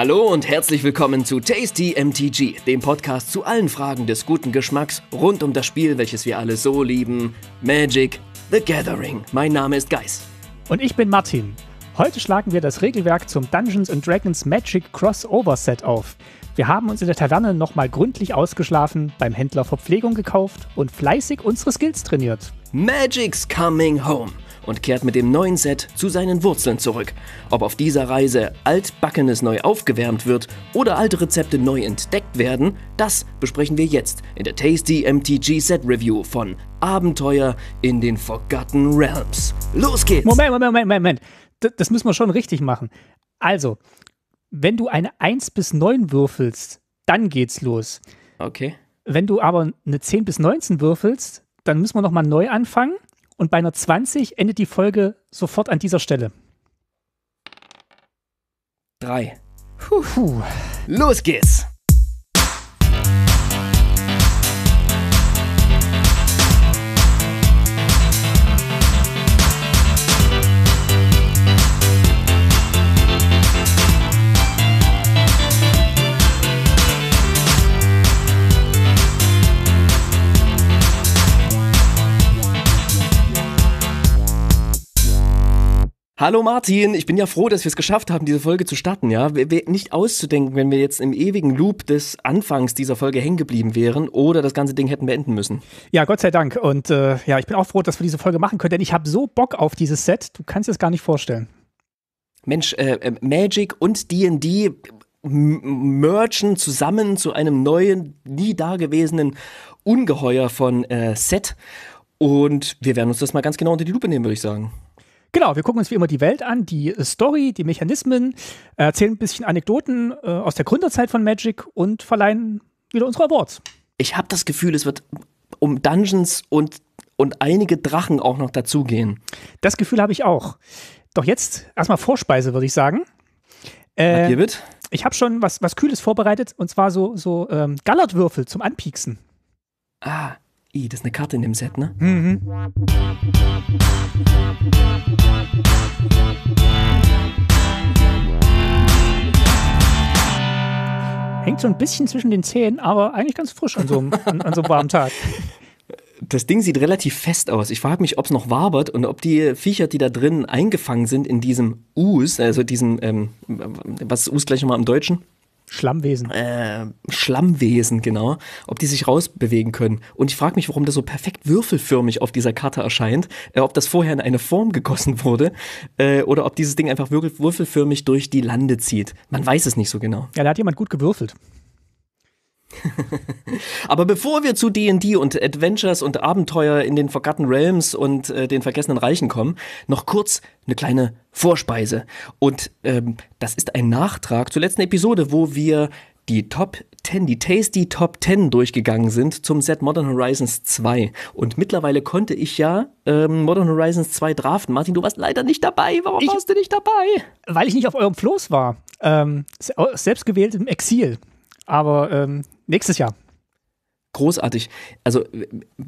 Hallo und herzlich willkommen zu Tasty MTG, dem Podcast zu allen Fragen des guten Geschmacks rund um das Spiel, welches wir alle so lieben, Magic the Gathering. Mein Name ist Geis. Und ich bin Martin. Heute schlagen wir das Regelwerk zum Dungeons and Dragons Magic Crossover Set auf. Wir haben uns in der Taverne nochmal gründlich ausgeschlafen, beim Händler Verpflegung gekauft und fleißig unsere Skills trainiert. Magic's coming home und kehrt mit dem neuen Set zu seinen Wurzeln zurück. Ob auf dieser Reise altbackenes neu aufgewärmt wird oder alte Rezepte neu entdeckt werden, das besprechen wir jetzt in der Tasty MTG Set Review von Abenteuer in den Forgotten Realms. Los geht's! Moment, Moment, Moment, Moment. D das müssen wir schon richtig machen. Also, wenn du eine 1 bis 9 würfelst, dann geht's los. Okay. Wenn du aber eine 10 bis 19 würfelst, dann müssen wir nochmal neu anfangen. Und bei einer 20 endet die Folge sofort an dieser Stelle. Drei. Puh. Los geht's! Hallo Martin, ich bin ja froh, dass wir es geschafft haben, diese Folge zu starten, ja. Nicht auszudenken, wenn wir jetzt im ewigen Loop des Anfangs dieser Folge hängen geblieben wären oder das ganze Ding hätten beenden müssen. Ja, Gott sei Dank. Und äh, ja, ich bin auch froh, dass wir diese Folge machen können, denn ich habe so Bock auf dieses Set, du kannst es gar nicht vorstellen. Mensch, äh, äh Magic und D&D merchen zusammen zu einem neuen, nie dagewesenen Ungeheuer von äh, Set. Und wir werden uns das mal ganz genau unter die Lupe nehmen, würde ich sagen. Genau, wir gucken uns wie immer die Welt an, die Story, die Mechanismen, erzählen ein bisschen Anekdoten äh, aus der Gründerzeit von Magic und verleihen wieder unsere Awards. Ich habe das Gefühl, es wird um Dungeons und, und einige Drachen auch noch dazugehen. Das Gefühl habe ich auch. Doch jetzt erstmal Vorspeise, würde ich sagen. Äh, hier wird? Ich habe schon was, was Kühles vorbereitet und zwar so, so ähm, Gallertwürfel zum Anpieksen. Ah, i, das ist eine Karte in dem Set, ne? Mhm. Hängt so ein bisschen zwischen den Zähnen, aber eigentlich ganz frisch an so einem, an, an so einem warmen Tag. Das Ding sieht relativ fest aus. Ich frage mich, ob es noch wabert und ob die Viecher, die da drin eingefangen sind in diesem Us, also diesem, ähm, was ist Us gleich nochmal im Deutschen? Schlammwesen. Äh, Schlammwesen, genau. Ob die sich rausbewegen können. Und ich frage mich, warum das so perfekt würfelförmig auf dieser Karte erscheint. Äh, ob das vorher in eine Form gegossen wurde äh, oder ob dieses Ding einfach würfelförmig durch die Lande zieht. Man weiß es nicht so genau. Ja, da hat jemand gut gewürfelt. Aber bevor wir zu D&D und Adventures und Abenteuer in den Forgotten Realms und äh, den vergessenen Reichen kommen, noch kurz eine kleine Vorspeise. Und ähm, das ist ein Nachtrag zur letzten Episode, wo wir die Top 10, die Tasty Top 10 durchgegangen sind zum Set Modern Horizons 2. Und mittlerweile konnte ich ja ähm, Modern Horizons 2 draften. Martin, du warst leider nicht dabei. Warum Ich- warst du nicht dabei? Weil ich nicht auf eurem Floß war. Ähm, se- selbstgewählt im Exil. Aber ähm, nächstes Jahr. Großartig. Also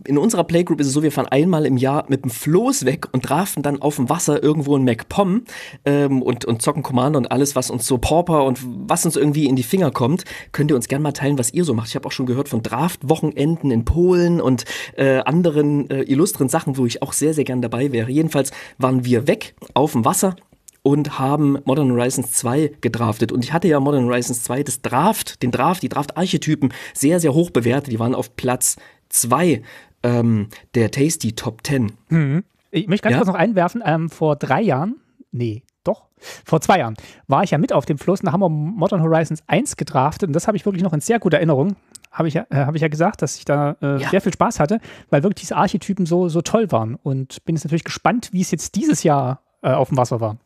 in unserer Playgroup ist es so, wir fahren einmal im Jahr mit dem Floß weg und draften dann auf dem Wasser irgendwo in MacPom ähm, und, und zocken Commander und alles, was uns so Pauper und was uns irgendwie in die Finger kommt. Könnt ihr uns gerne mal teilen, was ihr so macht. Ich habe auch schon gehört von Draft-Wochenenden in Polen und äh, anderen äh, illustren Sachen, wo ich auch sehr, sehr gern dabei wäre. Jedenfalls waren wir weg auf dem Wasser und haben Modern Horizons 2 gedraftet. Und ich hatte ja Modern Horizons 2 das Draft, den Draft, die Draft-Archetypen sehr, sehr hoch bewertet. Die waren auf Platz 2 ähm, der Tasty Top 10. Ich möchte ganz Ja? kurz noch einwerfen, ähm, vor drei Jahren, nee, doch, vor zwei Jahren war ich ja mit auf dem Fluss und da haben wir Modern Horizons 1 gedraftet und das habe ich wirklich noch in sehr guter Erinnerung. Habe ich, ja, äh, habe ich ja gesagt, dass ich da äh, Ja. sehr viel Spaß hatte, weil wirklich diese Archetypen so, so toll waren. Und bin jetzt natürlich gespannt, wie es jetzt dieses Jahr äh, auf dem Wasser war.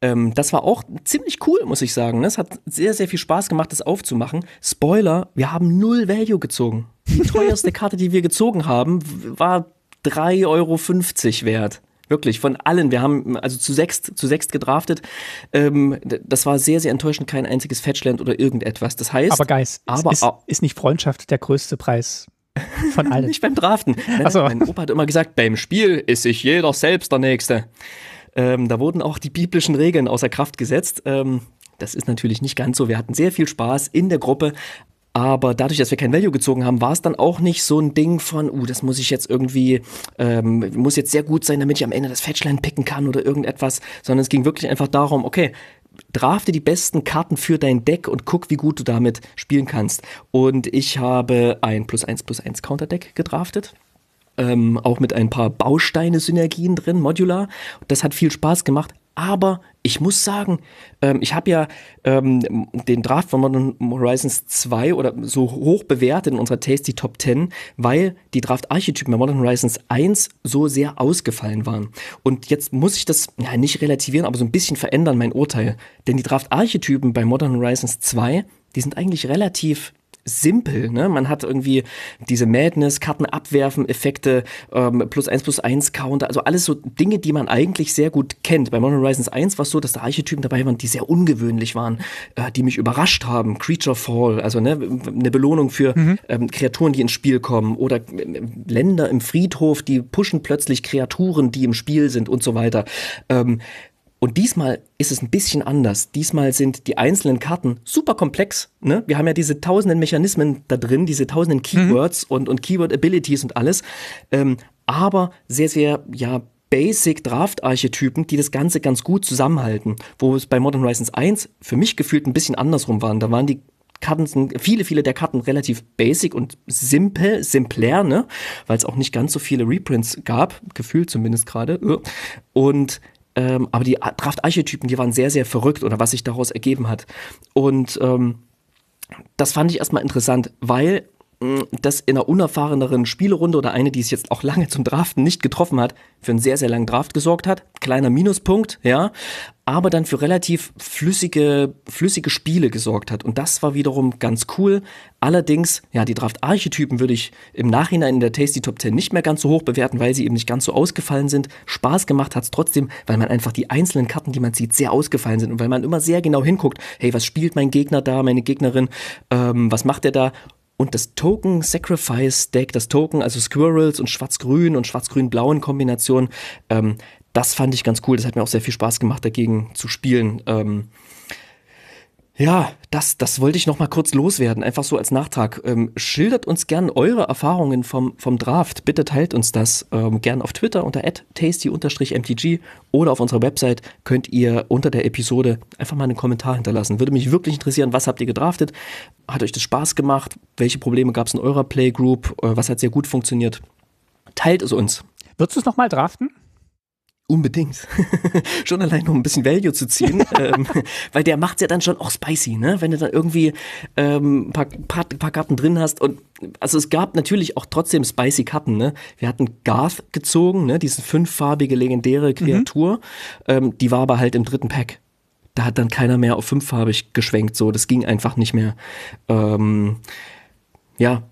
Ähm, das war auch ziemlich cool, muss ich sagen. Es hat sehr, sehr viel Spaß gemacht, das aufzumachen. Spoiler, wir haben null Value gezogen. Die teuerste Karte, die wir gezogen haben, war 3,50 Euro wert. Wirklich, von allen. Wir haben also zu sechst, zu sechst gedraftet. Ähm, das war sehr, sehr enttäuschend. Kein einziges Fetchland oder irgendetwas. Das heißt, Aber Guys, aber ist, ist nicht Freundschaft der größte Preis von allen? nicht beim Draften. Nein, so. Mein Opa hat immer gesagt, beim Spiel ist sich jeder selbst der Nächste. Ähm, da wurden auch die biblischen Regeln außer Kraft gesetzt. Ähm, Das ist natürlich nicht ganz so. Wir hatten sehr viel Spaß in der Gruppe, aber dadurch, dass wir kein Value gezogen haben, war es dann auch nicht so ein Ding von, uh, das muss ich jetzt irgendwie, ähm, muss jetzt sehr gut sein, damit ich am Ende das Fetchline picken kann oder irgendetwas, sondern es ging wirklich einfach darum, okay, drafte die besten Karten für dein Deck und guck, wie gut du damit spielen kannst. Und ich habe ein plus eins plus eins Counterdeck gedraftet. Ähm, auch mit ein paar Bausteine-Synergien drin, modular. Das hat viel Spaß gemacht, aber ich muss sagen, ähm, ich habe ja ähm, den Draft von Modern Horizons 2 oder so hoch bewertet in unserer Tasty Top 10, weil die Draft-Archetypen bei Modern Horizons 1 so sehr ausgefallen waren. Und jetzt muss ich das ja, nicht relativieren, aber so ein bisschen verändern, mein Urteil. Denn die Draft-Archetypen bei Modern Horizons 2, die sind eigentlich relativ simpel. Ne? Man hat irgendwie diese Madness, Karten abwerfen, Effekte, ähm, plus eins plus eins Counter, also alles so Dinge, die man eigentlich sehr gut kennt. Bei Modern Horizons 1 war es so, dass da Archetypen dabei waren, die sehr ungewöhnlich waren, äh, die mich überrascht haben. Creature Fall, also ne, eine Belohnung für mhm. ähm, Kreaturen, die ins Spiel kommen oder äh, Länder im Friedhof, die pushen plötzlich Kreaturen, die im Spiel sind und so weiter. Ähm, und diesmal ist es ein bisschen anders. Diesmal sind die einzelnen Karten super komplex. Ne? Wir haben ja diese tausenden Mechanismen da drin, diese tausenden Keywords mhm. und, und Keyword-Abilities und alles. Ähm, aber sehr, sehr, ja, Basic Draft-Archetypen, die das Ganze ganz gut zusammenhalten. Wo es bei Modern Horizons 1 für mich gefühlt ein bisschen andersrum waren. Da waren die Karten, viele, viele der Karten relativ basic und simpel, simpler, ne? Weil es auch nicht ganz so viele Reprints gab, gefühlt zumindest gerade. Und ähm, aber die Draft-Archetypen, die waren sehr, sehr verrückt oder was sich daraus ergeben hat. Und ähm, das fand ich erstmal interessant, weil das in einer unerfahreneren Spielerunde oder eine, die es jetzt auch lange zum Draften nicht getroffen hat, für einen sehr, sehr langen Draft gesorgt hat. Kleiner Minuspunkt, ja, aber dann für relativ flüssige, flüssige Spiele gesorgt hat. Und das war wiederum ganz cool. Allerdings, ja, die Draft-Archetypen würde ich im Nachhinein in der Tasty Top 10 nicht mehr ganz so hoch bewerten, weil sie eben nicht ganz so ausgefallen sind. Spaß gemacht hat es trotzdem, weil man einfach die einzelnen Karten, die man sieht, sehr ausgefallen sind und weil man immer sehr genau hinguckt, hey, was spielt mein Gegner da, meine Gegnerin, ähm, was macht der da? Und das Token Sacrifice Deck, das Token, also Squirrels und Schwarz-Grün und Schwarz-Grün-Blauen Kombination, ähm, das fand ich ganz cool. Das hat mir auch sehr viel Spaß gemacht, dagegen zu spielen. Ähm, ja, das, das wollte ich noch mal kurz loswerden, einfach so als Nachtrag. Ähm, schildert uns gern eure Erfahrungen vom, vom Draft. Bitte teilt uns das ähm, gern auf Twitter unter tasty-mtg oder auf unserer Website könnt ihr unter der Episode einfach mal einen Kommentar hinterlassen. Würde mich wirklich interessieren, was habt ihr gedraftet? Hat euch das Spaß gemacht? Welche Probleme gab es in eurer Playgroup? Äh, was hat sehr gut funktioniert? Teilt es uns. Würdest du es nochmal draften? Unbedingt. schon allein, um ein bisschen Value zu ziehen. ähm, weil der macht's ja dann schon auch spicy, ne? Wenn du dann irgendwie ähm, ein paar, paar, paar Karten drin hast. Und also es gab natürlich auch trotzdem spicy Karten, ne? Wir hatten Garth gezogen, ne? Diese fünffarbige legendäre Kreatur. Mhm. Ähm, die war aber halt im dritten Pack. Da hat dann keiner mehr auf fünffarbig geschwenkt. So, das ging einfach nicht mehr. Ähm, ja,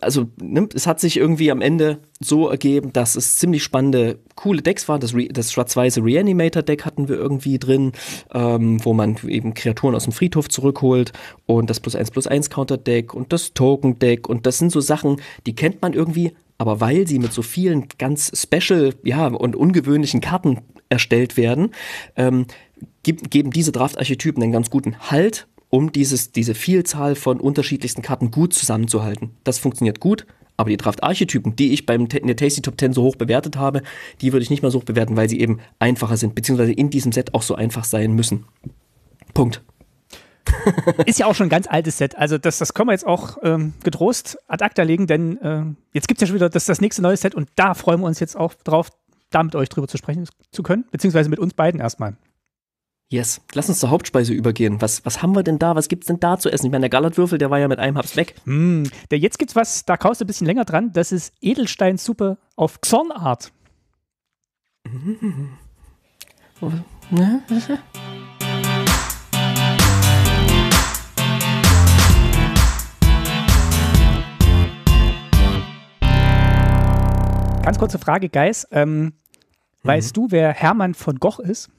also ne, es hat sich irgendwie am Ende so ergeben, dass es ziemlich spannende, coole Decks waren. Das, das schwarz-weiße Reanimator-Deck hatten wir irgendwie drin, ähm, wo man eben Kreaturen aus dem Friedhof zurückholt und das plus 1 plus 1 Counter-Deck und das Token-Deck und das sind so Sachen, die kennt man irgendwie, aber weil sie mit so vielen ganz special, ja, und ungewöhnlichen Karten erstellt werden, ähm, geben diese Draft-Archetypen einen ganz guten Halt um dieses, diese Vielzahl von unterschiedlichsten Karten gut zusammenzuhalten. Das funktioniert gut, aber die Draft-Archetypen, die ich beim, in der Tasty Top 10 so hoch bewertet habe, die würde ich nicht mal so hoch bewerten, weil sie eben einfacher sind, beziehungsweise in diesem Set auch so einfach sein müssen. Punkt. ist ja auch schon ein ganz altes Set. Also das, das können wir jetzt auch ähm, getrost ad acta legen, denn äh, jetzt gibt es ja schon wieder das, das nächste neue Set und da freuen wir uns jetzt auch drauf, da mit euch drüber zu sprechen zu können, beziehungsweise mit uns beiden erstmal. Yes, lass uns zur Hauptspeise übergehen. Was, was haben wir denn da? Was gibt's denn da zu essen? Ich meine, der Gallertwürfel, der war ja mit einem Haps weg. Mm, der jetzt gibt's was, da kaust du ein bisschen länger dran. Das ist Edelsteinsuppe auf Xornart. Mm. Ganz kurze Frage, Geis. Ähm, mhm. Weißt du, wer Hermann von Goch ist?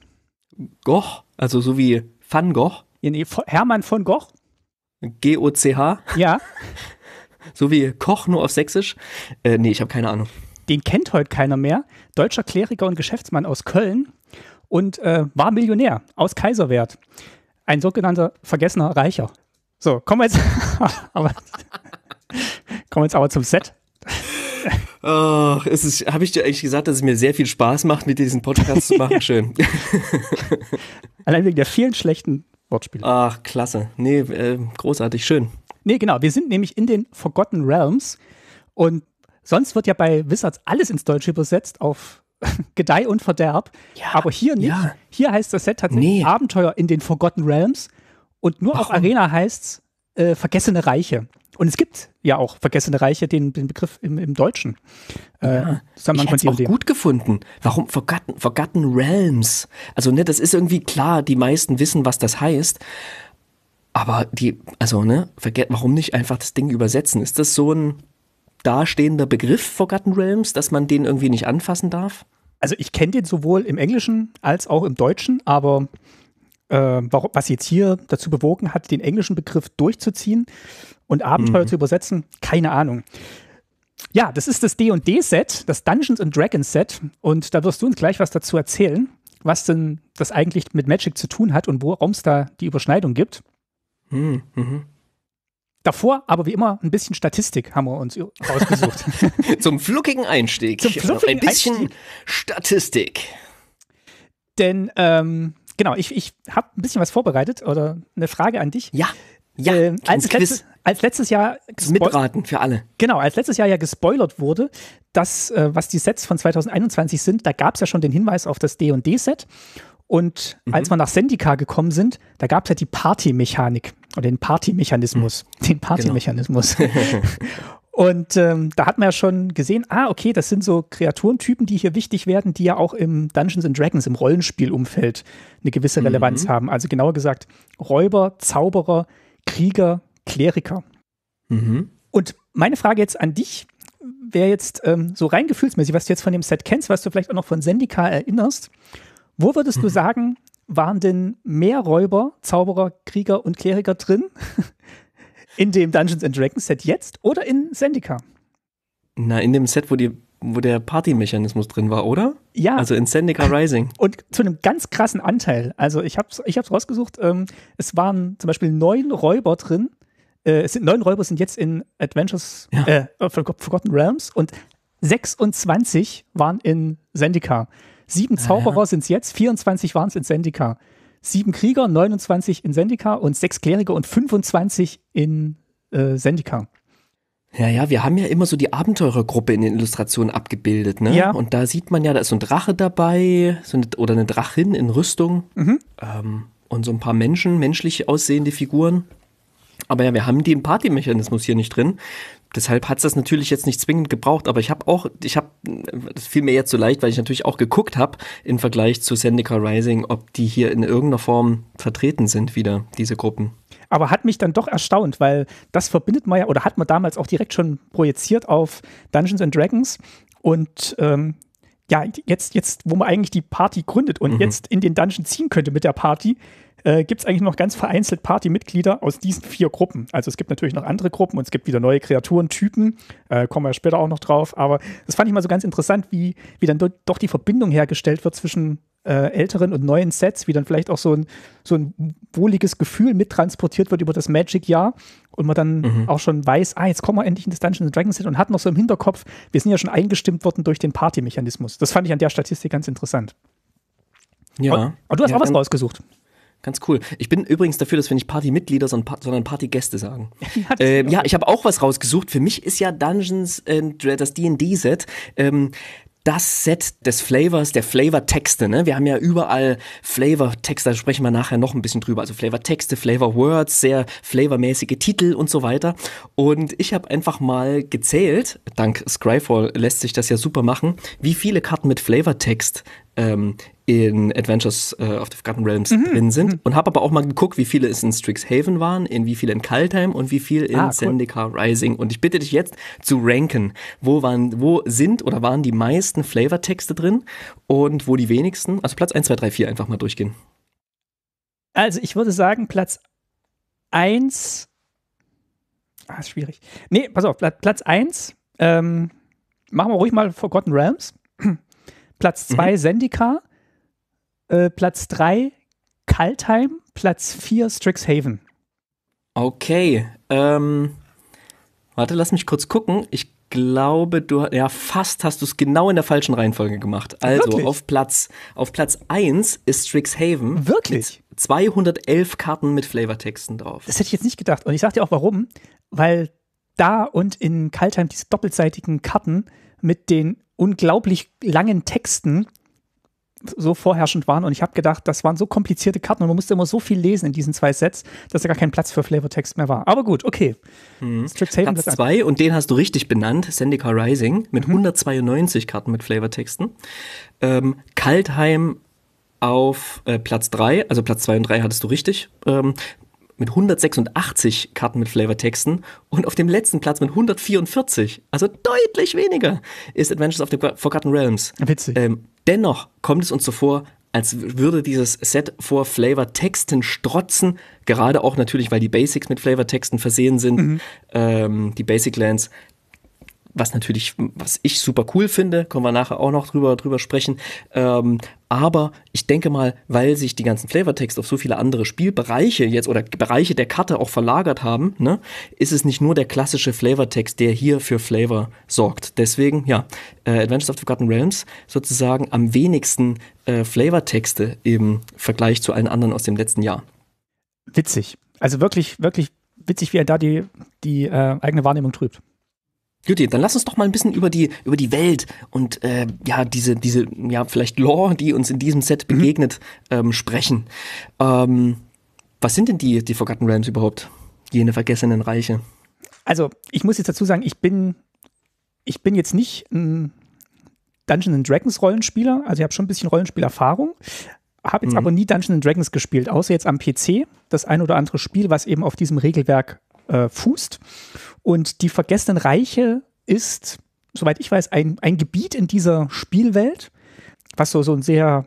Goch, also so wie Van Gogh. Nee, Hermann von Goch. G-O-C-H. Ja. so wie Koch, nur auf Sächsisch. Äh, nee, ich habe keine Ahnung. Den kennt heute keiner mehr. Deutscher Kleriker und Geschäftsmann aus Köln und äh, war Millionär aus Kaiserwert. ein sogenannter vergessener Reicher. So, kommen wir jetzt, aber, kommen wir jetzt aber zum Set. Oh, es ist, habe ich dir eigentlich gesagt, dass es mir sehr viel Spaß macht, mit diesen Podcast zu machen? Schön. Allein wegen der vielen schlechten Wortspiele. Ach, klasse. Nee, äh, großartig, schön. Nee, genau. Wir sind nämlich in den Forgotten Realms und sonst wird ja bei Wizards alles ins Deutsche übersetzt auf Gedeih und Verderb. Ja, aber hier nicht. ja. Hier heißt das Set tatsächlich Nee. Abenteuer in den Forgotten Realms und nur auf Warum? Arena heißt es äh, Vergessene Reiche. Und es gibt ja auch Vergessene Reiche, den, den Begriff im, im Deutschen. Äh, im Ich hätte auch gut gefunden. Warum Forgotten, Forgotten Realms? Also, ne, das ist irgendwie klar, die meisten wissen, was das heißt. Aber die, also, ne, warum nicht einfach das Ding übersetzen? Ist das so ein dastehender Begriff, Forgotten Realms, dass man den irgendwie nicht anfassen darf? Also ich kenne den sowohl im Englischen als auch im Deutschen, aber warum, was jetzt hier dazu bewogen hat, den englischen Begriff durchzuziehen und Abenteuer zu übersetzen, keine Ahnung. Ja, das ist das D&D-Set, das Dungeons and Dragons Set und da wirst du uns gleich was dazu erzählen, was denn das eigentlich mit Magic zu tun hat und worum es da die Überschneidung gibt. Hm, mhm. Davor aber wie immer ein bisschen Statistik haben wir uns rausgesucht. Zum fluffigen Einstieg. Zum fluffigen Ein bisschen Einstieg. Statistik. Denn ähm, genau, ich, ich habe ein bisschen was vorbereitet oder eine Frage an dich. Ja, ja, ähm, als, letztes, als letztes Jahr Mitraten für alle. genau, als letztes Jahr ja gespoilert wurde, dass äh, was die Sets von 2021 sind, da gab es ja schon den Hinweis auf das D&D-Set. Und als wir nach Sendika gekommen sind, da gab es ja die Party-Mechanik oder den Party-Mechanismus. Den Party-Mechanismus. Und ähm, da hat man ja schon gesehen, ah, okay, das sind so Kreaturentypen, die hier wichtig werden, die ja auch im Dungeons and Dragons, im Rollenspielumfeld eine gewisse Relevanz haben. Also genauer gesagt, Räuber, Zauberer, Krieger, Kleriker. Mhm. Und meine Frage jetzt an dich wäre jetzt ähm, so rein gefühlsmäßig, was du jetzt von dem Set kennst, was du vielleicht auch noch von Sendika erinnerst. Wo würdest du sagen, waren denn mehr Räuber, Zauberer, Krieger und Kleriker drin in dem Dungeons and Dragons Set jetzt oder in Sendika? Na, in dem Set, wo, die, wo der Party-Mechanismus drin war, oder? Ja, Also in Sendika Rising. und zu einem ganz krassen Anteil. Also ich habe es ich hab's rausgesucht, ähm, es waren zum Beispiel neun Räuber drin. Äh, es sind neun Räuber sind jetzt in Adventures, Ja. äh, Forg- Forgotten Realms und 26 waren in Sendika. Sieben Zauberer sind es jetzt, 24 waren es in Sendika. Sieben Krieger, 29 in Sendika und sechs Kleriker und 25 in äh, Sendika. Ja, ja, wir haben ja immer so die Abenteurergruppe in den Illustrationen abgebildet, ne? Ja. Und da sieht man ja, da ist so ein Drache dabei, so eine, oder eine Drachin in Rüstung Mhm. ähm, und so ein paar Menschen, menschlich aussehende Figuren. Aber ja, wir haben den Partymechanismus hier nicht drin. Deshalb hat es das natürlich jetzt nicht zwingend gebraucht, aber ich habe auch, ich habe, das fiel mir jetzt so leicht, weil ich natürlich auch geguckt habe im Vergleich zu Sendika Rising, ob die hier in irgendeiner Form vertreten sind wieder, diese Gruppen. aber hat mich dann doch erstaunt, weil das verbindet man ja, oder hat man damals auch direkt schon projiziert auf Dungeons and Dragons und ähm, ja, jetzt, jetzt, wo man eigentlich die Party gründet und jetzt in den Dungeon ziehen könnte mit der Party, äh, gibt es eigentlich noch ganz vereinzelt Partymitglieder aus diesen vier Gruppen. Also es gibt natürlich noch andere Gruppen und es gibt wieder neue Kreaturentypen, äh, kommen wir später auch noch drauf, aber das fand ich mal so ganz interessant, wie, wie dann do doch die Verbindung hergestellt wird zwischen äh, älteren und neuen Sets, wie dann vielleicht auch so ein, so ein wohliges Gefühl mittransportiert wird über das Magic-Jahr und man dann auch schon weiß, ah, jetzt kommen wir endlich in das Dungeons and Dragons Set und hat noch so im Hinterkopf, wir sind ja schon eingestimmt worden durch den Party-Mechanismus. Das fand ich an der Statistik ganz interessant. Ja. Aber du hast ja, auch was rausgesucht. Ganz cool. Ich bin übrigens dafür, dass wir nicht Partymitglieder, sondern, Pa- sondern Partygäste sagen. Ja, Ähm, ja, ich habe auch was rausgesucht. Für mich ist ja Dungeons and Dra- das D&D-Set ähm, das Set des Flavors, der Flavor-Texte. Ne? Wir haben ja überall Flavor-Texte, da sprechen wir nachher noch ein bisschen drüber. Also Flavor-Texte, Flavor-Words, sehr flavormäßige Titel und so weiter. Und ich habe einfach mal gezählt, dank Scryfall lässt sich das ja super machen, wie viele Karten mit Flavor-Text ähm, in Adventures äh, of the Forgotten Realms Mhm. drin sind. Und habe aber auch mal geguckt, wie viele es in Strixhaven waren, in wie viele in Kaltheim und wie viel in Ah, cool. Zendika Rising. Und ich bitte dich jetzt zu ranken. Wo, waren, wo sind oder waren die meisten Flavortexte drin und wo die wenigsten? Also Platz 1, 2, 3, 4 einfach mal durchgehen. Also ich würde sagen, Platz 1. Ah, ist schwierig. Nee, pass auf, Pla- Platz 1, ähm, machen wir ruhig mal Forgotten Realms. Platz 2 Sendika. Äh, Platz 3 Kaltheim, Platz 4 Strixhaven. Okay, ähm, warte, lass mich kurz gucken. Ich glaube, du ja fast hast du es genau in der falschen Reihenfolge gemacht. Also Wirklich? auf Platz auf Platz 1 ist Strixhaven. Wirklich? Mit 211 Karten mit Flavortexten drauf. Das hätte ich jetzt nicht gedacht. Und ich sag dir auch warum. Weil da und in Kaltheim diese doppelseitigen Karten mit den unglaublich langen Texten so vorherrschend waren. Und ich habe gedacht, das waren so komplizierte Karten und man musste immer so viel lesen in diesen zwei Sets, dass da gar kein Platz für Flavortext mehr war. Aber gut, okay. Mhm. Strixhaven Platz wird 2, und den hast du richtig benannt, Zendika Rising, mit 192 Karten mit Flavortexten. Ähm, Kaltheim auf äh, Platz 3, also Platz 2 und 3 hattest du richtig, ähm, mit 186 Karten mit Flavortexten und auf dem letzten Platz mit 144, also deutlich weniger, ist Adventures of the Forgotten Realms. Witzig. Ähm, dennoch kommt es uns so vor, als würde dieses Set vor Flavortexten strotzen, gerade auch natürlich, weil die Basics mit Flavortexten versehen sind, ähm, die Basic Lands, was natürlich, was ich super cool finde, können wir nachher auch noch drüber, drüber sprechen. Ähm, aber ich denke mal, weil sich die ganzen Flavortext auf so viele andere Spielbereiche jetzt oder Bereiche der Karte auch verlagert haben, ne, ist es nicht nur der klassische Flavortext, der hier für Flavor sorgt. Deswegen, ja, äh, Adventures of the Forgotten Realms sozusagen am wenigsten äh, Flavortexte im Vergleich zu allen anderen aus dem letzten Jahr. Witzig. Also wirklich, wirklich witzig, wie er da die, die äh, eigene Wahrnehmung trübt. Juti, dann lass uns doch mal ein bisschen über die, über die Welt und äh, ja, diese, diese, ja, vielleicht Lore, die uns in diesem Set begegnet, ähm, sprechen. Ähm, was sind denn die, die Forgotten Realms überhaupt? Jene vergessenen Reiche. Also, ich muss jetzt dazu sagen, ich bin, ich bin jetzt nicht ein Dungeons and Dragons Rollenspieler, also ich habe schon ein bisschen Rollenspielerfahrung, habe jetzt Mhm. aber nie Dungeons and Dragons gespielt, außer jetzt am PC, das ein oder andere Spiel, was eben auf diesem Regelwerk äh, fußt. Und die Vergessenen Reiche ist, soweit ich weiß, ein, ein Gebiet in dieser Spielwelt, was so, so ein sehr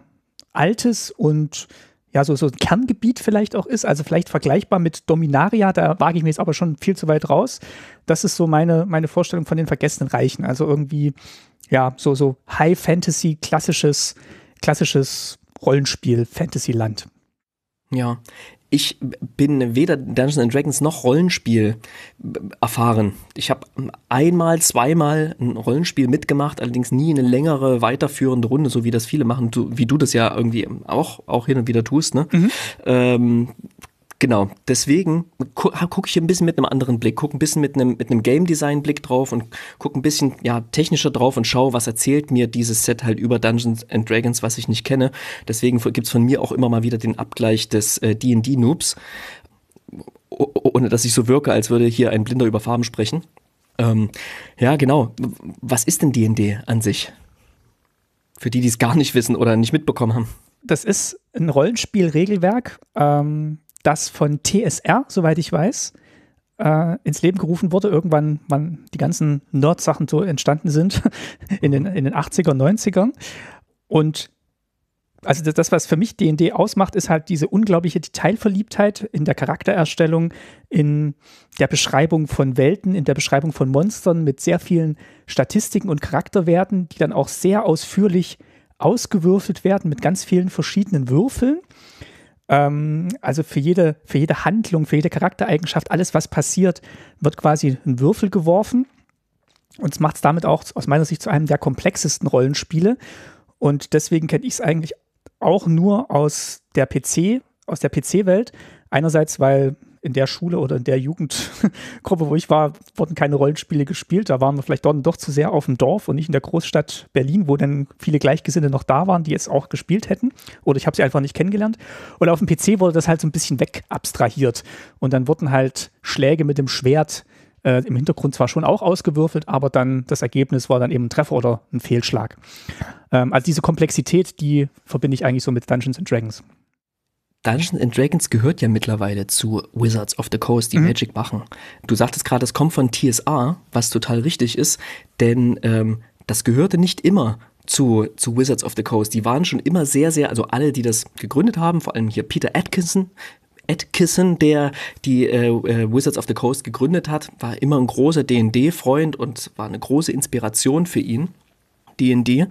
altes und ja, so, so ein Kerngebiet vielleicht auch ist, also vielleicht vergleichbar mit Dominaria, da wage ich mir jetzt aber schon viel zu weit raus. Das ist so meine, meine Vorstellung von den vergessenen Reichen. Also irgendwie, ja, so, so High Fantasy, klassisches, klassisches Rollenspiel, Fantasyland. Ja. Ich bin weder Dungeons and Dragons noch Rollenspiel erfahren. Ich habe einmal, zweimal ein Rollenspiel mitgemacht, allerdings nie eine längere, weiterführende Runde, so wie das viele machen, du, wie du das ja irgendwie auch, auch hin und wieder tust. Ne? Ähm, genau, deswegen gu gucke ich ein bisschen mit einem anderen Blick, gucke ein bisschen mit einem, mit einem Game Design Blick drauf und gucke ein bisschen ja, technischer drauf und schaue, was erzählt mir dieses Set halt über Dungeons and Dragons, was ich nicht kenne. Deswegen gibt's von mir auch immer mal wieder den Abgleich des äh, D&D-Noobs, ohne dass ich so wirke, als würde hier ein Blinder über Farben sprechen. Ähm, ja, genau. Was ist denn D&D an sich? Für die, die es gar nicht wissen oder nicht mitbekommen haben. Das ist ein Rollenspielregelwerk, ähm, das von TSR, soweit ich weiß, äh, ins Leben gerufen wurde, irgendwann, wann die ganzen Nerd-Sachen so entstanden sind, in den, in den 80er, 90ern. Und also das, das, was für mich D&D ausmacht, ist halt diese unglaubliche Detailverliebtheit in der Charaktererstellung, in der Beschreibung von Welten, in der Beschreibung von Monstern mit sehr vielen Statistiken und Charakterwerten, die dann auch sehr ausführlich ausgewürfelt werden mit ganz vielen verschiedenen Würfeln. Ähm, also für jede, für jede Handlung, für jede Charaktereigenschaft, alles, was passiert, wird quasi ein Würfel geworfen. Und es macht es damit auch aus meiner Sicht zu einem der komplexesten Rollenspiele. Und deswegen kenne ich es eigentlich auch nur aus der PC, aus der PC-Welt. Einerseits, weil in der Schule oder in der Jugendgruppe, wo ich war, wurden keine Rollenspiele gespielt. Da waren wir vielleicht dort doch zu sehr auf dem Dorf und nicht in der Großstadt Berlin, wo dann viele Gleichgesinnte noch da waren, die es auch gespielt hätten. Oder ich habe sie einfach nicht kennengelernt. Und auf dem PC wurde das halt so ein bisschen wegabstrahiert. Und dann wurden halt Schläge mit dem Schwert äh, im Hintergrund zwar schon auch ausgewürfelt, aber dann das Ergebnis war dann eben ein Treffer oder ein Fehlschlag. Ähm, also diese Komplexität, die verbinde ich eigentlich so mit Dungeons and Dragons. Dungeons and Dragons gehört ja mittlerweile zu Wizards of the Coast, die Magic machen. Du sagtest gerade, es kommt von TSR, was total richtig ist, denn ähm, das gehörte nicht immer zu, zu Wizards of the Coast. Die waren schon immer sehr, sehr, also alle, die das gegründet haben, vor allem hier Peter Atkinson, Atkinson, der die äh, äh, Wizards of the Coast gegründet hat, war immer ein großer D&D-Freund und war eine große Inspiration für ihn, D&D.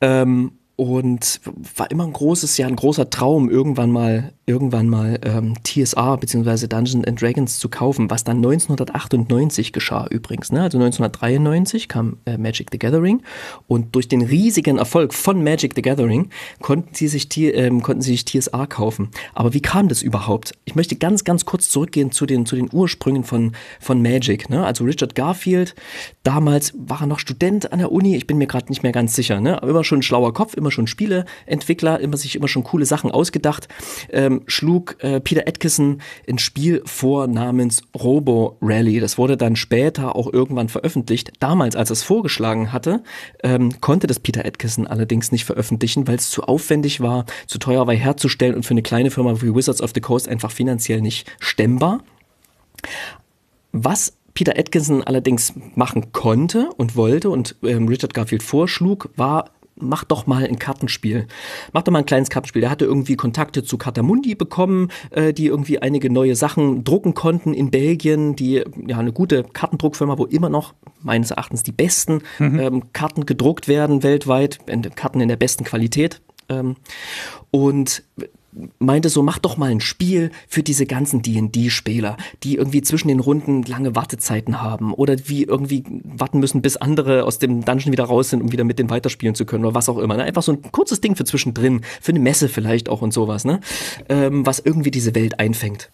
Ähm, und war immer ein großes, ja, ein großer Traum, irgendwann mal irgendwann mal ähm, TSR bzw. Dungeons and Dragons zu kaufen, was dann 1998 geschah übrigens. Ne? Also 1993 kam äh, Magic the Gathering und durch den riesigen Erfolg von Magic the Gathering konnten sie sich, ähm, konnten sie sich TSR kaufen. Aber wie kam das überhaupt? Ich möchte ganz, ganz kurz zurückgehen zu den, zu den Ursprüngen von, von Magic. Ne? Also Richard Garfield, damals war er noch Student an der Uni, ich bin mir gerade nicht mehr ganz sicher. Ne? Aber immer schon ein schlauer Kopf, immer schon Spieleentwickler, immer sich immer schon coole Sachen ausgedacht. Ähm, schlug äh, Peter Atkinson ein Spiel vor namens Robo Rally. Das wurde dann später auch irgendwann veröffentlicht. Damals, als er es vorgeschlagen hatte, ähm, konnte das Peter Atkinson allerdings nicht veröffentlichen, weil es zu aufwendig war, zu teuer war herzustellen und für eine kleine Firma wie Wizards of the Coast einfach finanziell nicht stemmbar. Was Peter Atkinson allerdings machen konnte und wollte und ähm, Richard Garfield vorschlug, war mach doch mal ein Kartenspiel. Mach doch mal ein kleines Kartenspiel. Der hatte irgendwie Kontakte zu Katamundi bekommen, äh, die irgendwie einige neue Sachen drucken konnten in Belgien, die ja eine gute Kartendruckfirma, wo immer noch meines Erachtens die besten mhm. ähm, Karten gedruckt werden weltweit, Karten in der besten Qualität. Ähm, und meinte so, mach doch mal ein Spiel für diese ganzen D&D-Spieler, die irgendwie zwischen den Runden lange Wartezeiten haben oder wie irgendwie warten müssen, bis andere aus dem Dungeon wieder raus sind, um wieder mit denen weiterspielen zu können oder was auch immer. Ne? Einfach so ein kurzes Ding für zwischendrin, für eine Messe vielleicht auch und sowas, ne? Ähm, was irgendwie diese Welt einfängt.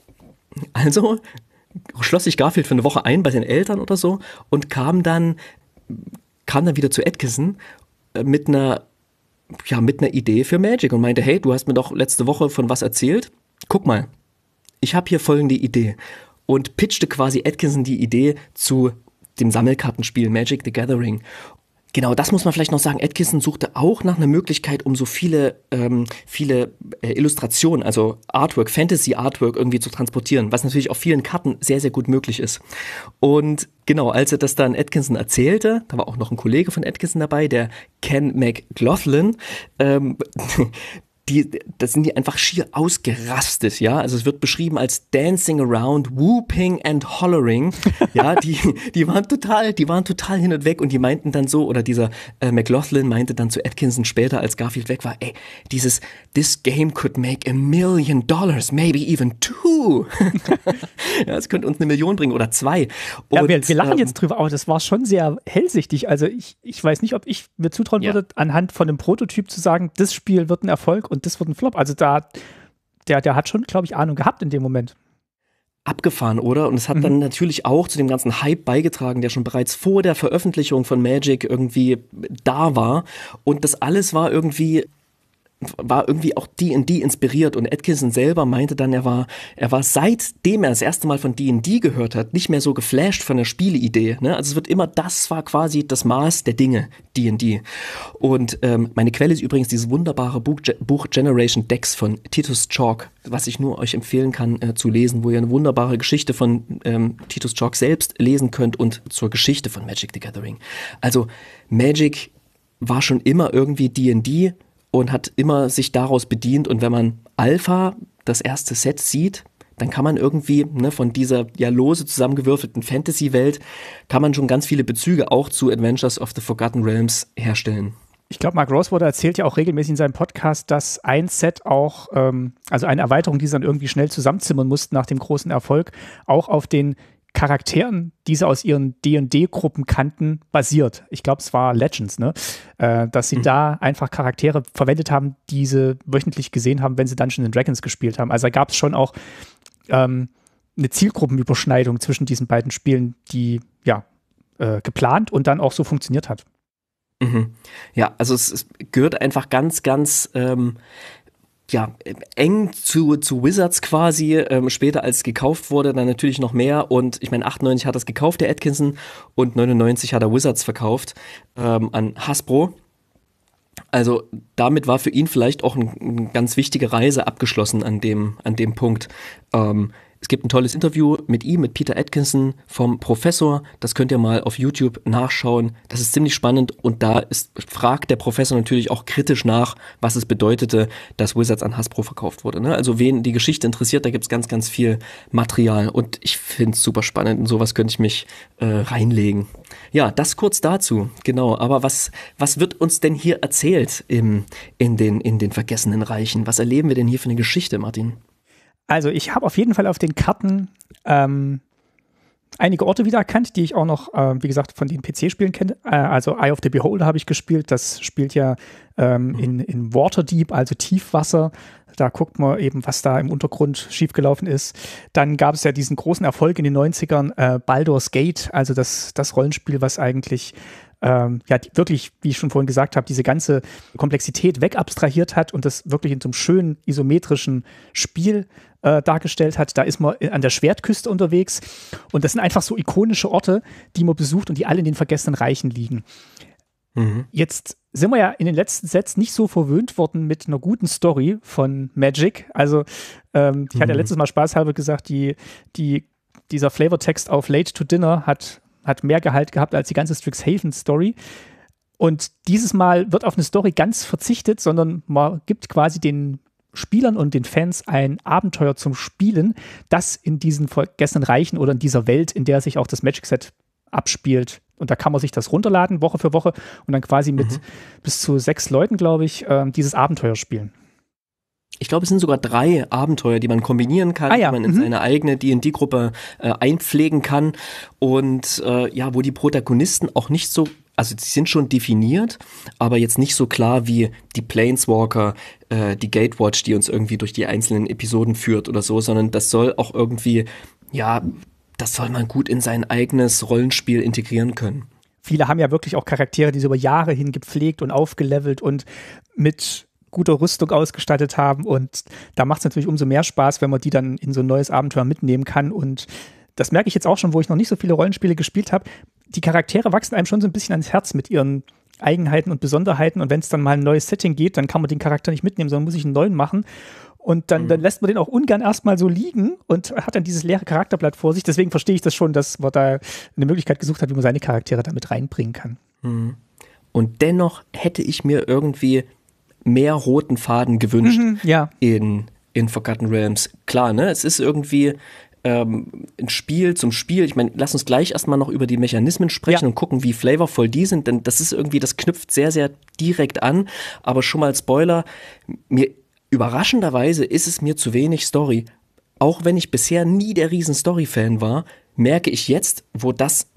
Also schloss sich Garfield für eine Woche ein bei den Eltern oder so und kam dann kam dann wieder zu Atkinson äh, mit einer ja, mit einer Idee für Magic und meinte, hey, du hast mir doch letzte Woche von was erzählt. Guck mal, ich habe hier folgende Idee. Und pitchte quasi Atkinson die Idee zu dem Sammelkartenspiel Magic the Gathering. Genau, das muss man vielleicht noch sagen. Atkinson suchte auch nach einer Möglichkeit, um so viele, ähm, viele äh, Illustrationen, also Artwork, Fantasy-Artwork irgendwie zu transportieren, was natürlich auf vielen Karten sehr, sehr gut möglich ist. Und genau, als er das dann Atkinson erzählte, da war auch noch ein Kollege von Atkinson dabei, der Ken McLaughlin, ähm, die, das sind die einfach schier ausgerastet, ja. Also es wird beschrieben als dancing around, whooping and hollering. Ja, die, die waren total, die waren total hin und weg und die meinten dann so, oder dieser äh, McLaughlin meinte dann zu Atkinson später, als Garfield weg war, ey, dieses This game could make a million dollars, maybe even two. ja, es könnte uns eine Million bringen oder zwei. Und, ja, wir, wir lachen ähm, jetzt drüber, aber das war schon sehr hellsichtig. Also ich, ich weiß nicht, ob ich mir zutrauen ja. würde, anhand von einem Prototyp zu sagen, das Spiel wird ein Erfolg und das wird ein Flop. Also da, der, der hat schon, glaube ich, Ahnung gehabt in dem Moment abgefahren, oder? Und es hat mhm. dann natürlich auch zu dem ganzen Hype beigetragen, der schon bereits vor der Veröffentlichung von Magic irgendwie da war. Und das alles war irgendwie war irgendwie auch D&D inspiriert und Atkinson selber meinte dann, er war, er war seitdem er das erste Mal von D&D gehört hat, nicht mehr so geflasht von der Spieleidee. Ne? Also es wird immer, das war quasi das Maß der Dinge, D&D. Und ähm, meine Quelle ist übrigens dieses wunderbare Buch, Buch Generation Decks von Titus Chalk, was ich nur euch empfehlen kann äh, zu lesen, wo ihr eine wunderbare Geschichte von ähm, Titus Chalk selbst lesen könnt und zur Geschichte von Magic the Gathering. Also Magic war schon immer irgendwie D&D und hat immer sich daraus bedient. Und wenn man Alpha, das erste Set, sieht, dann kann man irgendwie ne, von dieser ja lose zusammengewürfelten Fantasy-Welt, kann man schon ganz viele Bezüge auch zu Adventures of the Forgotten Realms herstellen. Ich glaube, Mark Rosewater erzählt ja auch regelmäßig in seinem Podcast, dass ein Set auch, ähm, also eine Erweiterung, die sie dann irgendwie schnell zusammenzimmern mussten nach dem großen Erfolg, auch auf den Charakteren, die sie aus ihren D&D-Gruppen kannten, basiert. Ich glaube, es war Legends, ne? Äh, dass sie mhm. da einfach Charaktere verwendet haben, die sie wöchentlich gesehen haben, wenn sie Dungeons Dragons gespielt haben. Also da gab es schon auch ähm, eine Zielgruppenüberschneidung zwischen diesen beiden Spielen, die ja äh, geplant und dann auch so funktioniert hat. Mhm. Ja, also es, es, gehört einfach ganz, ganz ähm, ja, eng zu, zu Wizards quasi, ähm, später als gekauft wurde, dann natürlich noch mehr und ich meine, 98 hat das gekauft, der Atkinson, und 99 hat er Wizards verkauft ähm, an Hasbro. Also damit war für ihn vielleicht auch eine ein ganz wichtige Reise abgeschlossen an dem, an dem Punkt. Ähm, es gibt ein tolles Interview mit ihm, mit Peter Atkinson vom Professor. Das könnt ihr mal auf YouTube nachschauen. Das ist ziemlich spannend und da ist, fragt der Professor natürlich auch kritisch nach, was es bedeutete, dass Wizards an Hasbro verkauft wurde. Ne? Also wen die Geschichte interessiert, da gibt es ganz, ganz viel Material und ich finde es super spannend. In sowas könnte ich mich äh, reinlegen. Ja, das kurz dazu, genau. Aber was, was wird uns denn hier erzählt im, in, den, in den vergessenen Reichen? Was erleben wir denn hier für eine Geschichte, Martin? Also ich habe auf jeden Fall auf den Karten ähm, einige Orte wiedererkannt, die ich auch noch, äh, wie gesagt, von den PC-Spielen kenne. Äh, also Eye of the Beholder habe ich gespielt. Das spielt ja ähm, mhm. in, in Waterdeep, also Tiefwasser. Da guckt man eben, was da im Untergrund schiefgelaufen ist. Dann gab es ja diesen großen Erfolg in den 90ern, äh, Baldur's Gate, also das, das Rollenspiel, was eigentlich ähm, ja wirklich, wie ich schon vorhin gesagt habe, diese ganze Komplexität wegabstrahiert hat und das wirklich in so einem schönen isometrischen Spiel äh, dargestellt hat. Da ist man an der Schwertküste unterwegs und das sind einfach so ikonische Orte, die man besucht und die alle in den vergessenen Reichen liegen. Mhm. Jetzt sind wir ja in den letzten Sets nicht so verwöhnt worden mit einer guten Story von Magic. Also ähm, ich mhm. hatte ja mhm. letztes Mal spaßhalber gesagt, die, die, dieser Flavortext auf Late to Dinner hat, hat mehr Gehalt gehabt als die ganze Strixhaven-Story. Und dieses Mal wird auf eine Story ganz verzichtet, sondern man gibt quasi den Spielern und den Fans ein Abenteuer zum Spielen, das in diesen vergessenen Reichen oder in dieser Welt, in der sich auch das Magic Set abspielt. Und da kann man sich das runterladen, Woche für Woche, und dann quasi mit mhm. bis zu sechs Leuten, glaube ich, äh, dieses Abenteuer spielen. Ich glaube, es sind sogar drei Abenteuer, die man kombinieren kann, ah, ja. die man in mhm. seine eigene D&D-Gruppe äh, einpflegen kann und äh, ja, wo die Protagonisten auch nicht so also die sind schon definiert, aber jetzt nicht so klar wie die Planeswalker, äh, die Gatewatch, die uns irgendwie durch die einzelnen Episoden führt oder so, sondern das soll auch irgendwie, ja, das soll man gut in sein eigenes Rollenspiel integrieren können. Viele haben ja wirklich auch Charaktere, die sie über Jahre hin gepflegt und aufgelevelt und mit guter Rüstung ausgestattet haben. Und da macht es natürlich umso mehr Spaß, wenn man die dann in so ein neues Abenteuer mitnehmen kann. Und das merke ich jetzt auch schon, wo ich noch nicht so viele Rollenspiele gespielt habe. Die Charaktere wachsen einem schon so ein bisschen ans Herz mit ihren Eigenheiten und Besonderheiten. Und wenn es dann mal ein neues Setting geht, dann kann man den Charakter nicht mitnehmen, sondern muss ich einen neuen machen. Und dann, mhm. dann lässt man den auch ungern erstmal so liegen und hat dann dieses leere Charakterblatt vor sich. Deswegen verstehe ich das schon, dass man da eine Möglichkeit gesucht hat, wie man seine Charaktere damit reinbringen kann. Mhm. Und dennoch hätte ich mir irgendwie mehr roten Faden gewünscht mhm, ja. in, in Forgotten Realms. Klar, ne? Es ist irgendwie ähm, ein Spiel zum Spiel. Ich meine, lass uns gleich erstmal noch über die Mechanismen sprechen ja. und gucken, wie flavorvoll die sind, denn das ist irgendwie, das knüpft sehr, sehr direkt an. Aber schon mal Spoiler, mir Überraschenderweise ist es mir zu wenig Story. Auch wenn ich bisher nie der riesen Story-Fan war, merke ich jetzt, wo das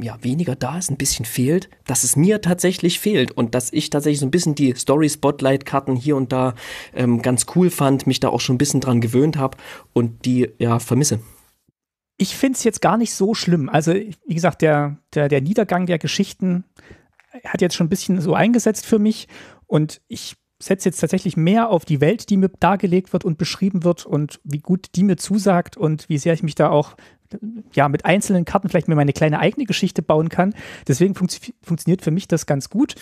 ja, weniger da ist, ein bisschen fehlt, dass es mir tatsächlich fehlt und dass ich tatsächlich so ein bisschen die Story-Spotlight-Karten hier und da ähm, ganz cool fand, mich da auch schon ein bisschen dran gewöhnt habe und die ja vermisse. Ich finde es jetzt gar nicht so schlimm. Also, wie gesagt, der, der, der Niedergang der Geschichten hat jetzt schon ein bisschen so eingesetzt für mich und ich setze jetzt tatsächlich mehr auf die Welt, die mir dargelegt wird und beschrieben wird und wie gut die mir zusagt und wie sehr ich mich da auch ja, mit einzelnen Karten vielleicht mir meine kleine eigene Geschichte bauen kann. Deswegen fun funktioniert für mich das ganz gut.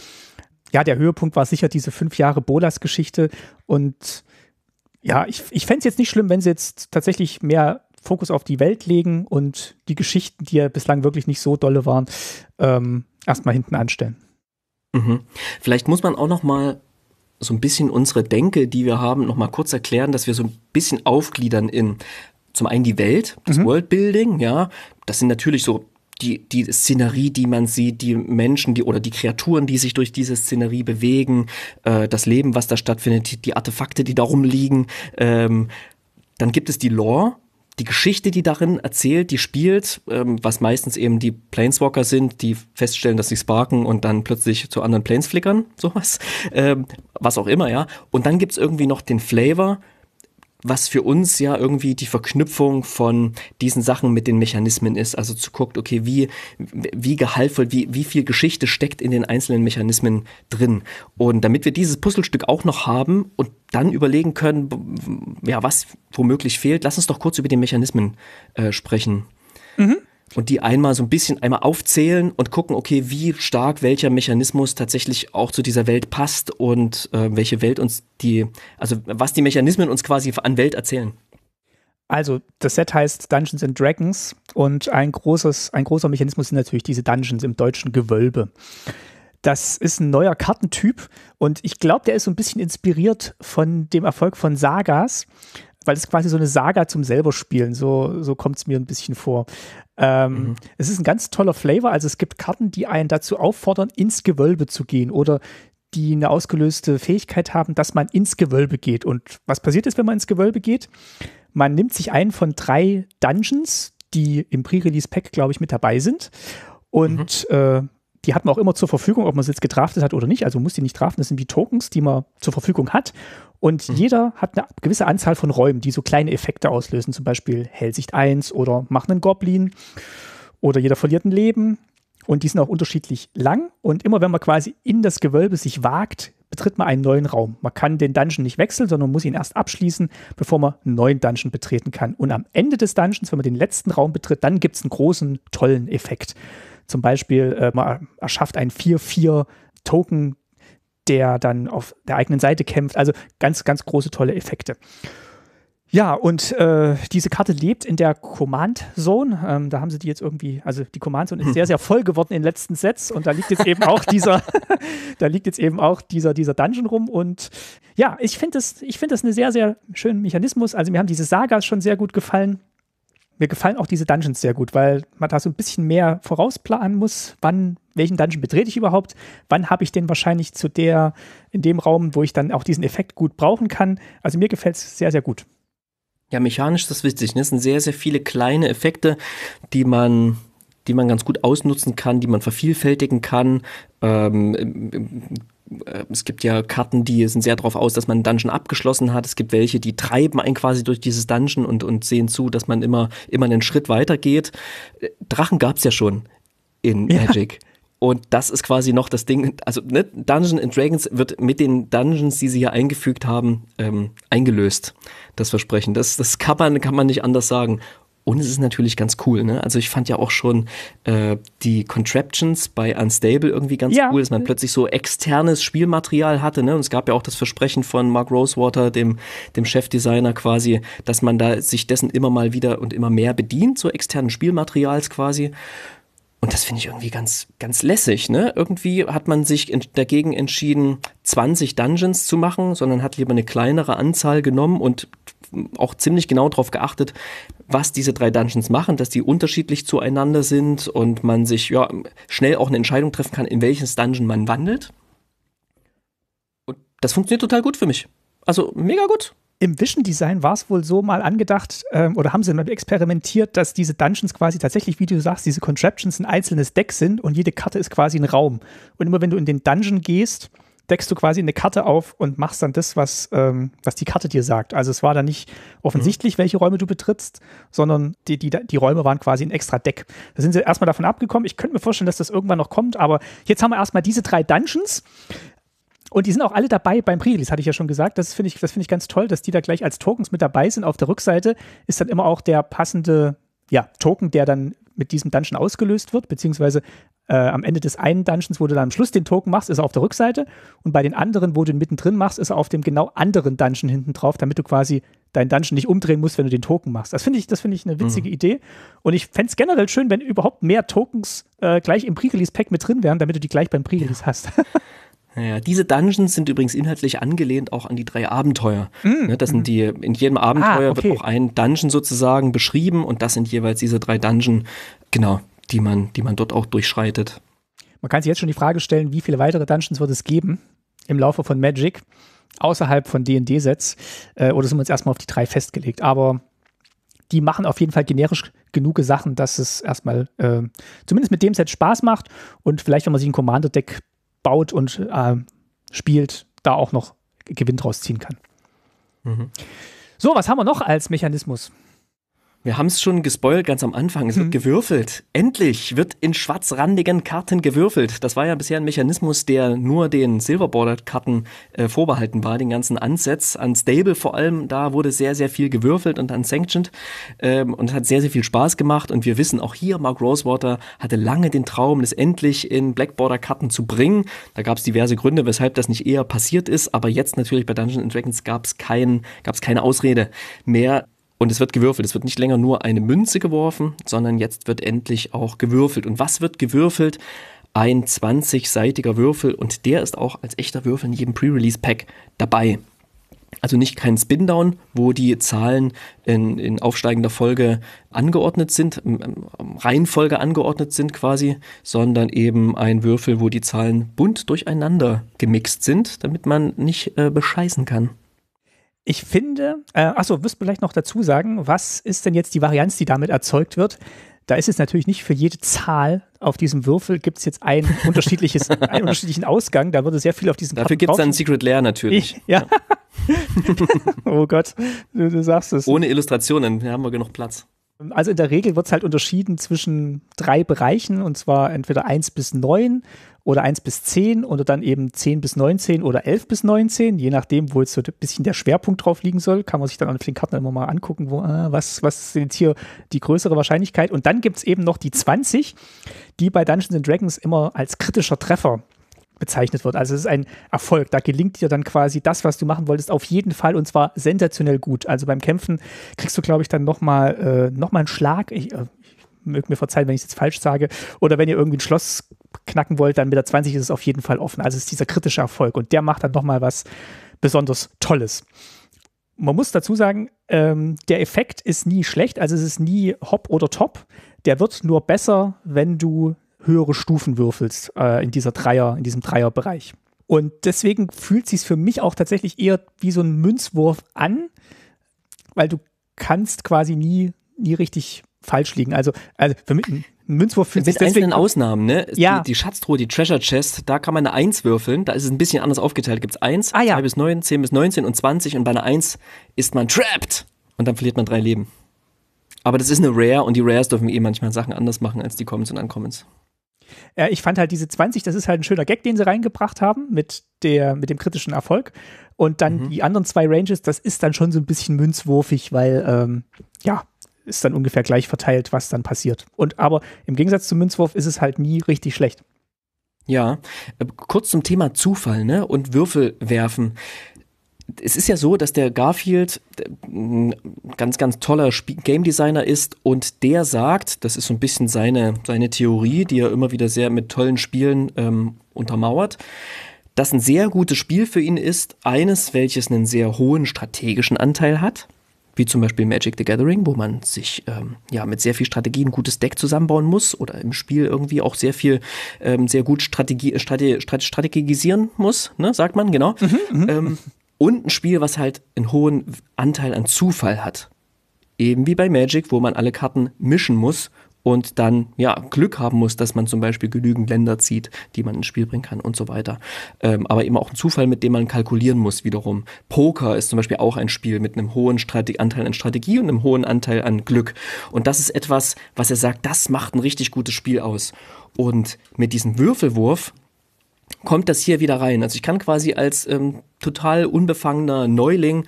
Ja, der Höhepunkt war sicher diese fünf Jahre Bolas-Geschichte und ja, ich, ich fände es jetzt nicht schlimm, wenn sie jetzt tatsächlich mehr Fokus auf die Welt legen und die Geschichten, die ja bislang wirklich nicht so dolle waren, ähm, erstmal hinten anstellen. Mhm. Vielleicht muss man auch noch mal so ein bisschen unsere Denke, die wir haben, nochmal kurz erklären, dass wir so ein bisschen aufgliedern in zum einen die Welt, das mhm. Worldbuilding, ja, das sind natürlich so die, die Szenerie, die man sieht, die Menschen, die oder die Kreaturen, die sich durch diese Szenerie bewegen, äh, das Leben, was da stattfindet, die, die Artefakte, die darum liegen. Ähm, dann gibt es die Lore, die Geschichte, die darin erzählt, die spielt, ähm, was meistens eben die Planeswalker sind, die feststellen, dass sie sparken und dann plötzlich zu anderen Planes flickern, sowas, ähm, was auch immer, ja. Und dann gibt's irgendwie noch den Flavor, was für uns ja irgendwie die Verknüpfung von diesen Sachen mit den Mechanismen ist. Also zu gucken, okay, wie, wie gehaltvoll, wie, wie viel Geschichte steckt in den einzelnen Mechanismen drin. Und damit wir dieses Puzzlestück auch noch haben und dann überlegen können, ja, was womöglich fehlt, lass uns doch kurz über die Mechanismen äh, sprechen. Mhm und die einmal so ein bisschen einmal aufzählen und gucken, okay, wie stark welcher Mechanismus tatsächlich auch zu dieser Welt passt und äh, welche Welt uns die, also was die Mechanismen uns quasi an Welt erzählen. Also, das Set heißt Dungeons and Dragons und ein großes, ein großer Mechanismus sind natürlich diese Dungeons im deutschen Gewölbe. Das ist ein neuer Kartentyp und ich glaube, der ist so ein bisschen inspiriert von dem Erfolg von Sagas, weil es quasi so eine Saga zum selber spielen, so, so kommt es mir ein bisschen vor. Ähm, mhm. Es ist ein ganz toller Flavor. Also es gibt Karten, die einen dazu auffordern, ins Gewölbe zu gehen oder die eine ausgelöste Fähigkeit haben, dass man ins Gewölbe geht. Und was passiert ist, wenn man ins Gewölbe geht? Man nimmt sich einen von drei Dungeons, die im Pre-Release-Pack, glaube ich, mit dabei sind. Und mhm. äh, die hat man auch immer zur Verfügung, ob man es jetzt gedraftet hat oder nicht. Also man muss die nicht draften, das sind wie Tokens, die man zur Verfügung hat. Und mhm. jeder hat eine gewisse Anzahl von Räumen, die so kleine Effekte auslösen, zum Beispiel Hellsicht 1 oder machen einen Goblin oder jeder verliert ein Leben. Und die sind auch unterschiedlich lang. Und immer wenn man quasi in das Gewölbe sich wagt, betritt man einen neuen Raum. Man kann den Dungeon nicht wechseln, sondern muss ihn erst abschließen, bevor man einen neuen Dungeon betreten kann. Und am Ende des Dungeons, wenn man den letzten Raum betritt, dann gibt es einen großen, tollen Effekt. Zum Beispiel, äh, man erschafft einen 4-4-Token, der dann auf der eigenen Seite kämpft. Also ganz, ganz große, tolle Effekte. Ja, und äh, diese Karte lebt in der Command Zone. Ähm, da haben sie die jetzt irgendwie, also die Command Zone ist sehr, sehr voll geworden in den letzten Sets und da liegt jetzt eben auch dieser, da liegt jetzt eben auch dieser, dieser Dungeon rum. Und ja, ich finde das, ich finde das einen sehr, sehr schönen Mechanismus. Also mir haben diese Sagas schon sehr gut gefallen mir gefallen auch diese Dungeons sehr gut, weil man da so ein bisschen mehr vorausplanen muss, wann, welchen Dungeon betrete ich überhaupt, wann habe ich den wahrscheinlich zu der, in dem Raum, wo ich dann auch diesen Effekt gut brauchen kann. Also mir gefällt es sehr, sehr gut. Ja, mechanisch ist das witzig. Ne? Es sind sehr, sehr viele kleine Effekte, die man die man ganz gut ausnutzen kann, die man vervielfältigen kann. Ähm, äh, es gibt ja Karten, die sind sehr darauf aus, dass man einen Dungeon abgeschlossen hat. Es gibt welche, die treiben einen quasi durch dieses Dungeon und, und sehen zu, dass man immer, immer einen Schritt weiter geht. Äh, Drachen gab es ja schon in ja. Magic. Und das ist quasi noch das Ding, also ne, Dungeons and Dragons wird mit den Dungeons, die sie hier eingefügt haben, ähm, eingelöst. Das Versprechen. Das, das kann, man, kann man nicht anders sagen. Und es ist natürlich ganz cool, ne? Also ich fand ja auch schon äh, die Contraptions bei Unstable irgendwie ganz ja. cool, dass man plötzlich so externes Spielmaterial hatte, ne? Und es gab ja auch das Versprechen von Mark Rosewater, dem, dem Chefdesigner quasi, dass man da sich dessen immer mal wieder und immer mehr bedient, so externen Spielmaterials quasi. Und das finde ich irgendwie ganz, ganz lässig, ne? Irgendwie hat man sich dagegen entschieden, 20 Dungeons zu machen, sondern hat lieber eine kleinere Anzahl genommen und auch ziemlich genau darauf geachtet, was diese drei Dungeons machen, dass die unterschiedlich zueinander sind und man sich ja schnell auch eine Entscheidung treffen kann, in welches Dungeon man wandelt. Und das funktioniert total gut für mich. Also mega gut. Im Vision Design war es wohl so mal angedacht ähm, oder haben sie mal experimentiert, dass diese Dungeons quasi tatsächlich, wie du sagst, diese Contraptions ein einzelnes Deck sind und jede Karte ist quasi ein Raum. Und immer wenn du in den Dungeon gehst, deckst du quasi eine Karte auf und machst dann das, was, ähm, was die Karte dir sagt. Also es war dann nicht offensichtlich, mhm. welche Räume du betrittst, sondern die, die, die Räume waren quasi ein extra Deck. Da sind sie erstmal davon abgekommen. Ich könnte mir vorstellen, dass das irgendwann noch kommt, aber jetzt haben wir erstmal diese drei Dungeons. Und die sind auch alle dabei beim Pre-Release, hatte ich ja schon gesagt. Das finde ich, find ich ganz toll, dass die da gleich als Tokens mit dabei sind. Auf der Rückseite ist dann immer auch der passende ja, Token, der dann mit diesem Dungeon ausgelöst wird, beziehungsweise äh, am Ende des einen Dungeons, wo du dann am Schluss den Token machst, ist er auf der Rückseite und bei den anderen, wo du ihn mittendrin machst, ist er auf dem genau anderen Dungeon hinten drauf, damit du quasi deinen Dungeon nicht umdrehen musst, wenn du den Token machst. Das finde ich, das ich eine witzige mhm. Idee und ich fände es generell schön, wenn überhaupt mehr Tokens äh, gleich im Pre-Release-Pack mit drin wären, damit du die gleich beim Pre-Release ja. hast. Ja, diese Dungeons sind übrigens inhaltlich angelehnt auch an die drei Abenteuer. Mm, das sind mm. die, in jedem Abenteuer ah, okay. wird auch ein Dungeon sozusagen beschrieben und das sind jeweils diese drei Dungeon, genau, die man, die man dort auch durchschreitet. Man kann sich jetzt schon die Frage stellen, wie viele weitere Dungeons wird es geben im Laufe von Magic, außerhalb von D&D-Sets, äh, oder sind wir uns erstmal auf die drei festgelegt. Aber die machen auf jeden Fall generisch genug Sachen, dass es erstmal äh, zumindest mit dem Set Spaß macht und vielleicht, wenn man sich ein Commander-Deck baut und äh, spielt, da auch noch Gewinn draus ziehen kann. Mhm. So, was haben wir noch als Mechanismus? Wir haben es schon gespoilt ganz am Anfang. Es wird mhm. gewürfelt. Endlich wird in schwarzrandigen Karten gewürfelt. Das war ja bisher ein Mechanismus, der nur den Silverbordered-Karten äh, vorbehalten war, den ganzen Ansatz. An Stable vor allem, da wurde sehr, sehr viel gewürfelt und unsanctioned. Ähm, und es hat sehr, sehr viel Spaß gemacht. Und wir wissen auch hier, Mark Rosewater hatte lange den Traum, es endlich in Blackborder-Karten zu bringen. Da gab es diverse Gründe, weshalb das nicht eher passiert ist. Aber jetzt natürlich bei Dungeons Dragons gab es kein, gab's keine Ausrede mehr und es wird gewürfelt. Es wird nicht länger nur eine Münze geworfen, sondern jetzt wird endlich auch gewürfelt. Und was wird gewürfelt? Ein 20-seitiger Würfel und der ist auch als echter Würfel in jedem Pre-Release-Pack dabei. Also nicht kein Spin-Down, wo die Zahlen in, in aufsteigender Folge angeordnet sind, Reihenfolge angeordnet sind quasi, sondern eben ein Würfel, wo die Zahlen bunt durcheinander gemixt sind, damit man nicht äh, bescheißen kann. Ich finde, äh, achso, wirst du vielleicht noch dazu sagen, was ist denn jetzt die Varianz, die damit erzeugt wird? Da ist es natürlich nicht für jede Zahl auf diesem Würfel gibt es jetzt ein unterschiedliches, einen unterschiedlichen Ausgang. Da würde sehr viel auf diesem Dafür gibt es dann Secret Lair natürlich. Ich, ja. oh Gott, du, du, sagst es. Ohne Illustrationen, haben wir genug Platz. Also in der Regel wird es halt unterschieden zwischen drei Bereichen und zwar entweder 1 bis 9 oder 1 bis 10 oder dann eben 10 bis 19 oder 11 bis 19, je nachdem, wo jetzt so ein bisschen der Schwerpunkt drauf liegen soll, kann man sich dann auf den Karten immer mal angucken, wo, äh, was, was ist jetzt hier die größere Wahrscheinlichkeit. Und dann gibt es eben noch die 20, die bei Dungeons and Dragons immer als kritischer Treffer bezeichnet wird. Also es ist ein Erfolg. Da gelingt dir dann quasi das, was du machen wolltest, auf jeden Fall und zwar sensationell gut. Also beim Kämpfen kriegst du, glaube ich, dann nochmal äh, noch einen Schlag. Ich, äh, mögt mir verzeihen, wenn ich es jetzt falsch sage. Oder wenn ihr irgendwie ein Schloss knacken wollt, dann mit der 20 ist es auf jeden Fall offen. Also es ist dieser kritische Erfolg und der macht dann nochmal was besonders Tolles. Man muss dazu sagen, ähm, der Effekt ist nie schlecht, also es ist nie hopp oder top. Der wird nur besser, wenn du höhere Stufen würfelst äh, in dieser Dreier, in diesem Dreierbereich. Und deswegen fühlt sich für mich auch tatsächlich eher wie so ein Münzwurf an, weil du kannst quasi nie, nie richtig falsch liegen. Also, also für mich, ein Münzwurf fühlt Mit sich deswegen einzelnen Ausnahmen, ne? Ja. Die, die Schatztruhe, die Treasure Chest, da kann man eine 1 würfeln. Da ist es ein bisschen anders aufgeteilt. Gibt es 1, Ah, ja. 2 bis 9, 10 bis 19 und 20 und bei einer 1 ist man trapped und dann verliert man drei Leben. Aber das ist eine Rare und die Rares dürfen eh manchmal Sachen anders machen als die Commons und Uncommons. Ja, ich fand halt diese 20, das ist halt ein schöner Gag, den sie reingebracht haben mit, der, mit dem kritischen Erfolg. Und dann die anderen zwei Ranges, das ist dann schon so ein bisschen münzwurfig, weil, ähm, ja, ist dann ungefähr gleich verteilt, was dann passiert. Und aber im Gegensatz zum Münzwurf ist es halt nie richtig schlecht. Ja, äh, kurz zum Thema Zufall ne? und Würfel werfen. Es ist ja so, dass der Garfield äh, ein ganz, ganz toller Game Designer ist und der sagt, das ist so ein bisschen seine, seine Theorie, die er immer wieder sehr mit tollen Spielen ähm, untermauert, dass ein sehr gutes Spiel für ihn ist, eines, welches einen sehr hohen strategischen Anteil hat, wie zum Beispiel Magic the Gathering, wo man sich ähm, ja mit sehr viel Strategie ein gutes Deck zusammenbauen muss oder im Spiel irgendwie auch sehr viel ähm, sehr gut Strategie, Strate, Strate, strategisieren muss, ne, sagt man, genau. ähm, und ein Spiel, was halt einen hohen Anteil an Zufall hat. Eben wie bei Magic, wo man alle Karten mischen muss und dann ja Glück haben muss, dass man zum Beispiel genügend Länder zieht, die man ins Spiel bringen kann und so weiter. Ähm, aber eben auch ein Zufall, mit dem man kalkulieren muss wiederum. Poker ist zum Beispiel auch ein Spiel mit einem hohen Strate Anteil an Strategie und einem hohen Anteil an Glück. Und das ist etwas, was er sagt, das macht ein richtig gutes Spiel aus. Und mit diesem Würfelwurf kommt das hier wieder rein. Also ich kann quasi als ähm, total unbefangener Neuling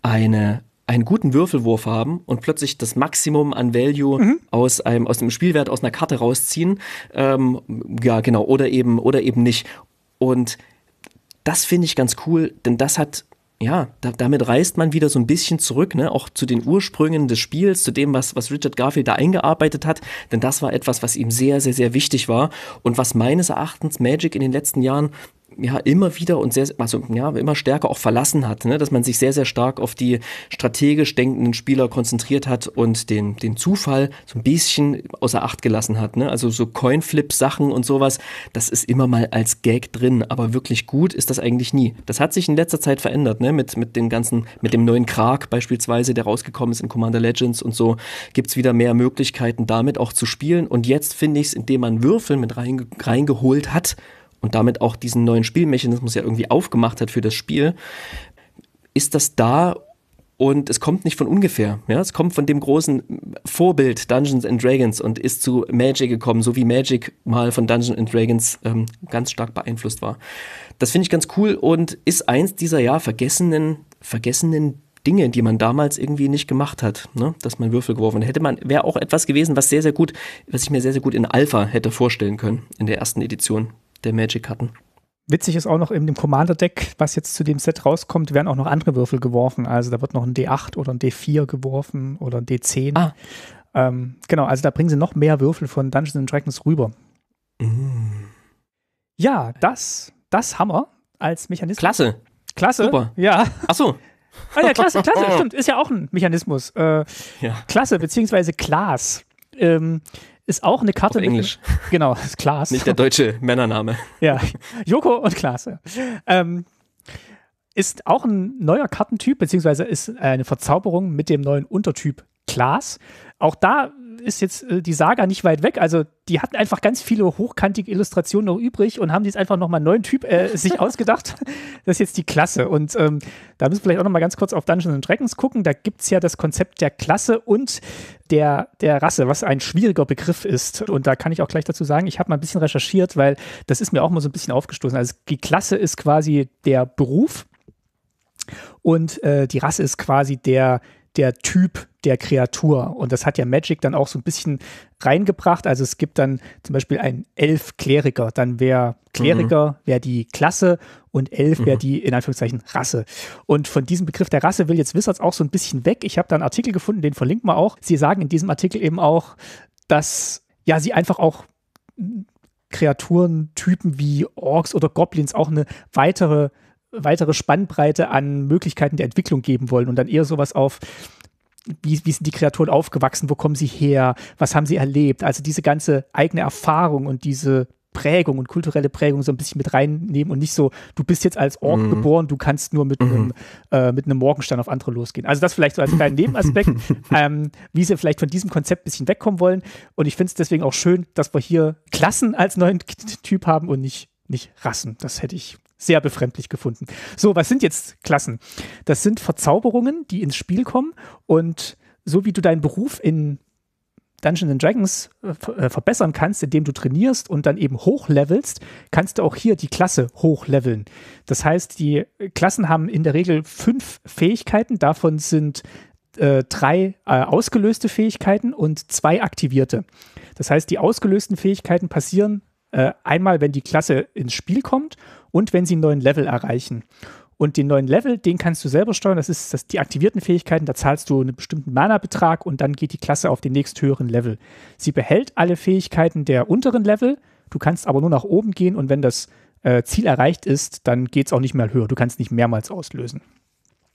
eine einen guten Würfelwurf haben und plötzlich das Maximum an Value aus einem aus dem Spielwert aus einer Karte rausziehen. Ähm, ja, genau, oder eben oder eben nicht. Und das finde ich ganz cool, denn das hat ja, da, damit reist man wieder so ein bisschen zurück, ne, auch zu den Ursprüngen des Spiels, zu dem, was, was Richard Garfield da eingearbeitet hat, denn das war etwas, was ihm sehr, sehr, sehr wichtig war und was meines Erachtens Magic in den letzten Jahren ja immer wieder und sehr, also ja, immer stärker auch verlassen hat, ne? dass man sich sehr, sehr stark auf die strategisch denkenden Spieler konzentriert hat und den, den Zufall so ein bisschen außer Acht gelassen hat. Ne? Also so Coinflip-Sachen und sowas, das ist immer mal als Gag drin, aber wirklich gut ist das eigentlich nie. Das hat sich in letzter Zeit verändert, ne? mit, mit den ganzen, mit dem neuen Krag beispielsweise, der rausgekommen ist in Commander Legends und so, gibt's wieder mehr Möglichkeiten, damit auch zu spielen. Und jetzt finde ich es, indem man Würfel mit reinge reingeholt hat, und damit auch diesen neuen Spielmechanismus ja irgendwie aufgemacht hat für das Spiel, ist das da und es kommt nicht von ungefähr. Ja? Es kommt von dem großen Vorbild Dungeons and Dragons und ist zu Magic gekommen, so wie Magic mal von Dungeons and Dragons ähm, ganz stark beeinflusst war. Das finde ich ganz cool und ist eins dieser ja vergessenen, vergessenen Dinge, die man damals irgendwie nicht gemacht hat, ne? dass man Würfel geworfen. Hätte man, wäre auch etwas gewesen, was sehr, sehr gut, was ich mir sehr, sehr gut in Alpha hätte vorstellen können, in der ersten Edition der Magic-Karten. Witzig ist auch noch in dem Commander-Deck, was jetzt zu dem Set rauskommt, werden auch noch andere Würfel geworfen. Also da wird noch ein D8 oder ein D4 geworfen oder ein D10. Ah. Ähm, genau, also da bringen sie noch mehr Würfel von Dungeons and Dragons rüber. Mm. Ja, das, das wir als Mechanismus. Klasse. Klasse. Super. Ja. Ach so. Ah ja, klasse, klasse, stimmt, ist ja auch ein Mechanismus. Äh, Ja. Klasse, beziehungsweise Class. Ähm, ist auch eine Karte Auf Englisch. Mit, genau, ist Klaas. Nicht der deutsche Männername. Ja, Joko und Klaas. Ähm, ist auch ein neuer Kartentyp, beziehungsweise ist eine Verzauberung mit dem neuen Untertyp Klaas. Auch da ist jetzt äh, die Saga nicht weit weg. Also die hatten einfach ganz viele hochkantige Illustrationen noch übrig und haben jetzt einfach nochmal einen neuen Typ äh, sich ausgedacht. Das ist jetzt die Klasse. Und ähm, da müssen wir vielleicht auch nochmal ganz kurz auf Dungeons and Dragons gucken. Da gibt es ja das Konzept der Klasse und der, der Rasse, was ein schwieriger Begriff ist. Und da kann ich auch gleich dazu sagen, ich habe mal ein bisschen recherchiert, weil das ist mir auch mal so ein bisschen aufgestoßen. Also die Klasse ist quasi der Beruf und äh, die Rasse ist quasi der, der Typ der Kreatur. Und das hat ja Magic dann auch so ein bisschen reingebracht. Also es gibt dann zum Beispiel einen Elf-Kleriker. Dann wäre Kleriker wäre die Klasse und Elf wäre die in Anführungszeichen Rasse. Und von diesem Begriff der Rasse will jetzt Wizards auch so ein bisschen weg. Ich habe da einen Artikel gefunden, den verlinken wir auch. Sie sagen in diesem Artikel eben auch, dass ja sie einfach auch Kreaturen, Typen wie Orks oder Goblins auch eine weitere weitere Spannbreite an Möglichkeiten der Entwicklung geben wollen und dann eher sowas auf, wie, wie sind die Kreaturen aufgewachsen, wo kommen sie her, was haben sie erlebt, also diese ganze eigene Erfahrung und diese Prägung und kulturelle Prägung so ein bisschen mit reinnehmen und nicht so, du bist jetzt als Ork Mhm. geboren, du kannst nur mit einem äh, mit einem Morgenstern auf andere losgehen. Also das vielleicht so als kleinen Nebenaspekt, ähm, wie sie vielleicht von diesem Konzept ein bisschen wegkommen wollen. Und ich finde es deswegen auch schön, dass wir hier Klassen als neuen Typ haben und nicht, nicht Rassen. Das hätte ich sehr befremdlich gefunden. So, was sind jetzt Klassen? Das sind Verzauberungen, die ins Spiel kommen und so wie du deinen Beruf in Dungeons and Dragons äh, äh, verbessern kannst, indem du trainierst und dann eben hochlevelst, kannst du auch hier die Klasse hochleveln. Das heißt, die Klassen haben in der Regel fünf Fähigkeiten, davon sind äh, drei äh, ausgelöste Fähigkeiten und zwei aktivierte. Das heißt, die ausgelösten Fähigkeiten passieren äh, einmal, wenn die Klasse ins Spiel kommt und wenn sie einen neuen Level erreichen. Und den neuen Level, den kannst du selber steuern. Das ist das, die aktivierten Fähigkeiten. Da zahlst du einen bestimmten Mana-Betrag und dann geht die Klasse auf den nächsthöheren Level. Sie behält alle Fähigkeiten der unteren Level. Du kannst aber nur nach oben gehen und wenn das äh, Ziel erreicht ist, dann geht es auch nicht mehr höher. Du kannst nicht mehrmals auslösen.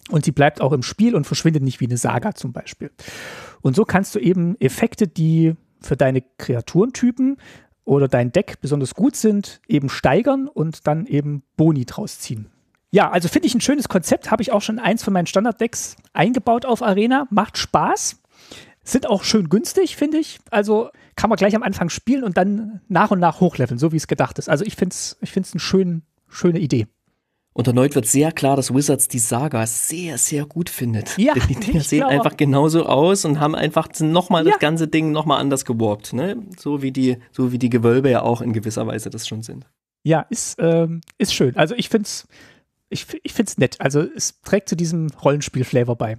Und sie bleibt auch im Spiel und verschwindet nicht wie eine Saga zum Beispiel. Und so kannst du eben Effekte, die für deine Kreaturentypen oder dein Deck besonders gut sind, eben steigern und dann eben Boni draus ziehen. Ja, also finde ich ein schönes Konzept. Habe ich auch schon eins von meinen Standarddecks eingebaut auf Arena. Macht Spaß. Sind auch schön günstig, finde ich. Also kann man gleich am Anfang spielen und dann nach und nach hochleveln, so wie es gedacht ist. Also ich finde es ich find's eine schön, schöne Idee. Und erneut wird sehr klar, dass Wizards die Saga sehr, sehr gut findet. Ja, Denn die Dinger sehen glaube einfach genauso aus und haben einfach nochmal Ja. das ganze Ding nochmal anders gewarpt. Ne? So, wie die, so wie die Gewölbe ja auch in gewisser Weise das schon sind. Ja, ist, ähm, ist schön. Also ich finde es ich, ich find's nett. Also es trägt zu diesem Rollenspiel-Flavor bei.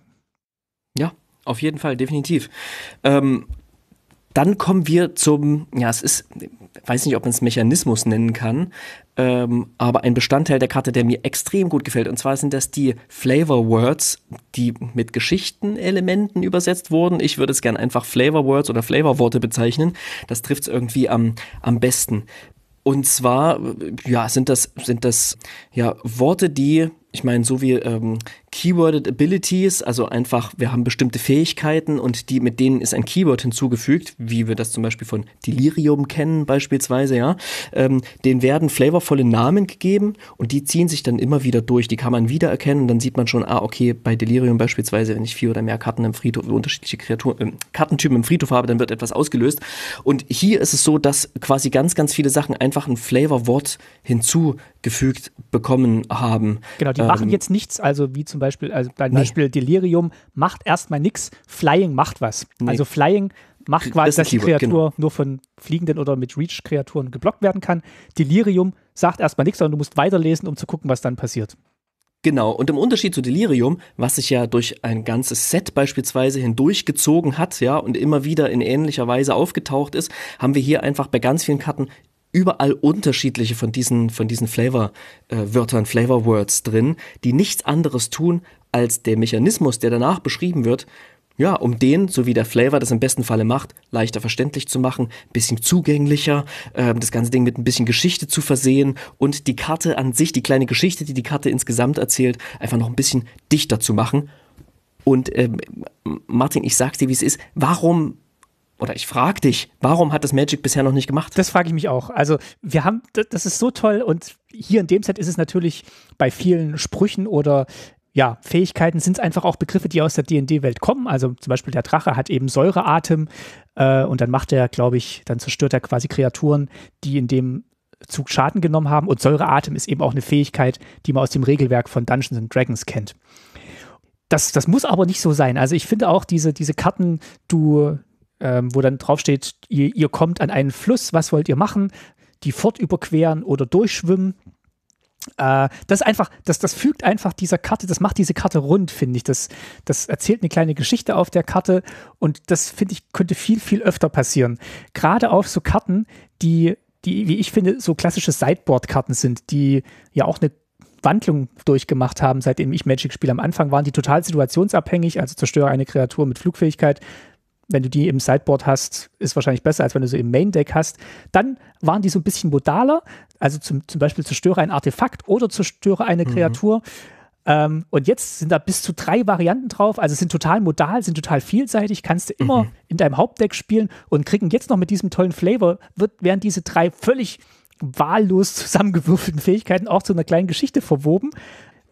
Ja, auf jeden Fall, definitiv. Ähm, dann kommen wir zum, ja, es ist, weiß nicht, ob man es Mechanismus nennen kann, ähm, aber ein Bestandteil der Karte, der mir extrem gut gefällt. Und zwar sind das die Flavor Words, die mit Geschichtenelementen übersetzt wurden. Ich würde es gern einfach Flavor Words oder Flavor Worte bezeichnen. Das trifft es irgendwie am, am besten. Und zwar, ja, sind das, sind das ja Worte, die, ich meine, so wie ähm, Keyworded Abilities, also einfach, wir haben bestimmte Fähigkeiten und die, mit denen ist ein Keyword hinzugefügt, wie wir das zum Beispiel von Delirium kennen, beispielsweise, ja. Ähm, denen werden flavorvolle Namen gegeben und die ziehen sich dann immer wieder durch. Die kann man wiedererkennen und dann sieht man schon, ah, okay, bei Delirium beispielsweise, wenn ich vier oder mehr Karten im Friedhof, unterschiedliche Kreaturen, ähm, Kartentypen im Friedhof habe, dann wird etwas ausgelöst. Und hier ist es so, dass quasi ganz, ganz viele Sachen einfach ein Flavorwort hinzugefügt bekommen haben. Genau, die machen jetzt nichts, also wie zum Beispiel, also beim Nee. Beispiel Delirium macht erstmal nichts, Flying macht was. Nee. Also Flying macht quasi, dass die Kreatur nur von fliegenden oder mit Reach-Kreaturen geblockt werden kann. Delirium sagt erstmal nichts, sondern du musst weiterlesen, um zu gucken, was dann passiert. Genau, und im Unterschied zu Delirium, was sich ja durch ein ganzes Set beispielsweise hindurchgezogen hat, ja, und immer wieder in ähnlicher Weise aufgetaucht ist, haben wir hier einfach bei ganz vielen Karten überall unterschiedliche von diesen, von diesen Flavor-Wörtern, Flavor-Words drin, die nichts anderes tun, als der Mechanismus, der danach beschrieben wird, ja, um den, so wie der Flavor das im besten Falle macht, leichter verständlich zu machen, ein bisschen zugänglicher, äh, das ganze Ding mit ein bisschen Geschichte zu versehen und die Karte an sich, die kleine Geschichte, die die Karte insgesamt erzählt, einfach noch ein bisschen dichter zu machen. Und ähm, Martin, ich sag's dir, wie es ist. Warum oder ich frage dich, warum hat das Magic bisher noch nicht gemacht? Das frage ich mich auch. Also wir haben, das ist so toll und hier in dem Set ist es natürlich bei vielen Sprüchen oder ja, Fähigkeiten sind es einfach auch Begriffe, die aus der D&D-Welt kommen. Also zum Beispiel der Drache hat eben Säureatem äh, und dann macht er, glaube ich, dann zerstört er quasi Kreaturen, die in dem Zug Schaden genommen haben. Und Säureatem ist eben auch eine Fähigkeit, die man aus dem Regelwerk von Dungeons and Dragons kennt. Das, das muss aber nicht so sein. Also ich finde auch diese, diese Karten, du, ähm, wo dann draufsteht, ihr, ihr kommt an einen Fluss, was wollt ihr machen? Die fortüberqueren oder durchschwimmen äh, das einfach, das, das fügt einfach dieser Karte, das macht diese Karte rund, finde ich. Das, das erzählt eine kleine Geschichte auf der Karte und das, finde ich, könnte viel, viel öfter passieren. Gerade auf so Karten, die, die, wie ich finde, so klassische Sideboard-Karten sind, die ja auch eine Wandlung durchgemacht haben, seitdem ich Magic spiele. Am Anfang waren die total situationsabhängig, also zerstöre eine Kreatur mit Flugfähigkeit wenn du die im Sideboard hast, ist wahrscheinlich besser, als wenn du sie im Main Deck hast. Dann waren die so ein bisschen modaler, also zum, zum Beispiel zerstöre ein Artefakt oder zerstöre eine mhm. Kreatur. Ähm, und jetzt sind da bis zu drei Varianten drauf, also sind total modal, sind total vielseitig, kannst du immer mhm. in deinem Hauptdeck spielen und kriegen jetzt noch mit diesem tollen Flavor, wird, werden diese drei völlig wahllos zusammengewürfelten Fähigkeiten auch zu einer kleinen Geschichte verwoben,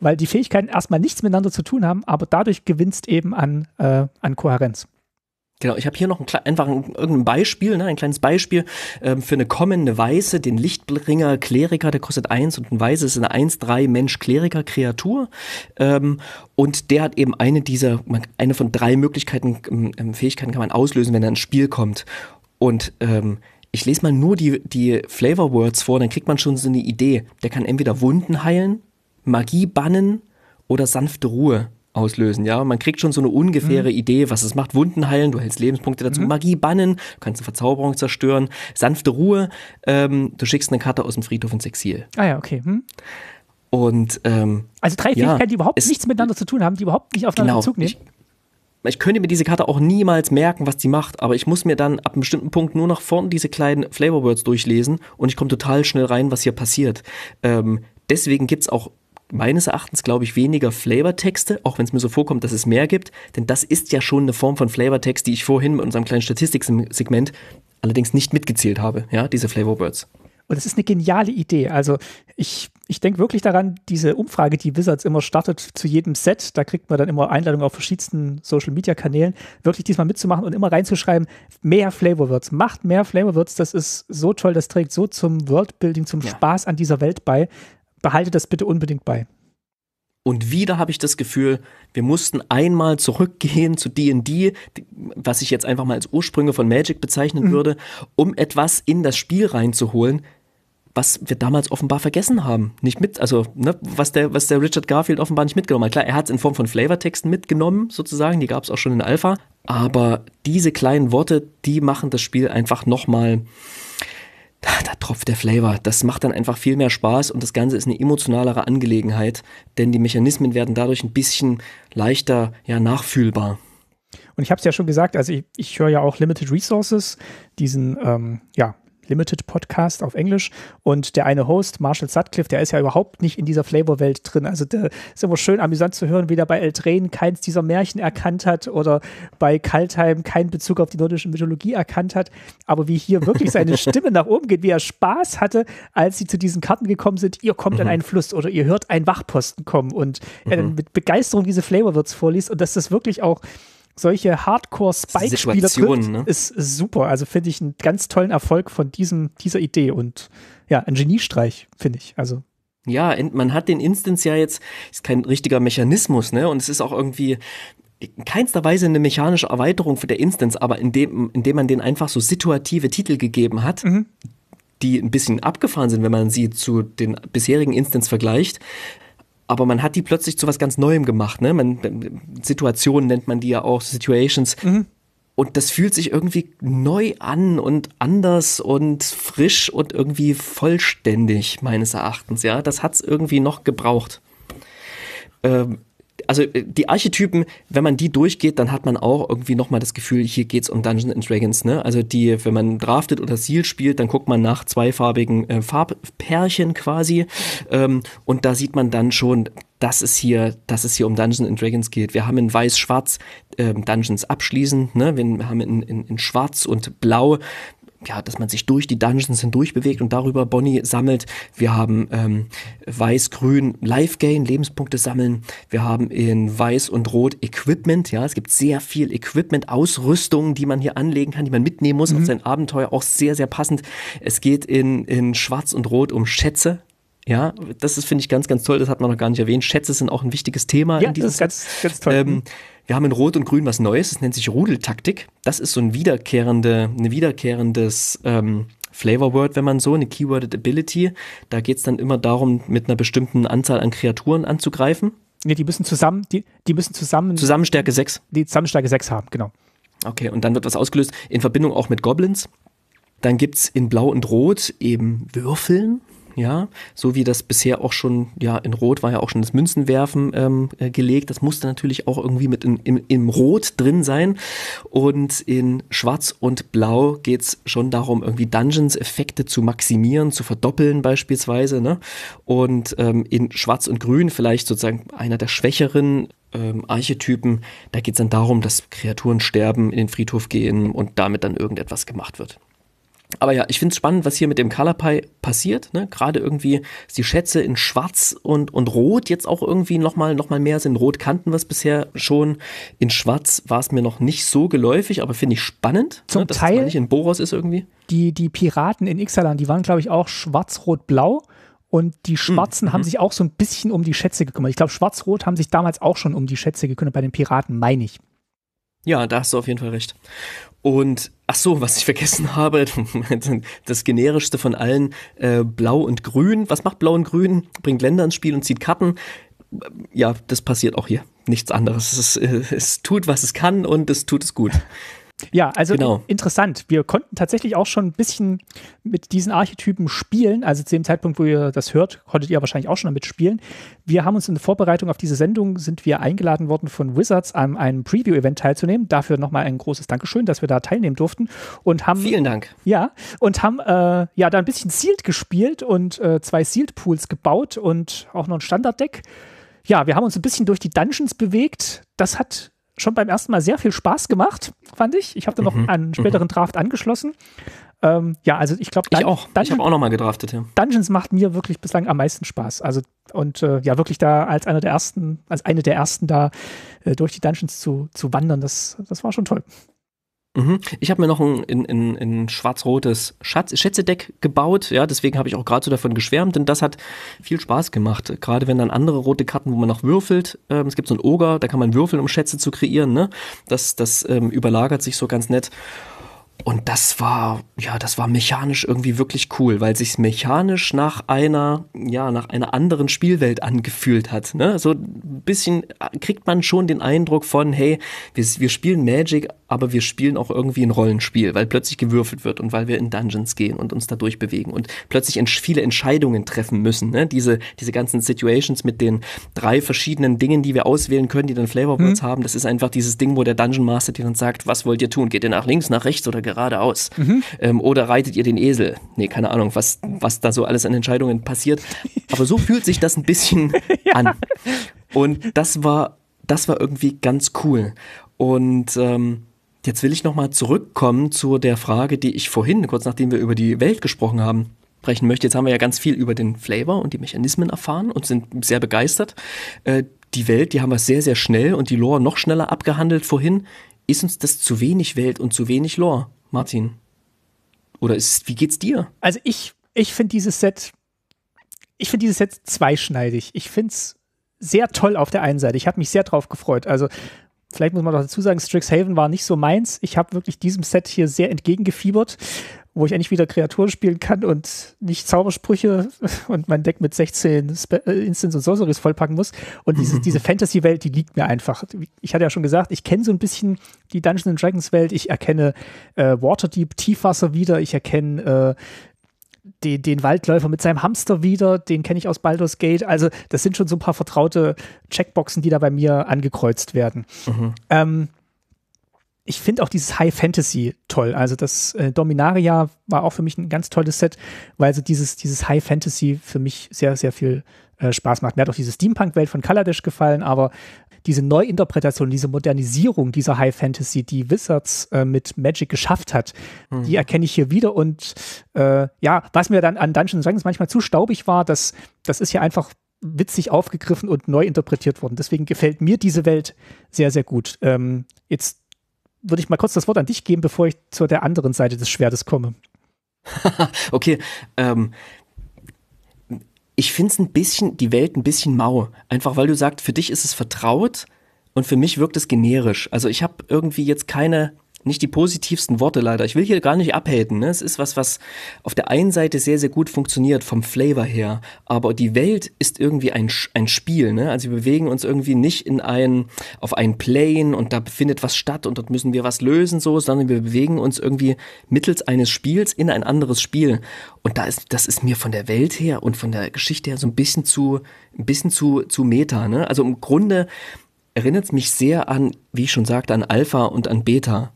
weil die Fähigkeiten erstmal nichts miteinander zu tun haben, aber dadurch gewinnst eben an, äh, an Kohärenz. Genau, ich habe hier noch ein, einfach ein, irgendein Beispiel, ne, ein kleines Beispiel ähm, für eine kommende Weiße, den Lichtbringer Kleriker, der kostet eins und ein Weiße ist eine 1-3 Mensch-Kleriker-Kreatur. Ähm, und der hat eben eine dieser, eine von drei Möglichkeiten, ähm, ähm, Fähigkeiten kann man auslösen, wenn er ins Spiel kommt. Und ähm, ich lese mal nur die, die Flavor Words vor, dann kriegt man schon so eine Idee. Der kann entweder Wunden heilen, Magie bannen oder sanfte Ruhe auslösen, ja. Man kriegt schon so eine ungefähre mhm. Idee, was es macht. Wunden heilen, du hältst Lebenspunkte dazu, mhm. Magie bannen, du kannst eine Verzauberung zerstören, sanfte Ruhe, ähm, du schickst eine Karte aus dem Friedhof ins Exil. Ah ja, okay. Hm. Und ähm, also drei Fähigkeiten, ja, die überhaupt nichts miteinander zu tun haben, die überhaupt nicht aufeinander genau, Bezug nehmen. Ich, ich könnte mir diese Karte auch niemals merken, was die macht, aber ich muss mir dann ab einem bestimmten Punkt nur nach vorne diese kleinen Flavor Words durchlesen und ich komme total schnell rein, was hier passiert. Ähm, deswegen gibt es auch meines Erachtens, glaube ich, weniger Flavortexte, auch wenn es mir so vorkommt, dass es mehr gibt, denn das ist ja schon eine Form von Flavortext, die ich vorhin mit unserem kleinen Statistiksegment allerdings nicht mitgezählt habe, ja, diese Flavor Words. Und es ist eine geniale Idee. Also ich, ich denke wirklich daran, diese Umfrage, die Wizards immer startet zu jedem Set, da kriegt man dann immer Einladungen auf verschiedensten Social-Media-Kanälen, wirklich diesmal mitzumachen und immer reinzuschreiben, mehr Flavor Words, macht mehr Flavor Words, das ist so toll, das trägt so zum Worldbuilding, zum ja. Spaß an dieser Welt bei behalte das bitte unbedingt bei. Und wieder habe ich das Gefühl, wir mussten einmal zurückgehen zu D&D, was ich jetzt einfach mal als Ursprünge von Magic bezeichnen mhm. würde, um etwas in das Spiel reinzuholen, was wir damals offenbar vergessen haben. Nicht mit, also, ne, was der, was der Richard Garfield offenbar nicht mitgenommen hat. Klar, er hat es in Form von Flavortexten mitgenommen, sozusagen, die gab es auch schon in Alpha. Aber diese kleinen Worte, die machen das Spiel einfach nochmal mal da tropft der Flavor. Das macht dann einfach viel mehr Spaß und das Ganze ist eine emotionalere Angelegenheit, denn die Mechanismen werden dadurch ein bisschen leichter ja, nachfühlbar. Und ich habe es ja schon gesagt, also ich, ich höre ja auch Limited Resources, diesen ähm, ja, Limited Podcast auf Englisch. Und der eine Host, Marshall Sutcliffe, der ist ja überhaupt nicht in dieser Flavor-Welt drin. Also der ist immer schön amüsant zu hören, wie der bei Eldraine keins dieser Märchen erkannt hat oder bei Kaltheim keinen Bezug auf die nordische Mythologie erkannt hat. Aber wie hier wirklich seine Stimme nach oben geht, wie er Spaß hatte, als sie zu diesen Karten gekommen sind, ihr kommt mhm. an einen Fluss oder ihr hört einen Wachposten kommen und mhm. er dann mit Begeisterung diese Flavor-Words vorliest und dass das wirklich auch solche Hardcore-Spike-Spieler trifft, ne? ist, super. Also finde ich einen ganz tollen Erfolg von diesem, dieser Idee und ja, ein Geniestreich, finde ich. Also. Ja, man hat den Instance ja jetzt, ist kein richtiger Mechanismus, ne? Und es ist auch irgendwie in keinster Weise eine mechanische Erweiterung für der Instance, aber indem, indem man den einfach so situative Titel gegeben hat, mhm. die ein bisschen abgefahren sind, wenn man sie zu den bisherigen Instance vergleicht, aber man hat die plötzlich zu was ganz Neuem gemacht. Ne? Man, Situationen nennt man die ja auch, Situations. Mhm. Und das fühlt sich irgendwie neu an und anders und frisch und irgendwie vollständig, meines Erachtens. Ja, das hat es irgendwie noch gebraucht. Ähm, also äh, die Archetypen, wenn man die durchgeht, dann hat man auch irgendwie nochmal das Gefühl, hier geht's um Dungeons and Dragons, ne? Also die, wenn man draftet oder Seal spielt, dann guckt man nach zweifarbigen äh, Farbpärchen quasi. Ähm, und da sieht man dann schon, dass es hier, dass es hier um Dungeons and Dragons geht. Wir haben in Weiß-Schwarz ähm, Dungeons abschließen, ne? wir haben in, in, in Schwarz und Blau ja, dass man sich durch die Dungeons hindurch bewegt und darüber Bonnie sammelt. Wir haben ähm, Weiß-Grün Life Gain, Lebenspunkte sammeln. Wir haben in Weiß und Rot Equipment. Ja, es gibt sehr viel Equipment, Ausrüstung, die man hier anlegen kann, die man mitnehmen muss mhm. auf sein Abenteuer. Auch sehr, sehr passend. Es geht in, in Schwarz und Rot um Schätze. Ja, das ist, finde ich, ganz, ganz toll. Das hat man noch gar nicht erwähnt. Schätze sind auch ein wichtiges Thema. Ja, in das ist ganz, ganz toll. Ähm, wir haben in Rot und Grün was Neues, das nennt sich Rudeltaktik. Das ist so ein wiederkehrende, eine wiederkehrendes ähm, Flavor Word, wenn man so, eine Keyworded Ability. Da geht es dann immer darum, mit einer bestimmten Anzahl an Kreaturen anzugreifen. Nee, die müssen zusammen, die, die müssen zusammen. Zusammenstärke 6. Die Zusammenstärke 6 haben, genau. Okay, und dann wird was ausgelöst in Verbindung auch mit Goblins. Dann gibt es in Blau und Rot eben Würfeln ja, so wie das bisher auch schon, ja, in Rot war ja auch schon das Münzenwerfen ähm, äh, gelegt. Das musste natürlich auch irgendwie mit in, im, im Rot drin sein. Und in Schwarz und Blau geht's schon darum, irgendwie Dungeons-Effekte zu maximieren, zu verdoppeln beispielsweise. Ne? Und ähm, in Schwarz und Grün vielleicht sozusagen einer der schwächeren ähm, Archetypen, da geht's dann darum, dass Kreaturen sterben, in den Friedhof gehen und damit dann irgendetwas gemacht wird. Aber ja, ich finde es spannend, was hier mit dem Color Pie passiert. Ne? Gerade irgendwie ist die Schätze in Schwarz und, und Rot jetzt auch irgendwie nochmal noch mal mehr sind. Rot kannten wir es bisher schon. In Schwarz war es mir noch nicht so geläufig, aber finde ich spannend. Zum ne? dass Teil. Es nicht in Boros ist irgendwie. Die, die Piraten in Ixalan, die waren, glaube ich, auch schwarz-rot-blau. Und die hm, Schwarzen mhm. haben sich auch so ein bisschen um die Schätze gekümmert. Ich glaube, Schwarz-Rot haben sich damals auch schon um die Schätze gekümmert bei den Piraten, meine ich. Ja, da hast du auf jeden Fall recht. Und ach so, was ich vergessen habe, das generischste von allen, äh, Blau und Grün. Was macht Blau und Grün? Bringt Länder ins Spiel und zieht Karten. Ja, das passiert auch hier. Nichts anderes. Es, äh, es tut, was es kann und es tut es gut. Ja, also genau. interessant. Wir konnten tatsächlich auch schon ein bisschen mit diesen Archetypen spielen. Also zu dem Zeitpunkt, wo ihr das hört, konntet ihr wahrscheinlich auch schon damit spielen. Wir haben uns in der Vorbereitung auf diese Sendung, sind wir eingeladen worden von Wizards, an einem Preview-Event teilzunehmen. Dafür nochmal ein großes Dankeschön, dass wir da teilnehmen durften. Und haben, Vielen Dank. Ja, und haben äh, ja da ein bisschen Sealed gespielt und äh, zwei Sealed-Pools gebaut und auch noch ein Standarddeck. Ja, wir haben uns ein bisschen durch die Dungeons bewegt. Das hat schon beim ersten Mal sehr viel Spaß gemacht, fand ich. Ich habe dann noch mhm. einen späteren mhm. Draft angeschlossen. Ähm, ja, also ich glaube, ich auch. ich habe auch noch mal gedraftet. Ja. Dungeons macht mir wirklich bislang am meisten Spaß. Also und äh, ja, wirklich da als einer der ersten, als eine der ersten da äh, durch die Dungeons zu, zu wandern, das, das war schon toll. Mhm. Ich habe mir noch ein, in, in, in schwarz-rotes Schätzedeck gebaut, ja, deswegen habe ich auch gerade so davon geschwärmt, denn das hat viel Spaß gemacht. Gerade wenn dann andere rote Karten, wo man noch würfelt, ähm, es gibt so ein Oger, da kann man würfeln, um Schätze zu kreieren, ne? Das, das ähm, überlagert sich so ganz nett. Und das war, ja, das war mechanisch irgendwie wirklich cool, weil sich mechanisch nach einer, ja, nach einer anderen Spielwelt angefühlt hat. Ne? So ein bisschen kriegt man schon den Eindruck von, hey, wir, wir spielen Magic, aber wir spielen auch irgendwie ein Rollenspiel, weil plötzlich gewürfelt wird und weil wir in Dungeons gehen und uns da durchbewegen und plötzlich viele Entscheidungen treffen müssen. Ne? Diese, diese ganzen Situations mit den drei verschiedenen Dingen, die wir auswählen können, die dann Flavor Words mhm. haben, das ist einfach dieses Ding, wo der Dungeon Master dir dann sagt, was wollt ihr tun? Geht ihr nach links, nach rechts oder geradeaus? Mhm. Ähm, oder reitet ihr den Esel? Nee, keine Ahnung, was, was da so alles an Entscheidungen passiert. Aber so fühlt sich das ein bisschen ja. an. Und das war, das war irgendwie ganz cool. Und ähm, Jetzt will ich nochmal zurückkommen zu der Frage, die ich vorhin, kurz nachdem wir über die Welt gesprochen haben, sprechen möchte. Jetzt haben wir ja ganz viel über den Flavor und die Mechanismen erfahren und sind sehr begeistert. Äh, die Welt, die haben wir sehr, sehr schnell und die Lore noch schneller abgehandelt vorhin. Ist uns das zu wenig Welt und zu wenig Lore, Martin? Oder ist, wie geht's dir? Also ich, ich finde dieses Set, ich finde dieses Set zweischneidig. Ich finde es sehr toll auf der einen Seite. Ich habe mich sehr drauf gefreut. Also vielleicht muss man noch dazu sagen, Strixhaven war nicht so meins. Ich habe wirklich diesem Set hier sehr entgegengefiebert, wo ich endlich wieder Kreaturen spielen kann und nicht Zaubersprüche und mein Deck mit 16 Spe äh, Instants und Sorceries vollpacken muss. Und diese, diese Fantasy-Welt, die liegt mir einfach. Ich hatte ja schon gesagt, ich kenne so ein bisschen die Dungeons Dragons Welt. Ich erkenne äh, Waterdeep, Tiefwasser wieder. Ich erkenne äh, den, den Waldläufer mit seinem Hamster wieder, den kenne ich aus Baldur's Gate. Also, das sind schon so ein paar vertraute Checkboxen, die da bei mir angekreuzt werden. Mhm. Ähm, ich finde auch dieses High Fantasy toll. Also das äh, Dominaria war auch für mich ein ganz tolles Set, weil so dieses, dieses High Fantasy für mich sehr, sehr viel äh, Spaß macht. Mir hat auch diese Steampunk-Welt von Kaladesh gefallen, aber diese Neuinterpretation, diese Modernisierung dieser High Fantasy, die Wizards äh, mit Magic geschafft hat, mhm. die erkenne ich hier wieder. Und äh, ja, was mir dann an Dungeons Dragons manchmal zu staubig war, das, das ist hier einfach witzig aufgegriffen und neu interpretiert worden. Deswegen gefällt mir diese Welt sehr, sehr gut. Ähm, jetzt würde ich mal kurz das Wort an dich geben, bevor ich zu der anderen Seite des Schwertes komme. okay, ähm, ich finde es ein bisschen, die Welt ein bisschen mau. Einfach weil du sagst, für dich ist es vertraut und für mich wirkt es generisch. Also ich habe irgendwie jetzt keine nicht die positivsten Worte leider. Ich will hier gar nicht abhaten. Ne? Es ist was, was auf der einen Seite sehr, sehr gut funktioniert vom Flavor her, aber die Welt ist irgendwie ein, ein Spiel. Ne? Also wir bewegen uns irgendwie nicht in ein, auf ein Plane und da findet was statt und dort müssen wir was lösen, so, sondern wir bewegen uns irgendwie mittels eines Spiels in ein anderes Spiel. Und da ist, das ist mir von der Welt her und von der Geschichte her so ein bisschen zu, ein bisschen zu, zu Meta. Ne? Also im Grunde erinnert es mich sehr an, wie ich schon sagte, an Alpha und an Beta.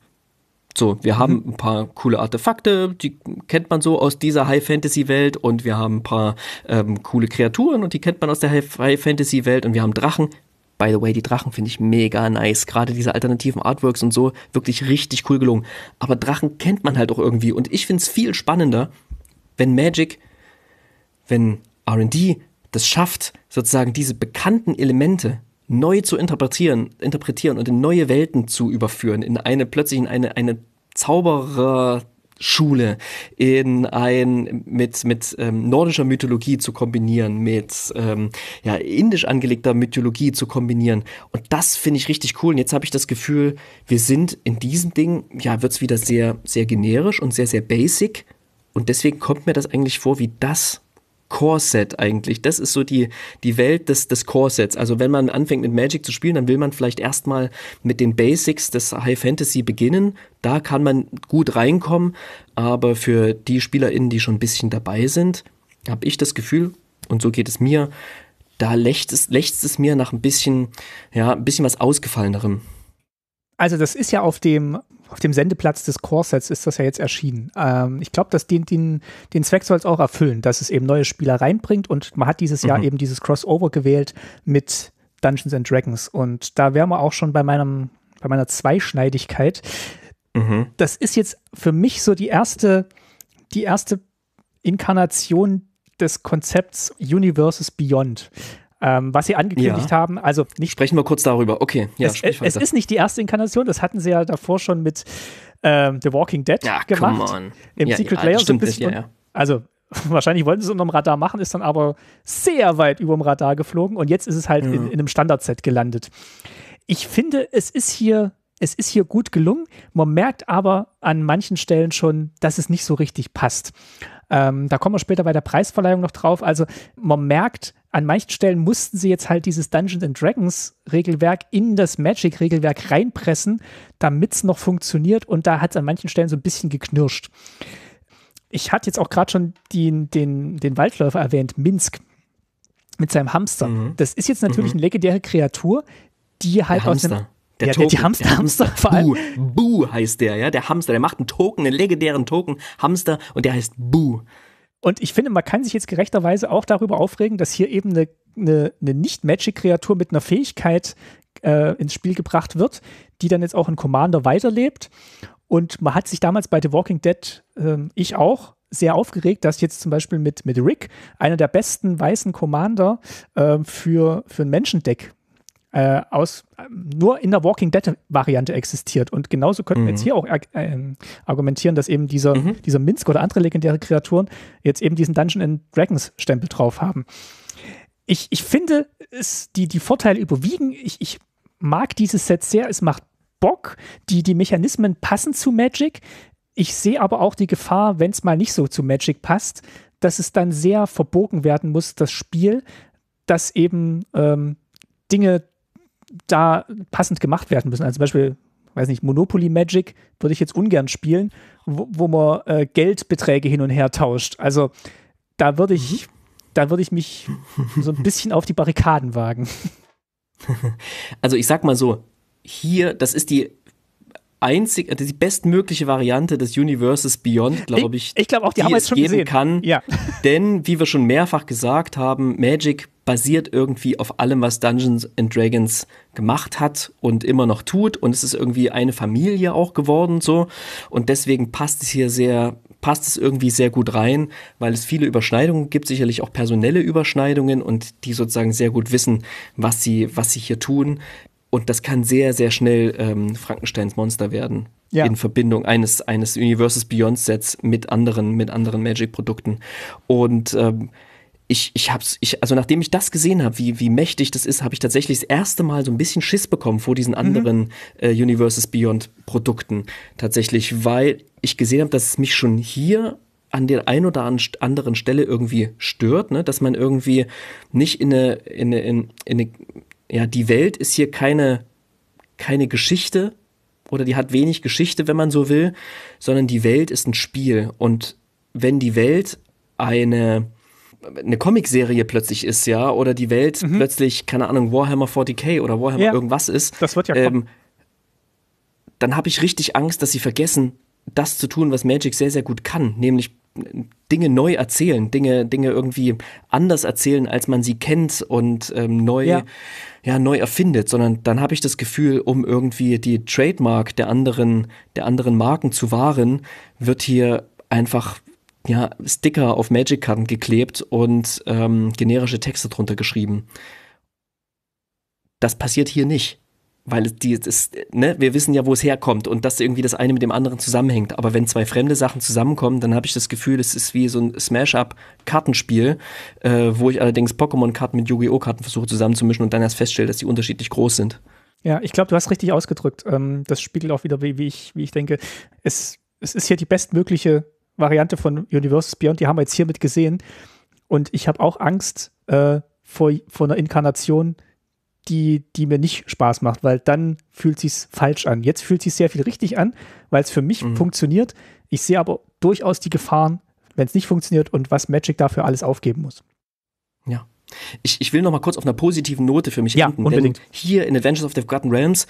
So, wir haben mhm. ein paar coole Artefakte, die kennt man so aus dieser High-Fantasy-Welt und wir haben ein paar ähm, coole Kreaturen und die kennt man aus der High-Fantasy-Welt und wir haben Drachen. By the way, die Drachen finde ich mega nice. Gerade diese alternativen Artworks und so, wirklich richtig cool gelungen. Aber Drachen kennt man halt auch irgendwie und ich finde es viel spannender, wenn Magic, wenn RD das schafft, sozusagen diese bekannten Elemente neu zu interpretieren, interpretieren und in neue Welten zu überführen, in eine plötzlich in eine eine Zaubererschule, in ein mit mit ähm, nordischer Mythologie zu kombinieren, mit ähm, ja indisch angelegter Mythologie zu kombinieren. Und das finde ich richtig cool. Und jetzt habe ich das Gefühl, wir sind in diesem Ding ja wird's wieder sehr sehr generisch und sehr sehr basic. Und deswegen kommt mir das eigentlich vor wie das Core-Set eigentlich. Das ist so die, die Welt des, des Core-Sets. Also wenn man anfängt mit Magic zu spielen, dann will man vielleicht erstmal mit den Basics des High Fantasy beginnen. Da kann man gut reinkommen, aber für die SpielerInnen, die schon ein bisschen dabei sind, habe ich das Gefühl, und so geht es mir, da lächzt es, lächzt es mir nach ein bisschen, ja, ein bisschen was Ausgefallenerem. Also das ist ja auf dem auf dem Sendeplatz des Core-Sets ist das ja jetzt erschienen. Ähm, ich glaube, dass den, den, den Zweck soll es auch erfüllen, dass es eben neue Spieler reinbringt und man hat dieses mhm. Jahr eben dieses Crossover gewählt mit Dungeons and Dragons und da wären wir auch schon bei meinem, bei meiner Zweischneidigkeit. Mhm. Das ist jetzt für mich so die erste, die erste Inkarnation des Konzepts Universes Beyond ähm, was sie angekündigt ja. haben. Also nicht. Sprechen wir kurz darüber. Okay. Ja, es, es ist nicht die erste Inkarnation, das hatten sie ja davor schon mit ähm, The Walking Dead ja, gemacht. Im Secret Layer so ein bisschen. Nicht, also wahrscheinlich wollten sie es unterm Radar machen, ist dann aber sehr weit über dem Radar geflogen und jetzt ist es halt in, in einem Standardset gelandet. Ich finde, es ist hier es ist hier gut gelungen. Man merkt aber an manchen Stellen schon, dass es nicht so richtig passt. Ähm, da kommen wir später bei der Preisverleihung noch drauf. Also man merkt, an manchen Stellen mussten sie jetzt halt dieses Dungeons and Dragons Regelwerk in das Magic Regelwerk reinpressen, damit es noch funktioniert. Und da hat es an manchen Stellen so ein bisschen geknirscht. Ich hatte jetzt auch gerade schon den, den, den Waldläufer erwähnt, Minsk mit seinem Hamster. Mhm. Das ist jetzt natürlich mhm. eine legendäre Kreatur, die halt aus einem der, ja, Token, der, die Hamster, der Hamster, vor allem. Boo, heißt der, ja, der Hamster, der macht einen Token, einen legendären Token, Hamster, und der heißt Boo. Und ich finde, man kann sich jetzt gerechterweise auch darüber aufregen, dass hier eben eine, eine, eine Nicht-Magic-Kreatur mit einer Fähigkeit äh, ins Spiel gebracht wird, die dann jetzt auch in Commander weiterlebt. Und man hat sich damals bei The Walking Dead, äh, ich auch, sehr aufgeregt, dass jetzt zum Beispiel mit, mit Rick, einer der besten weißen Commander äh, für, für ein Menschendeck äh, aus, nur in der Walking Dead-Variante existiert. Und genauso könnten mhm. wir jetzt mhm. hier auch äh, argumentieren, dass eben dieser, mhm. dieser Minsk oder andere legendäre Kreaturen jetzt eben diesen Dungeon and Dragons-Stempel drauf haben. Ich, ich finde, es, die, die Vorteile überwiegen. Ich, ich mag dieses Set sehr. Es macht Bock. Die, die Mechanismen passen zu Magic. Ich sehe aber auch die Gefahr, wenn es mal nicht so zu Magic passt, dass es dann sehr verbogen werden muss, das Spiel, dass eben ähm, Dinge da passend gemacht werden müssen. Also zum Beispiel weiß nicht, Monopoly Magic würde ich jetzt ungern spielen, wo, wo man äh, Geldbeträge hin und her tauscht. Also da würde ich, mhm. da würde ich mich so ein bisschen auf die Barrikaden wagen. Also ich sag mal so, hier, das ist die einzig, die bestmögliche Variante des Universes Beyond, glaube ich. Ich, ich glaube auch, die, die haben wir jetzt schon gesehen. kann. Ja. Denn, wie wir schon mehrfach gesagt haben, Magic basiert irgendwie auf allem, was Dungeons and Dragons gemacht hat und immer noch tut. Und es ist irgendwie eine Familie auch geworden, so. Und deswegen passt es hier sehr, passt es irgendwie sehr gut rein, weil es viele Überschneidungen gibt, sicherlich auch personelle Überschneidungen und die sozusagen sehr gut wissen, was sie, was sie hier tun. Und das kann sehr, sehr schnell ähm, Frankensteins Monster werden. Ja. In Verbindung eines, eines Universes Beyond Sets mit anderen, mit anderen Magic-Produkten. Und ähm, ich, ich hab's, ich, also nachdem ich das gesehen habe, wie, wie mächtig das ist, habe ich tatsächlich das erste Mal so ein bisschen Schiss bekommen vor diesen mhm. anderen mhm. äh, Universes Beyond Produkten. Tatsächlich, weil ich gesehen habe, dass es mich schon hier an der ein oder anderen Stelle irgendwie stört, ne? dass man irgendwie nicht in eine, in eine, in eine ja, die Welt ist hier keine, keine Geschichte oder die hat wenig Geschichte, wenn man so will, sondern die Welt ist ein Spiel. Und wenn die Welt eine, eine Comicserie plötzlich ist, ja, oder die Welt mhm. plötzlich, keine Ahnung, Warhammer 40k oder Warhammer ja, irgendwas ist, das wird ja ähm, dann habe ich richtig Angst, dass sie vergessen, das zu tun, was Magic sehr, sehr gut kann, nämlich Dinge neu erzählen, Dinge, Dinge irgendwie anders erzählen, als man sie kennt und ähm, neu, ja. ja. neu erfindet, sondern dann habe ich das Gefühl, um irgendwie die Trademark der anderen, der anderen Marken zu wahren, wird hier einfach ja, Sticker auf Magic-Karten geklebt und ähm, generische Texte drunter geschrieben. Das passiert hier nicht weil die, das, ne, wir wissen ja, wo es herkommt und dass irgendwie das eine mit dem anderen zusammenhängt. Aber wenn zwei fremde Sachen zusammenkommen, dann habe ich das Gefühl, es ist wie so ein Smash-Up-Kartenspiel, äh, wo ich allerdings Pokémon-Karten mit Yu-Gi-Oh! Karten versuche zusammenzumischen und dann erst feststelle, dass die unterschiedlich groß sind. Ja, ich glaube, du hast richtig ausgedrückt. Ähm, das spiegelt auch wieder, wie, wie, ich, wie ich denke. Es, es ist hier die bestmögliche Variante von Universes Beyond, die haben wir jetzt hiermit gesehen. Und ich habe auch Angst äh, vor, vor einer Inkarnation, die, die mir nicht Spaß macht, weil dann fühlt sich's falsch an. Jetzt fühlt sich sehr viel richtig an, weil es für mich mhm. funktioniert. Ich sehe aber durchaus die Gefahren, wenn es nicht funktioniert und was Magic dafür alles aufgeben muss. Ja. Ich, ich will noch mal kurz auf einer positiven Note für mich ja, enden. Unbedingt. hier in Adventures of the Forgotten Realms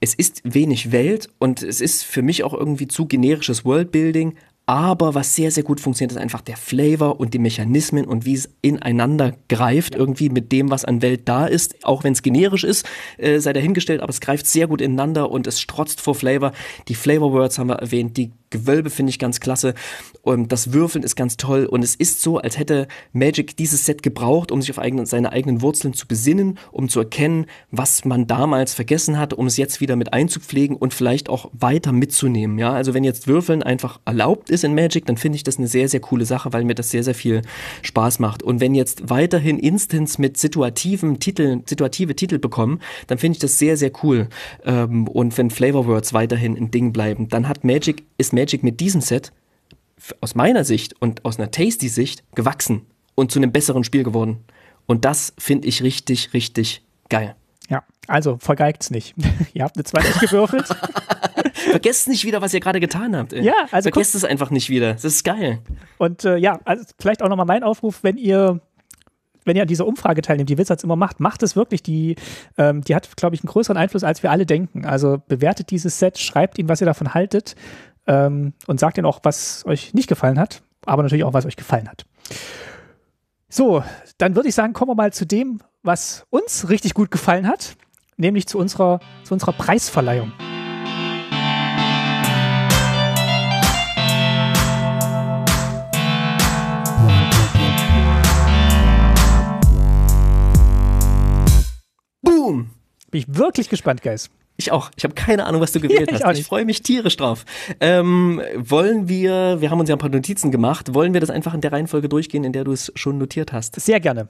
es ist wenig Welt und es ist für mich auch irgendwie zu generisches Worldbuilding, aber was sehr, sehr gut funktioniert, ist einfach der Flavor und die Mechanismen und wie es ineinander greift, irgendwie mit dem, was an Welt da ist. Auch wenn es generisch ist, äh, sei dahingestellt, aber es greift sehr gut ineinander und es strotzt vor Flavor. Die Flavor Words haben wir erwähnt, die Gewölbe finde ich ganz klasse. Und das Würfeln ist ganz toll. Und es ist so, als hätte Magic dieses Set gebraucht, um sich auf eigene, seine eigenen Wurzeln zu besinnen, um zu erkennen, was man damals vergessen hat, um es jetzt wieder mit einzupflegen und vielleicht auch weiter mitzunehmen. Ja, also wenn jetzt Würfeln einfach erlaubt ist in Magic, dann finde ich das eine sehr, sehr coole Sache, weil mir das sehr, sehr viel Spaß macht. Und wenn jetzt weiterhin Instants mit situativen Titeln, situative Titel bekommen, dann finde ich das sehr, sehr cool. Ähm, und wenn Flavor Words weiterhin ein Ding bleiben, dann hat Magic, ist Magic mit diesem Set aus meiner Sicht und aus einer Tasty-Sicht gewachsen und zu einem besseren Spiel geworden. Und das finde ich richtig, richtig geil. Ja, also vergeigt's nicht. ihr habt eine 20 gewürfelt. Vergesst nicht wieder, was ihr gerade getan habt. Ey. Ja, also vergesst es einfach nicht wieder. Das ist geil. Und äh, ja, also vielleicht auch nochmal mein Aufruf, wenn ihr wenn ihr an dieser Umfrage teilnehmt, die Wizards immer macht, macht es wirklich. Die, ähm, die hat, glaube ich, einen größeren Einfluss, als wir alle denken. Also bewertet dieses Set, schreibt ihnen, was ihr davon haltet ähm, und sagt ihnen auch, was euch nicht gefallen hat, aber natürlich auch, was euch gefallen hat. So, dann würde ich sagen, kommen wir mal zu dem, was uns richtig gut gefallen hat, nämlich zu unserer, zu unserer Preisverleihung. Boom! Bin ich wirklich gespannt, Guys. Ich auch. Ich habe keine Ahnung, was du gewählt ja, hast. Ich freue mich tierisch drauf. Ähm, wollen wir, wir haben uns ja ein paar Notizen gemacht, wollen wir das einfach in der Reihenfolge durchgehen, in der du es schon notiert hast? Sehr gerne.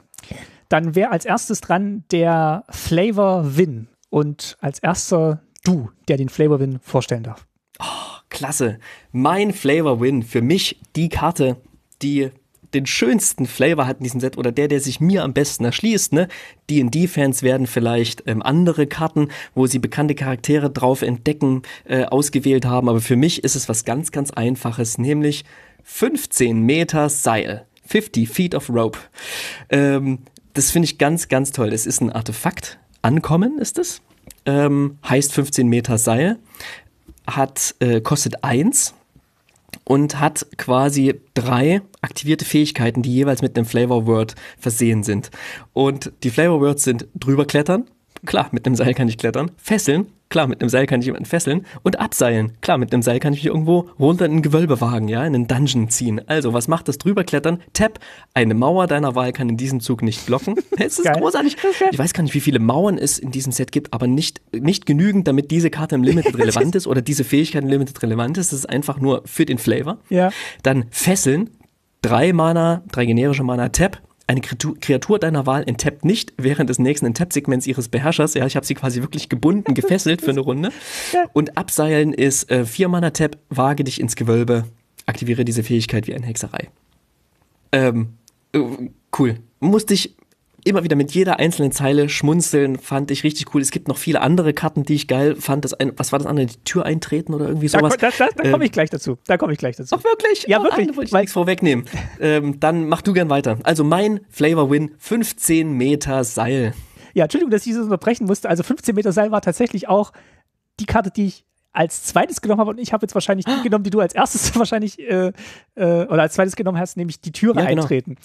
Dann wäre als erstes dran der Flavor Win. Und als erster du, der den Flavor Win vorstellen darf. Oh, klasse. Mein Flavor Win. Für mich die Karte, die den schönsten Flavor hat in diesem Set oder der, der sich mir am besten erschließt. Ne? D&D-Fans werden vielleicht ähm, andere Karten, wo sie bekannte Charaktere drauf entdecken, äh, ausgewählt haben. Aber für mich ist es was ganz, ganz Einfaches, nämlich 15 Meter Seil. 50 Feet of Rope. Ähm, das finde ich ganz, ganz toll. Es ist ein Artefakt. Ankommen ist es. Ähm, heißt 15 Meter Seil. Hat, äh, kostet 1 und hat quasi drei aktivierte Fähigkeiten, die jeweils mit einem Flavor Word versehen sind. Und die Flavor Words sind drüber klettern, klar, mit einem Seil kann ich klettern, fesseln, Klar, mit einem Seil kann ich jemanden fesseln und abseilen. Klar, mit einem Seil kann ich mich irgendwo runter in ein Gewölbe wagen, ja, in einen Dungeon ziehen. Also, was macht das drüberklettern? Tap, eine Mauer deiner Wahl kann in diesem Zug nicht blocken. Es ist Geil. großartig. Ich weiß gar nicht, wie viele Mauern es in diesem Set gibt, aber nicht, nicht genügend, damit diese Karte im Limited relevant ist oder diese Fähigkeit im Limited relevant ist. Das ist einfach nur für den Flavor. Ja. Dann Fesseln, drei Mana, drei generische Mana, Tap, eine Kreatur deiner Wahl enttappt nicht während des nächsten Enttapp-Segments ihres Beherrschers. Ja, ich habe sie quasi wirklich gebunden, gefesselt für eine Runde. Und Abseilen ist äh, vier Mana Tap, wage dich ins Gewölbe, aktiviere diese Fähigkeit wie eine Hexerei. Ähm, äh, cool. Musste ich immer wieder mit jeder einzelnen Zeile schmunzeln, fand ich richtig cool. Es gibt noch viele andere Karten, die ich geil fand. Das ein, was war das andere? Die Tür eintreten oder irgendwie sowas? Da, da, da, da komme ich gleich dazu. Da komme ich gleich dazu. Ach wirklich? Ja, oh, wirklich. Da wollte ich nichts vorwegnehmen. ähm, dann mach du gern weiter. Also mein Flavor Win, 15 Meter Seil. Ja, Entschuldigung, dass ich das unterbrechen musste. Also 15 Meter Seil war tatsächlich auch die Karte, die ich als zweites genommen habe und ich habe jetzt wahrscheinlich die genommen, die du als erstes wahrscheinlich äh, äh, oder als zweites genommen hast, nämlich die Türe ja, genau. eintreten. Ähm,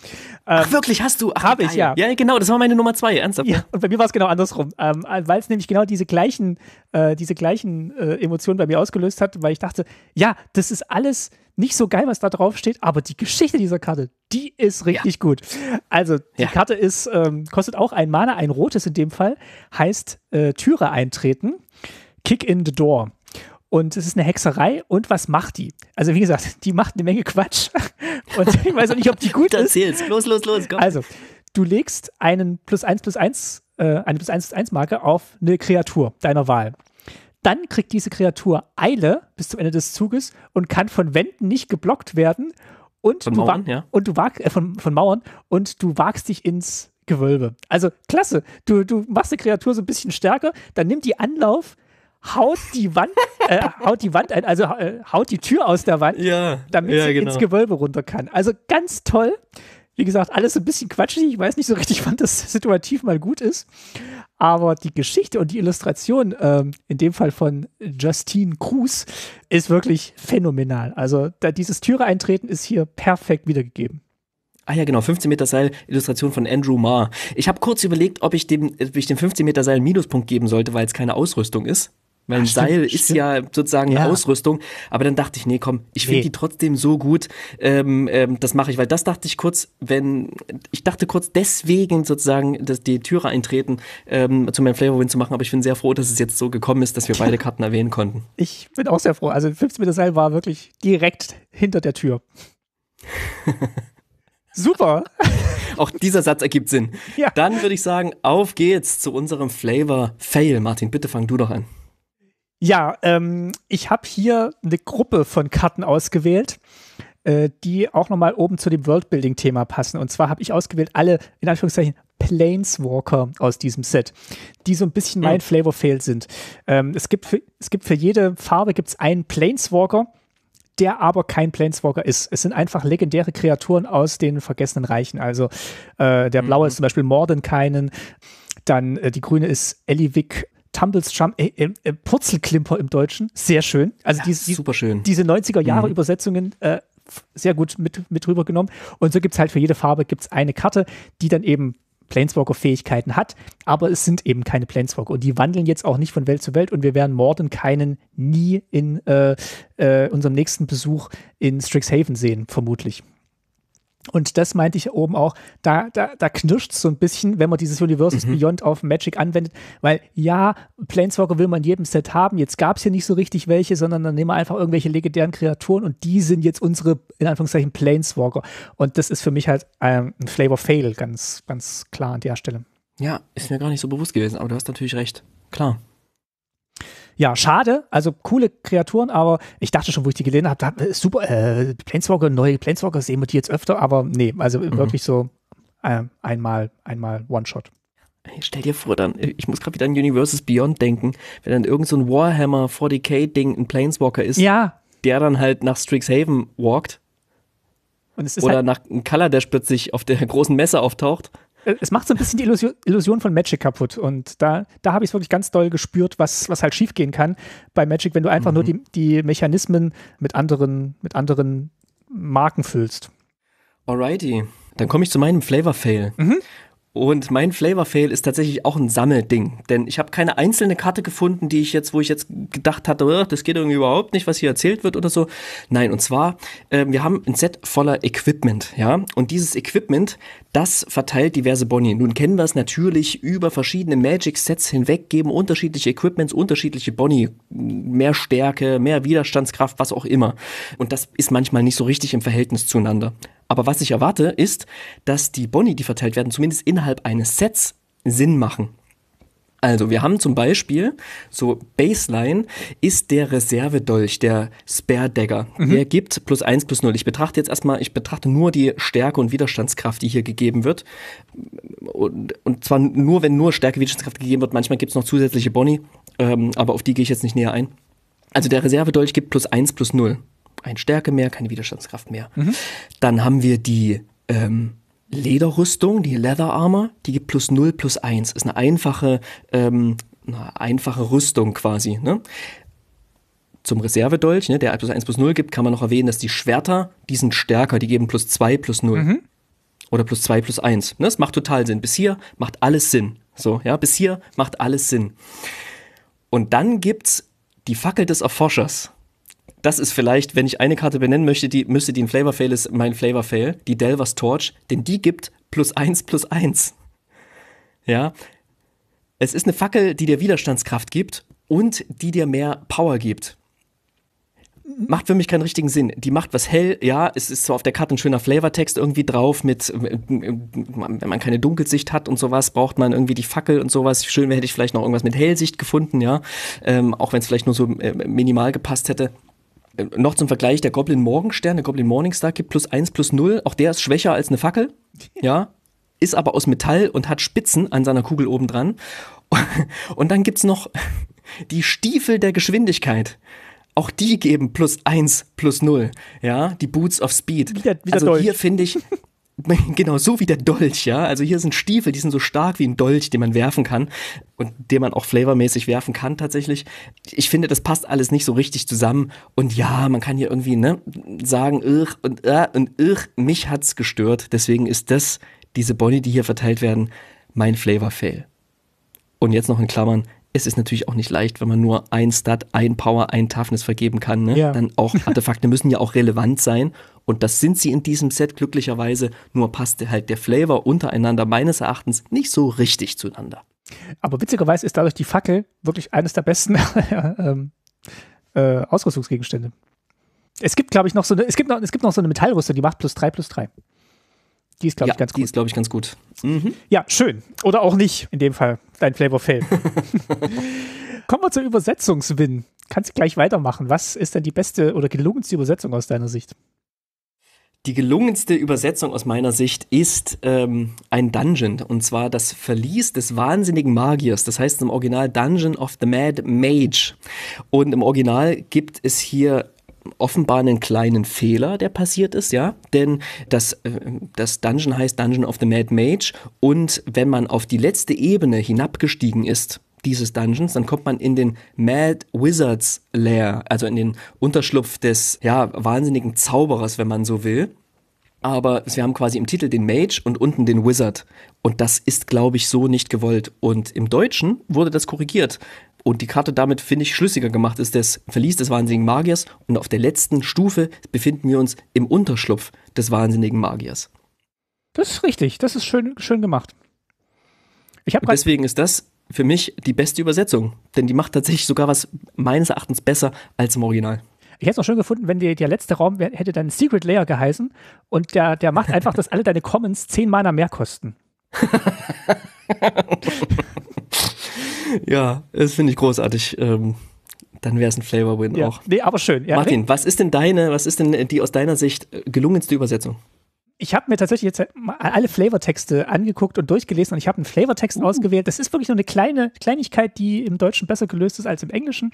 Ach wirklich, hast du? Habe ich, ja. Ja, genau, das war meine Nummer zwei, ernsthaft. Ja, und bei mir war es genau andersrum, ähm, weil es nämlich genau diese gleichen, äh, diese gleichen äh, Emotionen bei mir ausgelöst hat, weil ich dachte, ja, das ist alles nicht so geil, was da drauf steht, aber die Geschichte dieser Karte, die ist richtig ja. gut. Also, die ja. Karte ist, ähm, kostet auch ein Mana, ein rotes in dem Fall, heißt äh, Türe eintreten, Kick in the Door. Und es ist eine Hexerei. Und was macht die? Also, wie gesagt, die macht eine Menge Quatsch. Und ich weiß auch nicht, ob die gut ist. Erzähl's. Los, los, los, komm. Also, du legst einen plus 1 plus 1, äh, eine plus 1 plus 1 Marke auf eine Kreatur deiner Wahl. Dann kriegt diese Kreatur Eile bis zum Ende des Zuges und kann von Wänden nicht geblockt werden. Und von du Mauern, ja. Und du wag, äh, von, von Mauern und du wagst dich ins Gewölbe. Also klasse. Du, du machst die Kreatur so ein bisschen stärker, dann nimmt die Anlauf, haut die Wand, äh, haut die Wand ein, also äh, haut die Tür aus der Wand, ja, damit ja, sie genau. ins Gewölbe runter kann. Also ganz toll. Wie gesagt, alles ein bisschen quatschig. Ich weiß nicht so richtig, wann das situativ mal gut ist. Aber die Geschichte und die Illustration, ähm, in dem Fall von Justine Cruz, ist wirklich phänomenal. Also dieses Türe eintreten ist hier perfekt wiedergegeben. Ah ja, genau, 15 Meter Seil, Illustration von Andrew Marr. Ich habe kurz überlegt, ob ich dem, ob ich dem 15 Meter Seil einen Minuspunkt geben sollte, weil es keine Ausrüstung ist. Weil ein Ach, Seil stimmt, ist stimmt. ja sozusagen ja. eine Ausrüstung. Aber dann dachte ich, nee, komm, ich finde nee. die trotzdem so gut. Ähm, ähm, das mache ich, weil das dachte ich kurz, wenn, ich dachte kurz deswegen sozusagen, dass die Türe eintreten, ähm, zu meinem Flavor Win zu machen. Aber ich bin sehr froh, dass es jetzt so gekommen ist, dass wir beide Karten erwähnen konnten. Ich bin auch sehr froh. Also 15 Meter Seil war wirklich direkt hinter der Tür. Super. Auch dieser Satz ergibt Sinn. Ja. Dann würde ich sagen, auf geht's zu unserem Flavor Fail. Martin, bitte fang du doch an. Ja, ähm, ich habe hier eine Gruppe von Karten ausgewählt, äh, die auch nochmal oben zu dem Worldbuilding-Thema passen. Und zwar habe ich ausgewählt alle, in Anführungszeichen, Planeswalker aus diesem Set, die so ein bisschen mein mhm. Flavor-Fail sind. Ähm, es, gibt für, es gibt für jede Farbe gibt's einen Planeswalker, der aber kein Planeswalker ist. Es sind einfach legendäre Kreaturen aus den vergessenen Reichen. Also äh, der blaue mhm. ist zum Beispiel Mordenkainen, dann äh, die grüne ist Elivic Tumbles Jump, äh, äh, äh, Purzelklimper im Deutschen, sehr schön. Also ja, diese, super schön. diese 90er Jahre mhm. Übersetzungen äh, sehr gut mit, mit rübergenommen. Und so gibt es halt für jede Farbe gibt's eine Karte, die dann eben Planeswalker-Fähigkeiten hat, aber es sind eben keine Planeswalker. Und die wandeln jetzt auch nicht von Welt zu Welt und wir werden Morden keinen nie in äh, äh, unserem nächsten Besuch in Strixhaven sehen, vermutlich. Und das meinte ich oben auch, da, da, da knirscht so ein bisschen, wenn man dieses Universes mhm. Beyond auf Magic anwendet, weil ja, Planeswalker will man in jedem Set haben, jetzt gab es hier nicht so richtig welche, sondern dann nehmen wir einfach irgendwelche legendären Kreaturen und die sind jetzt unsere, in Anführungszeichen, Planeswalker. Und das ist für mich halt ähm, ein Flavor Fail, ganz, ganz klar an der Stelle. Ja, ist mir gar nicht so bewusst gewesen, aber du hast natürlich recht. Klar. Ja, schade. Also coole Kreaturen, aber ich dachte schon, wo ich die gelesen habe, super, äh, Planeswalker, neue Planeswalker sehen wir die jetzt öfter, aber nee, also mhm. wirklich so äh, einmal, einmal One-Shot. Stell dir vor, dann, ich muss gerade wieder an Universes Beyond denken, wenn dann irgend so ein Warhammer 40k-Ding ein Planeswalker ist, ja. der dann halt nach Strixhaven walkt. Oder halt nach einem Kaladesh plötzlich auf der großen Messe auftaucht. Es macht so ein bisschen die Illusion, Illusion von Magic kaputt. Und da, da habe ich es wirklich ganz doll gespürt, was, was halt schiefgehen kann bei Magic, wenn du einfach mhm. nur die, die Mechanismen mit anderen, mit anderen Marken füllst. Alrighty. Dann komme ich zu meinem Flavor-Fail. Mhm. Und mein Flavor Fail ist tatsächlich auch ein Sammelding, denn ich habe keine einzelne Karte gefunden, die ich jetzt, wo ich jetzt gedacht hatte, das geht irgendwie überhaupt nicht, was hier erzählt wird oder so. Nein, und zwar, äh, wir haben ein Set voller Equipment, ja, und dieses Equipment, das verteilt diverse Boni. Nun kennen wir es natürlich über verschiedene Magic Sets hinweg, geben unterschiedliche Equipments, unterschiedliche Boni, mehr Stärke, mehr Widerstandskraft, was auch immer. Und das ist manchmal nicht so richtig im Verhältnis zueinander. Aber was ich erwarte, ist, dass die Boni, die verteilt werden, zumindest innerhalb eines Sets Sinn machen. Also, wir haben zum Beispiel, so Baseline ist der Reservedolch, der Spare Dagger. Mhm. Der gibt plus eins plus null. Ich betrachte jetzt erstmal, ich betrachte nur die Stärke und Widerstandskraft, die hier gegeben wird. Und, und zwar nur, wenn nur Stärke, Widerstandskraft gegeben wird. Manchmal gibt es noch zusätzliche Boni, ähm, aber auf die gehe ich jetzt nicht näher ein. Also, der Reservedolch gibt plus eins plus null ein Stärke mehr, keine Widerstandskraft mehr. Mhm. Dann haben wir die ähm, Lederrüstung, die Leather Armor, die gibt plus 0 plus 1. Ist eine einfache, ähm, eine einfache Rüstung quasi. Ne? Zum Reservedolch, ne, der plus 1 plus 0 gibt, kann man noch erwähnen, dass die Schwerter, die sind stärker, die geben plus 2 plus 0. Mhm. Oder plus 2 plus 1. Ne? Das macht total Sinn. Bis hier macht alles Sinn. So, ja, bis hier macht alles Sinn. Und dann gibt's die Fackel des Erforschers das ist vielleicht, wenn ich eine Karte benennen möchte, die müsste die ein Flavor Fail ist, mein Flavor Fail, die Delvers Torch, denn die gibt plus eins plus eins. Ja. Es ist eine Fackel, die dir Widerstandskraft gibt und die dir mehr Power gibt. Macht für mich keinen richtigen Sinn. Die macht was hell, ja, es ist zwar auf der Karte ein schöner Flavortext irgendwie drauf mit, wenn man keine Dunkelsicht hat und sowas, braucht man irgendwie die Fackel und sowas. Schön wäre, hätte ich vielleicht noch irgendwas mit Hellsicht gefunden, ja, ähm, auch wenn es vielleicht nur so äh, minimal gepasst hätte noch zum Vergleich, der Goblin Morgenstern, der Goblin Morningstar gibt plus 1 plus 0. Auch der ist schwächer als eine Fackel. Ja. Ist aber aus Metall und hat Spitzen an seiner Kugel oben dran. Und dann gibt's noch die Stiefel der Geschwindigkeit. Auch die geben plus 1 plus 0. Ja, die Boots of Speed. Wieder, wieder also Dolch. hier finde ich, Genau, so wie der Dolch, ja. Also hier sind Stiefel, die sind so stark wie ein Dolch, den man werfen kann und den man auch flavormäßig werfen kann tatsächlich. Ich finde, das passt alles nicht so richtig zusammen. Und ja, man kann hier irgendwie ne, sagen, irr und äh und irr, mich hat's gestört. Deswegen ist das, diese Bonnie, die hier verteilt werden, mein Flavor-Fail. Und jetzt noch in Klammern, es ist natürlich auch nicht leicht, wenn man nur ein Stat, ein Power, ein Toughness vergeben kann. Ne? Ja. Dann auch Artefakte müssen ja auch relevant sein. Und das sind sie in diesem Set glücklicherweise. Nur passt halt der Flavor untereinander meines Erachtens nicht so richtig zueinander. Aber witzigerweise ist dadurch die Fackel wirklich eines der besten ähm, äh, Ausrüstungsgegenstände. Es gibt, glaube ich, noch so eine, es gibt noch, es gibt noch so eine Metallrüstung, die macht plus drei plus drei. Die ist, glaube ja, ich, ganz gut. Die ist, glaube ich, ganz gut. Mhm. Ja, schön. Oder auch nicht, in dem Fall. Dein Flavor Fail. Kommen wir zur Übersetzungswin. Kannst du gleich weitermachen. Was ist denn die beste oder gelungenste Übersetzung aus deiner Sicht? Die gelungenste Übersetzung aus meiner Sicht ist ähm, ein Dungeon, und zwar das Verlies des wahnsinnigen Magiers. Das heißt im Original Dungeon of the Mad Mage. Und im Original gibt es hier offenbar einen kleinen Fehler, der passiert ist, ja, denn das, äh, das Dungeon heißt Dungeon of the Mad Mage und wenn man auf die letzte Ebene hinabgestiegen ist, dieses Dungeons, dann kommt man in den Mad Wizards Lair, also in den Unterschlupf des, ja, wahnsinnigen Zauberers, wenn man so will. Aber wir haben quasi im Titel den Mage und unten den Wizard. Und das ist, glaube ich, so nicht gewollt. Und im Deutschen wurde das korrigiert und die Karte damit, finde ich, schlüssiger gemacht ist, das Verlies des wahnsinnigen Magiers und auf der letzten Stufe befinden wir uns im Unterschlupf des wahnsinnigen Magiers. Das ist richtig, das ist schön, schön gemacht. Ich und deswegen ist das für mich die beste Übersetzung, denn die macht tatsächlich sogar was meines Erachtens besser als im Original. Ich hätte es auch schön gefunden, wenn die, der letzte Raum hätte dann Secret Layer geheißen und der, der macht einfach, dass alle deine Commons 10 Mana mehr kosten. ja, das finde ich großartig. Ähm, dann wäre es ein Flavor Win ja. auch. Nee, aber schön. Ja, Martin, was ist denn deine, was ist denn die aus deiner Sicht gelungenste Übersetzung? ich habe mir tatsächlich jetzt alle Flavortexte angeguckt und durchgelesen und ich habe einen Flavortext uh. ausgewählt. Das ist wirklich nur eine kleine Kleinigkeit, die im Deutschen besser gelöst ist als im Englischen.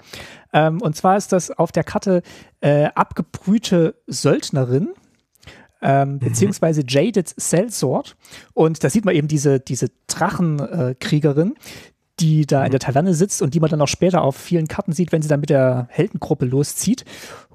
Ähm, und zwar ist das auf der Karte äh, abgebrühte Söldnerin. Ähm, mhm. beziehungsweise Jaded Sellsword. Und da sieht man eben diese, diese Drachenkriegerin, die da in mhm. der Taverne sitzt und die man dann auch später auf vielen Karten sieht, wenn sie dann mit der Heldengruppe loszieht.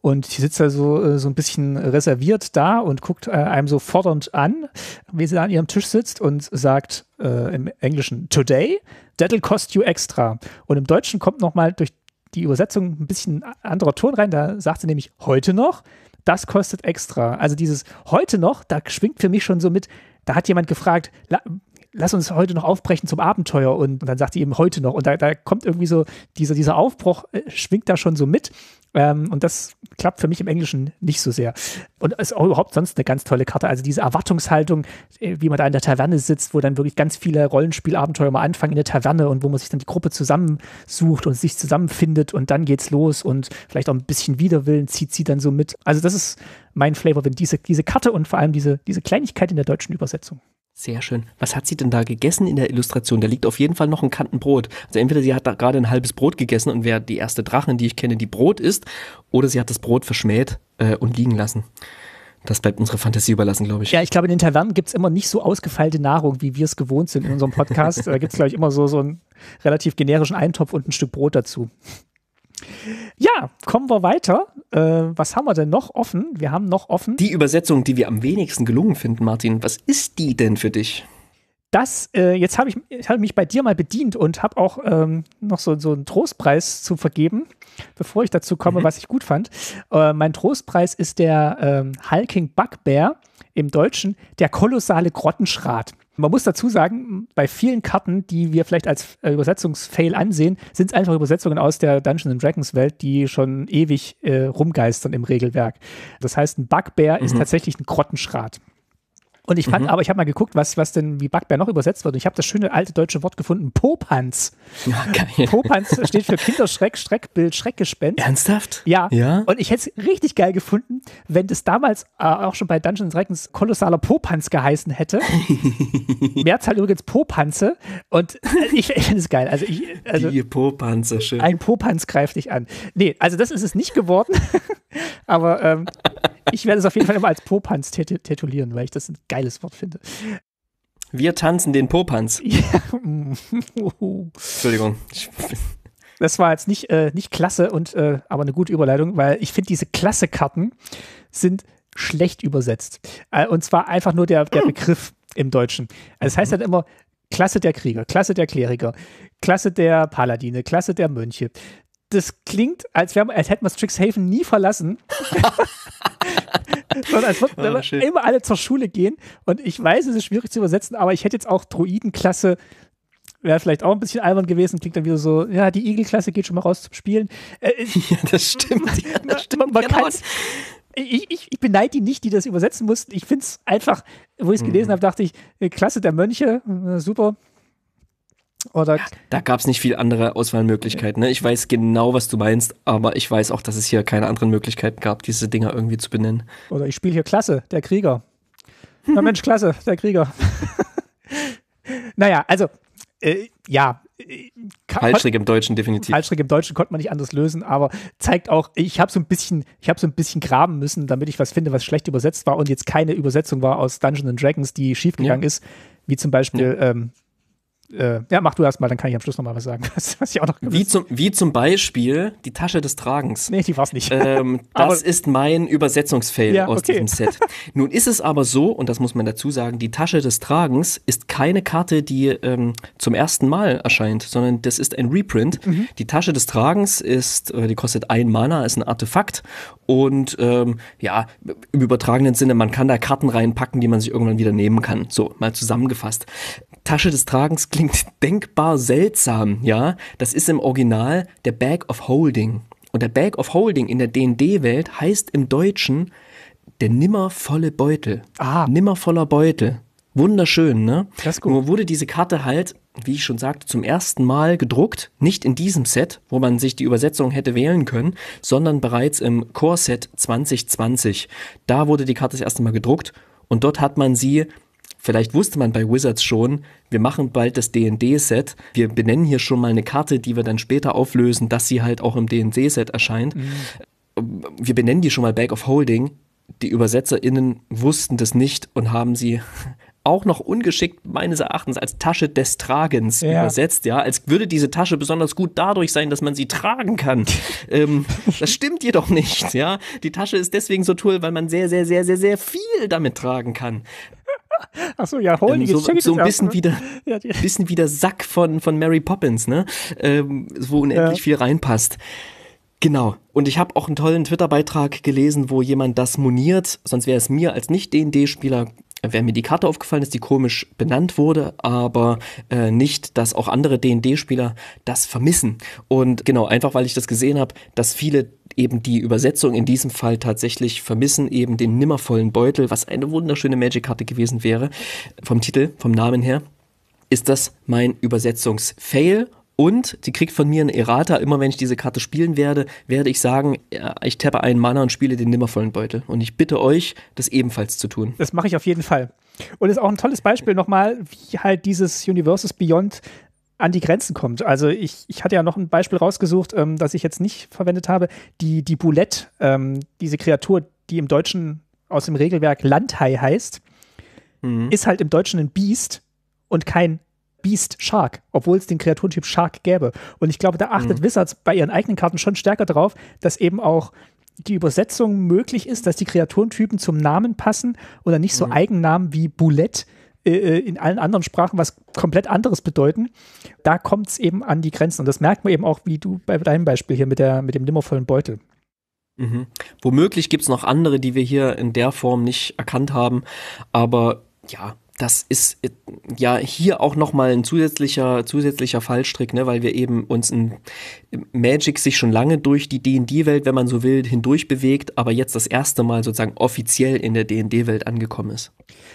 Und die sitzt da so, äh, so ein bisschen reserviert da und guckt äh, einem so fordernd an, wie sie da an ihrem Tisch sitzt und sagt äh, im Englischen, Today, that'll cost you extra. Und im Deutschen kommt nochmal durch die Übersetzung ein bisschen anderer Ton rein. Da sagt sie nämlich heute noch, das kostet extra. Also dieses heute noch, da schwingt für mich schon so mit, da hat jemand gefragt, lass uns heute noch aufbrechen zum Abenteuer und, und dann sagt sie eben heute noch und da, da kommt irgendwie so dieser, dieser Aufbruch, äh, schwingt da schon so mit ähm, und das klappt für mich im Englischen nicht so sehr. Und ist auch überhaupt sonst eine ganz tolle Karte. Also diese Erwartungshaltung, äh, wie man da in der Taverne sitzt, wo dann wirklich ganz viele Rollenspielabenteuer mal anfangen in der Taverne und wo man sich dann die Gruppe zusammensucht und sich zusammenfindet und dann geht's los und vielleicht auch ein bisschen Widerwillen zieht sie dann so mit. Also das ist mein Flavor, wenn diese, diese Karte und vor allem diese, diese Kleinigkeit in der deutschen Übersetzung. Sehr schön. Was hat sie denn da gegessen in der Illustration? Da liegt auf jeden Fall noch ein Kantenbrot. Also entweder sie hat da gerade ein halbes Brot gegessen und wäre die erste Drachin, die ich kenne, die Brot isst, oder sie hat das Brot verschmäht äh, und liegen lassen. Das bleibt unserer Fantasie überlassen, glaube ich. Ja, ich glaube, in den Tavernen gibt es immer nicht so ausgefeilte Nahrung, wie wir es gewohnt sind in unserem Podcast. da gibt es, glaube ich, immer so, so einen relativ generischen Eintopf und ein Stück Brot dazu. Ja, kommen wir weiter. Äh, was haben wir denn noch offen? Wir haben noch offen. Die Übersetzung, die wir am wenigsten gelungen finden, Martin. Was ist die denn für dich? Das, äh, jetzt habe ich, ich hab mich bei dir mal bedient und habe auch ähm, noch so, so einen Trostpreis zu vergeben, bevor ich dazu komme, mhm. was ich gut fand. Äh, mein Trostpreis ist der ähm, Hulking Bugbear im Deutschen, der kolossale Grottenschrat. Man muss dazu sagen, bei vielen Karten, die wir vielleicht als äh, Übersetzungsfail ansehen, sind es einfach Übersetzungen aus der Dungeons Dragons Welt, die schon ewig äh, rumgeistern im Regelwerk. Das heißt, ein Bugbear mhm. ist tatsächlich ein Grottenschrat. Und ich fand, mhm. aber ich habe mal geguckt, was, was denn wie Bugbear noch übersetzt wird. Und ich habe das schöne alte deutsche Wort gefunden, Popanz. Ja, geil. Popanz steht für Kinderschreck, Schreckbild, Schreckgespenst. Ernsthaft? Ja. ja. Und ich hätte es richtig geil gefunden, wenn das damals äh, auch schon bei Dungeons Dragons kolossaler Popanz geheißen hätte. Mehrzahl übrigens Popanze. Und ich, ich finde es geil. Also ich, also Die Popanze, schön. Ein Popanz greift dich an. Nee, also das ist es nicht geworden. aber ähm, ich werde es auf jeden Fall immer als Popanz titulieren, weil ich das ein geiles Wort finde. Wir tanzen den Popanz. Ja. Entschuldigung. Das war jetzt nicht, äh, nicht klasse, und, äh, aber eine gute Überleitung, weil ich finde, diese Klasse-Karten sind schlecht übersetzt. Äh, und zwar einfach nur der, der Begriff im Deutschen. Also das heißt dann immer Klasse der Krieger, Klasse der Kleriker, Klasse der Paladine, Klasse der Mönche das klingt, als, wär, als hätten wir Strixhaven nie verlassen. Sondern als würden oh, wir immer alle zur Schule gehen. Und ich weiß, es ist schwierig zu übersetzen, aber ich hätte jetzt auch Druidenklasse, wäre vielleicht auch ein bisschen albern gewesen, klingt dann wieder so, ja, die Igel-Klasse geht schon mal raus zum Spielen. Äh, ja, das stimmt. Ja, das stimmt. Man, man genau. ich, ich, ich beneide die nicht, die das übersetzen mussten. Ich finde es einfach, wo ich es gelesen mhm. habe, dachte ich, äh, Klasse der Mönche, äh, super, oder da gab es nicht viel andere Auswahlmöglichkeiten. Ne? Ich weiß genau, was du meinst, aber ich weiß auch, dass es hier keine anderen Möglichkeiten gab, diese Dinger irgendwie zu benennen. Oder ich spiele hier Klasse, der Krieger. Na Mensch, Klasse, der Krieger. naja, also, äh, ja. Äh, Fallstrick im Deutschen definitiv. Fallstrick im Deutschen konnte man nicht anders lösen, aber zeigt auch, ich habe so ein bisschen, ich habe so ein bisschen graben müssen, damit ich was finde, was schlecht übersetzt war und jetzt keine Übersetzung war aus Dungeons Dragons, die schiefgegangen ja. ist, wie zum Beispiel ja. ähm, äh, ja, mach du erst mal, dann kann ich am Schluss noch mal was sagen, was, was ich auch noch wie zum, wie zum Beispiel die Tasche des Tragens. Nee, die war's nicht. Ähm, das ist mein Übersetzungsfail ja, aus okay. diesem Set. Nun ist es aber so, und das muss man dazu sagen, die Tasche des Tragens ist keine Karte, die ähm, zum ersten Mal erscheint, sondern das ist ein Reprint. Mhm. Die Tasche des Tragens ist, äh, die kostet ein Mana, ist ein Artefakt und ähm, ja, im übertragenen Sinne, man kann da Karten reinpacken, die man sich irgendwann wieder nehmen kann. So, mal zusammengefasst. Tasche des Tragens klingt denkbar seltsam, ja. Das ist im Original der Bag of Holding. Und der Bag of Holding in der D&D-Welt heißt im Deutschen der nimmervolle Beutel. Ah. Nimmervoller Beutel. Wunderschön, ne? Das ist gut. Nur wurde diese Karte halt, wie ich schon sagte, zum ersten Mal gedruckt. Nicht in diesem Set, wo man sich die Übersetzung hätte wählen können, sondern bereits im Core-Set 2020. Da wurde die Karte das erste Mal gedruckt und dort hat man sie Vielleicht wusste man bei Wizards schon, wir machen bald das D&D-Set. Wir benennen hier schon mal eine Karte, die wir dann später auflösen, dass sie halt auch im D&D-Set erscheint. Mhm. Wir benennen die schon mal Bag of Holding. Die ÜbersetzerInnen wussten das nicht und haben sie auch noch ungeschickt meines Erachtens als Tasche des Tragens ja. übersetzt, ja, als würde diese Tasche besonders gut dadurch sein, dass man sie tragen kann. ähm, das stimmt jedoch nicht, ja. Die Tasche ist deswegen so toll, weil man sehr, sehr, sehr, sehr, sehr viel damit tragen kann. Achso, ja, Holding ähm, so, so ein bisschen wie der, ja, bisschen wie der Sack von, von Mary Poppins, ne? Ähm, wo unendlich ja. viel reinpasst. Genau. Und ich habe auch einen tollen Twitter-Beitrag gelesen, wo jemand das moniert. Sonst wäre es mir als Nicht-DND-Spieler wäre mir die Karte aufgefallen, dass die komisch benannt wurde, aber äh, nicht, dass auch andere D&D-Spieler das vermissen. Und genau, einfach weil ich das gesehen habe, dass viele eben die Übersetzung in diesem Fall tatsächlich vermissen, eben den nimmervollen Beutel, was eine wunderschöne Magic-Karte gewesen wäre, vom Titel, vom Namen her, ist das mein Übersetzungsfail und sie kriegt von mir eine Errata. Immer wenn ich diese Karte spielen werde, werde ich sagen, ich tappe einen Mana und spiele den nimmervollen Beutel. Und ich bitte euch, das ebenfalls zu tun. Das mache ich auf jeden Fall. Und ist auch ein tolles Beispiel nochmal, wie halt dieses Universes Beyond an die Grenzen kommt. Also ich, ich hatte ja noch ein Beispiel rausgesucht, ähm, das ich jetzt nicht verwendet habe. Die, die Boulette, ähm, diese Kreatur, die im Deutschen aus dem Regelwerk Landhai heißt, mhm. ist halt im Deutschen ein Biest und kein Beast Shark, obwohl es den Kreaturentyp Shark gäbe. Und ich glaube, da achtet mhm. Wizards bei ihren eigenen Karten schon stärker drauf, dass eben auch die Übersetzung möglich ist, dass die Kreaturentypen zum Namen passen oder nicht so mhm. Eigennamen wie Boulette äh, äh, in allen anderen Sprachen was komplett anderes bedeuten. Da kommt es eben an die Grenzen. Und das merkt man eben auch, wie du bei deinem Beispiel hier mit, der, mit dem nimmervollen Beutel. Mhm. Womöglich gibt es noch andere, die wir hier in der Form nicht erkannt haben. Aber ja, das ist äh, ja hier auch nochmal ein zusätzlicher, zusätzlicher Fallstrick, ne, weil wir eben uns in Magic sich schon lange durch die D&D-Welt, wenn man so will, hindurch bewegt, aber jetzt das erste Mal sozusagen offiziell in der D&D-Welt angekommen ist.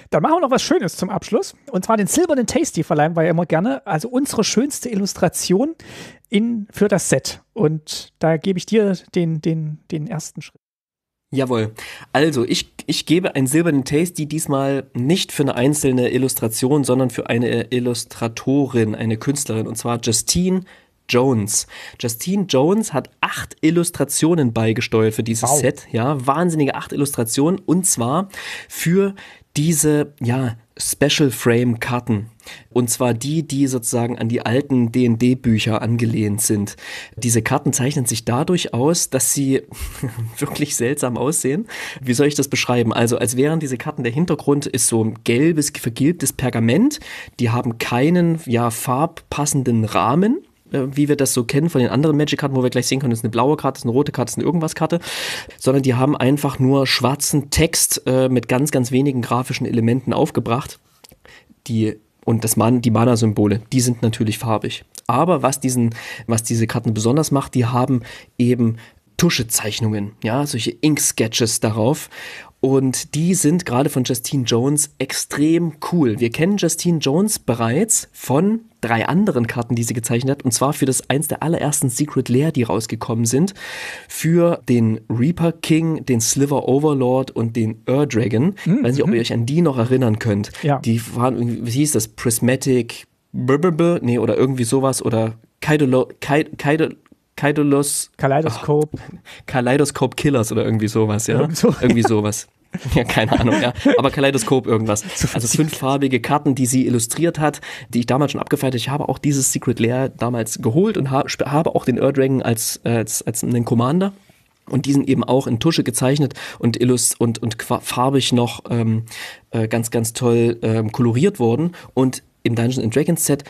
Dann machen wir noch was Schönes zum Abschluss. Und zwar den silbernen Tasty verleihen wir ja immer gerne. Also unsere schönste Illustration in, für das Set. Und da gebe ich dir den, den, den ersten Schritt. Jawohl. Also, ich, ich gebe einen silbernen Tasty diesmal nicht für eine einzelne Illustration, sondern für eine Illustratorin, eine Künstlerin, und zwar Justine Jones. Justine Jones hat acht Illustrationen beigesteuert für dieses wow. Set. Ja, wahnsinnige acht Illustrationen. Und zwar für diese, ja, Special Frame Karten. Und zwar die, die sozusagen an die alten D&D-Bücher angelehnt sind. Diese Karten zeichnen sich dadurch aus, dass sie wirklich seltsam aussehen. Wie soll ich das beschreiben? Also als wären diese Karten, der Hintergrund ist so ein gelbes, vergilbtes Pergament. Die haben keinen, ja, farbpassenden Rahmen wie wir das so kennen von den anderen Magic-Karten, wo wir gleich sehen können, das ist eine blaue Karte, das ist eine rote Karte, das ist eine Irgendwas-Karte, sondern die haben einfach nur schwarzen Text äh, mit ganz, ganz wenigen grafischen Elementen aufgebracht. Die und das Man die Mana-Symbole, die sind natürlich farbig. Aber was, diesen, was diese Karten besonders macht, die haben eben Tuschezeichnungen, ja, solche Ink-Sketches darauf. Und die sind gerade von Justine Jones extrem cool. Wir kennen Justine Jones bereits von drei anderen Karten, die sie gezeichnet hat. Und zwar für das eins der allerersten Secret Lair, die rausgekommen sind. Für den Reaper King, den Sliver Overlord und den Ur Dragon. Mhm. Weiß nicht, ob ihr euch an die noch erinnern könnt. Ja. Die waren irgendwie, wie hieß das? Prismatic, nee, oder irgendwie sowas. Oder Kaidolo, Kaidolo, Kaidolos. Kaleidoskop. Oh, Kaleidoskop Killers oder irgendwie sowas, ja. Irgend so. Irgendwie sowas. Ja, keine Ahnung, ja. Aber Kaleidoskop irgendwas. Also fünffarbige Karten, die sie illustriert hat, die ich damals schon abgefeiert habe. Ich habe auch dieses Secret Lair damals geholt und habe auch den Ur Dragon als, als, als einen Commander. Und die sind eben auch in Tusche gezeichnet und, illust und, und farbig noch ähm, äh, ganz, ganz toll ähm, koloriert worden. Und im Dungeons Dragons Set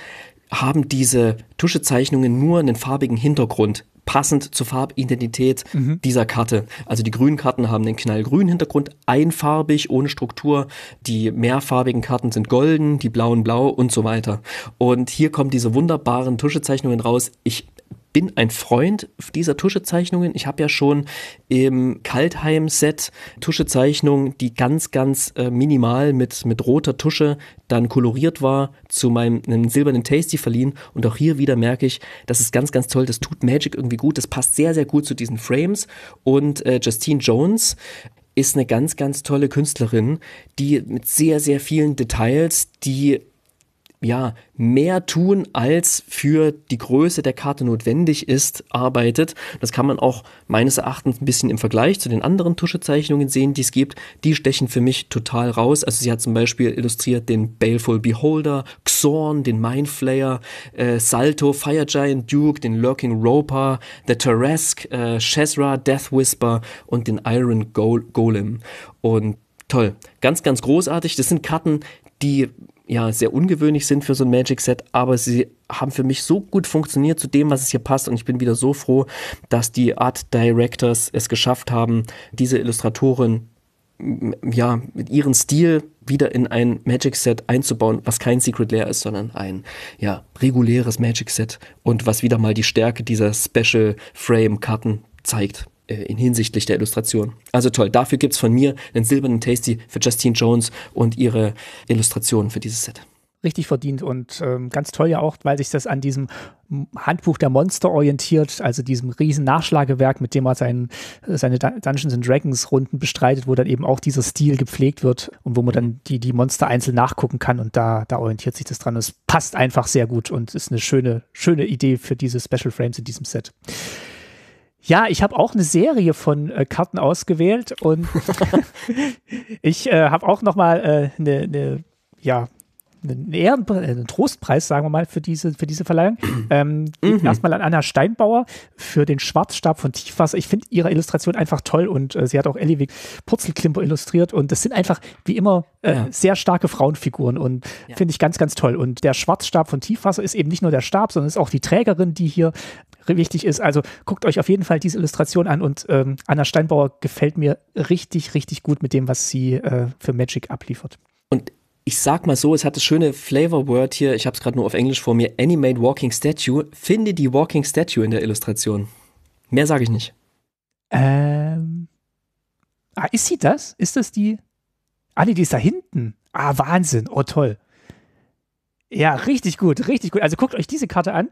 haben diese Tuschezeichnungen nur einen farbigen Hintergrund passend zur Farbidentität mhm. dieser Karte. Also die grünen Karten haben den knallgrünen Hintergrund, einfarbig, ohne Struktur. Die mehrfarbigen Karten sind golden, die blauen blau und so weiter. Und hier kommen diese wunderbaren Tuschezeichnungen raus. Ich bin ein Freund dieser Tuschezeichnungen. Ich habe ja schon im Kaltheim-Set Tuschezeichnungen, die ganz, ganz äh, minimal mit, mit roter Tusche dann koloriert war, zu meinem einem silbernen Tasty verliehen. Und auch hier wieder merke ich, das ist ganz, ganz toll. Das tut Magic irgendwie gut. Das passt sehr, sehr gut zu diesen Frames. Und äh, Justine Jones ist eine ganz, ganz tolle Künstlerin, die mit sehr, sehr vielen Details, die ja, mehr tun, als für die Größe der Karte notwendig ist, arbeitet. Das kann man auch meines Erachtens ein bisschen im Vergleich zu den anderen Tuschezeichnungen sehen, die es gibt. Die stechen für mich total raus. Also sie hat zum Beispiel illustriert den Baleful Beholder, Xorn, den Mindflayer, äh, Salto, Fire Giant Duke, den Lurking Roper, The Tarrasque, äh, Shezra, Death Whisper und den Iron Golem. Und toll, ganz, ganz großartig. Das sind Karten, die ja sehr ungewöhnlich sind für so ein Magic-Set, aber sie haben für mich so gut funktioniert zu dem, was es hier passt. Und ich bin wieder so froh, dass die Art Directors es geschafft haben, diese Illustratoren ja, mit ihrem Stil wieder in ein Magic-Set einzubauen, was kein Secret Lair ist, sondern ein ja, reguläres Magic-Set und was wieder mal die Stärke dieser Special Frame-Karten zeigt. Äh, in hinsichtlich der Illustration. Also toll, dafür gibt es von mir einen silbernen Tasty für Justine Jones und ihre Illustrationen für dieses Set. Richtig verdient und ähm, ganz toll ja auch, weil sich das an diesem Handbuch der Monster orientiert, also diesem riesen Nachschlagewerk, mit dem er sein, seine Dungeons and Dragons Runden bestreitet, wo dann eben auch dieser Stil gepflegt wird und wo man dann die, die Monster einzeln nachgucken kann und da, da orientiert sich das dran. Es passt einfach sehr gut und ist eine schöne, schöne Idee für diese Special Frames in diesem Set. Ja, ich habe auch eine Serie von äh, Karten ausgewählt und ich äh, habe auch noch mal äh, eine, ne, ja, einen, Ehren, äh, einen Trostpreis, sagen wir mal, für diese, für diese Verleihung. Ähm, mhm. Erstmal an Anna Steinbauer für den Schwarzstab von Tiefwasser. Ich finde ihre Illustration einfach toll und äh, sie hat auch Ellewig Purzelklimper illustriert und das sind einfach wie immer äh, ja. sehr starke Frauenfiguren und ja. finde ich ganz, ganz toll. Und der Schwarzstab von Tiefwasser ist eben nicht nur der Stab, sondern ist auch die Trägerin, die hier wichtig ist. Also guckt euch auf jeden Fall diese Illustration an und ähm, Anna Steinbauer gefällt mir richtig, richtig gut mit dem, was sie äh, für Magic abliefert. Und ich sag mal so, es hat das schöne Flavor Word hier, ich habe es gerade nur auf Englisch vor mir, Animate Walking Statue. Finde die Walking Statue in der Illustration. Mehr sage ich nicht. Ähm. Ah, ist sie das? Ist das die? Ah, nee, die ist da hinten. Ah, Wahnsinn. Oh, toll. Ja, richtig gut, richtig gut. Also guckt euch diese Karte an.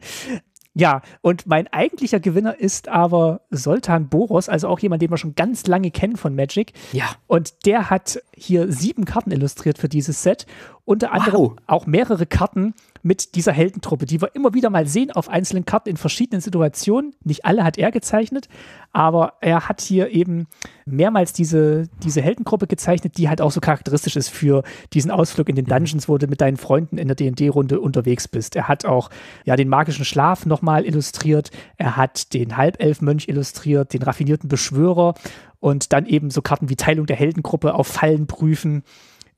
Ja, und mein eigentlicher Gewinner ist aber Soltan Boros, also auch jemand, den wir schon ganz lange kennen von Magic. Ja. Und der hat hier sieben Karten illustriert für dieses Set. Unter anderem wow. auch mehrere Karten mit dieser Heldentruppe, die wir immer wieder mal sehen auf einzelnen Karten in verschiedenen Situationen. Nicht alle hat er gezeichnet, aber er hat hier eben mehrmals diese, diese Heldengruppe gezeichnet, die halt auch so charakteristisch ist für diesen Ausflug in den mhm. Dungeons, wo du mit deinen Freunden in der D&D-Runde unterwegs bist. Er hat auch ja den magischen Schlaf nochmal illustriert, er hat den Halbelfmönch illustriert, den raffinierten Beschwörer und dann eben so Karten wie Teilung der Heldengruppe auf Fallen prüfen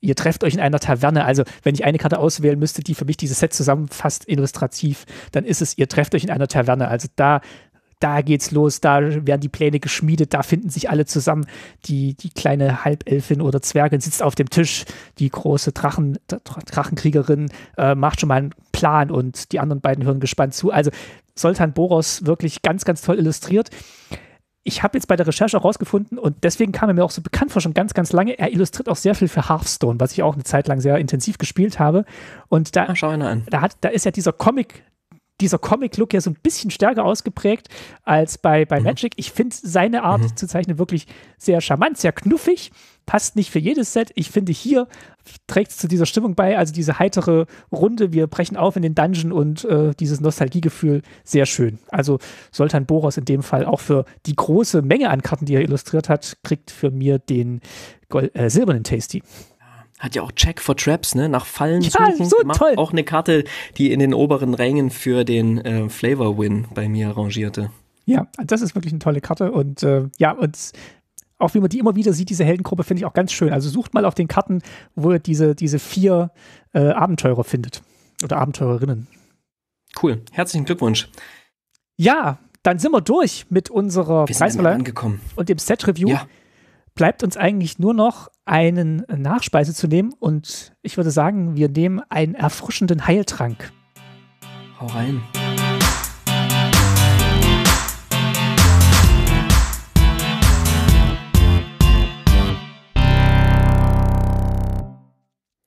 ihr trefft euch in einer Taverne. Also, wenn ich eine Karte auswählen müsste, die für mich dieses Set zusammenfasst, illustrativ, dann ist es, ihr trefft euch in einer Taverne. Also da da geht's los, da werden die Pläne geschmiedet, da finden sich alle zusammen. Die, die kleine Halbelfin oder Zwergin sitzt auf dem Tisch, die große Drachen, Drachenkriegerin äh, macht schon mal einen Plan und die anderen beiden hören gespannt zu. Also Soltan Boros wirklich ganz, ganz toll illustriert ich habe jetzt bei der Recherche auch rausgefunden und deswegen kam er mir auch so bekannt vor schon ganz, ganz lange. Er illustriert auch sehr viel für Hearthstone, was ich auch eine Zeit lang sehr intensiv gespielt habe. Und da, schau ihn an. Da, hat, da ist ja dieser Comic, dieser Comic-Look ja so ein bisschen stärker ausgeprägt als bei, bei mhm. Magic. Ich finde seine Art mhm. zu zeichnen wirklich sehr charmant, sehr knuffig. Passt nicht für jedes Set. Ich finde, hier trägt es zu dieser Stimmung bei, also diese heitere Runde. Wir brechen auf in den Dungeon und äh, dieses Nostalgiegefühl sehr schön. Also Soltan Boros in dem Fall auch für die große Menge an Karten, die er illustriert hat, kriegt für mir den Gold, äh, silbernen Tasty hat ja auch Check for Traps, ne? Nach Fallen ja, suchen. So gemacht. toll. Auch eine Karte, die in den oberen Rängen für den äh, Flavor Win bei mir rangierte. Ja, das ist wirklich eine tolle Karte und äh, ja, und auch wie man die immer wieder sieht, diese Heldengruppe, finde ich auch ganz schön. Also sucht mal auf den Karten, wo ihr diese, diese vier äh, Abenteurer findet. Oder Abenteurerinnen. Cool. Herzlichen Glückwunsch. Ja, dann sind wir durch mit unserer Preisverleihung und dem Set-Review. Ja bleibt uns eigentlich nur noch einen Nachspeise zu nehmen und ich würde sagen, wir nehmen einen erfrischenden Heiltrank. Hau rein.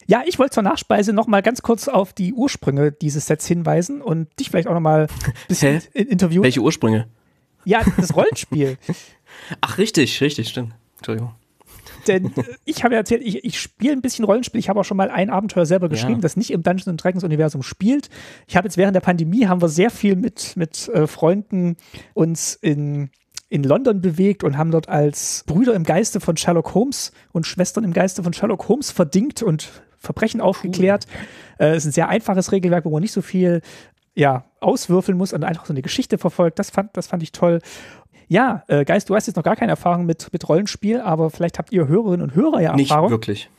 Ja, ich wollte zur Nachspeise nochmal ganz kurz auf die Ursprünge dieses Sets hinweisen und dich vielleicht auch nochmal ein bisschen interviewen. Welche Ursprünge? Ja, das Rollenspiel. Ach, richtig, richtig, stimmt. Entschuldigung. Denn äh, ich habe ja erzählt, ich, ich spiele ein bisschen Rollenspiel. Ich habe auch schon mal ein Abenteuer selber geschrieben, ja. das nicht im Dungeons Dragons Universum spielt. Ich habe jetzt während der Pandemie haben wir sehr viel mit, mit äh, Freunden uns in in London bewegt und haben dort als Brüder im Geiste von Sherlock Holmes und Schwestern im Geiste von Sherlock Holmes verdingt und Verbrechen aufgeklärt. Äh, es ist ein sehr einfaches Regelwerk, wo man nicht so viel ja, auswürfeln muss und einfach so eine Geschichte verfolgt. Das fand, das fand ich toll. Ja, äh, Geist, du hast jetzt noch gar keine Erfahrung mit, mit Rollenspiel, aber vielleicht habt ihr Hörerinnen und Hörer ja Erfahrung. Nicht wirklich.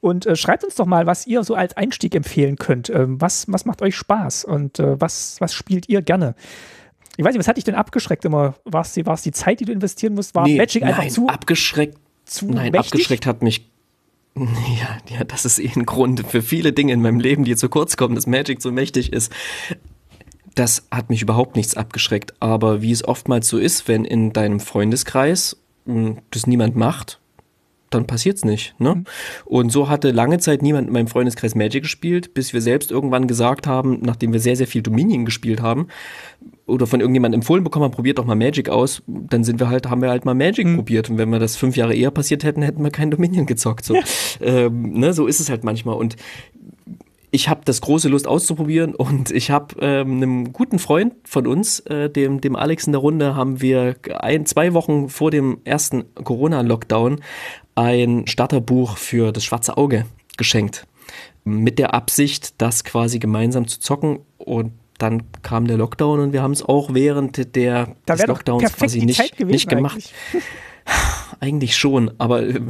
Und äh, schreibt uns doch mal, was ihr so als Einstieg empfehlen könnt. Ähm, was, was macht euch Spaß und äh, was, was spielt ihr gerne? Ich weiß nicht, was hat dich denn abgeschreckt immer? War es die, die Zeit, die du investieren musst? War nee, Magic einfach nein, zu abgeschreckt? Zu nein, mächtig? abgeschreckt hat mich ja, ja, das ist eh ein Grund für viele Dinge in meinem Leben, die zu kurz kommen, dass Magic so mächtig ist. Das hat mich überhaupt nichts abgeschreckt. Aber wie es oftmals so ist, wenn in deinem Freundeskreis hm, das niemand macht, dann passiert's nicht. Ne? Mhm. Und so hatte lange Zeit niemand in meinem Freundeskreis Magic gespielt, bis wir selbst irgendwann gesagt haben, nachdem wir sehr, sehr viel Dominion gespielt haben, oder von irgendjemandem empfohlen bekommen haben, probiert doch mal Magic aus, dann sind wir halt, haben wir halt mal Magic mhm. probiert. Und wenn wir das fünf Jahre eher passiert hätten, hätten wir kein Dominion gezockt. So, ja. ähm, ne, so ist es halt manchmal. Und ich habe das große Lust auszuprobieren und ich habe ähm, einem guten Freund von uns, äh, dem, dem Alex in der Runde, haben wir ein, zwei Wochen vor dem ersten Corona-Lockdown ein Starterbuch für das schwarze Auge geschenkt. Mit der Absicht, das quasi gemeinsam zu zocken und dann kam der Lockdown und wir haben es auch während der, da des Lockdowns quasi nicht, nicht gemacht. Eigentlich. Schon, aber äh,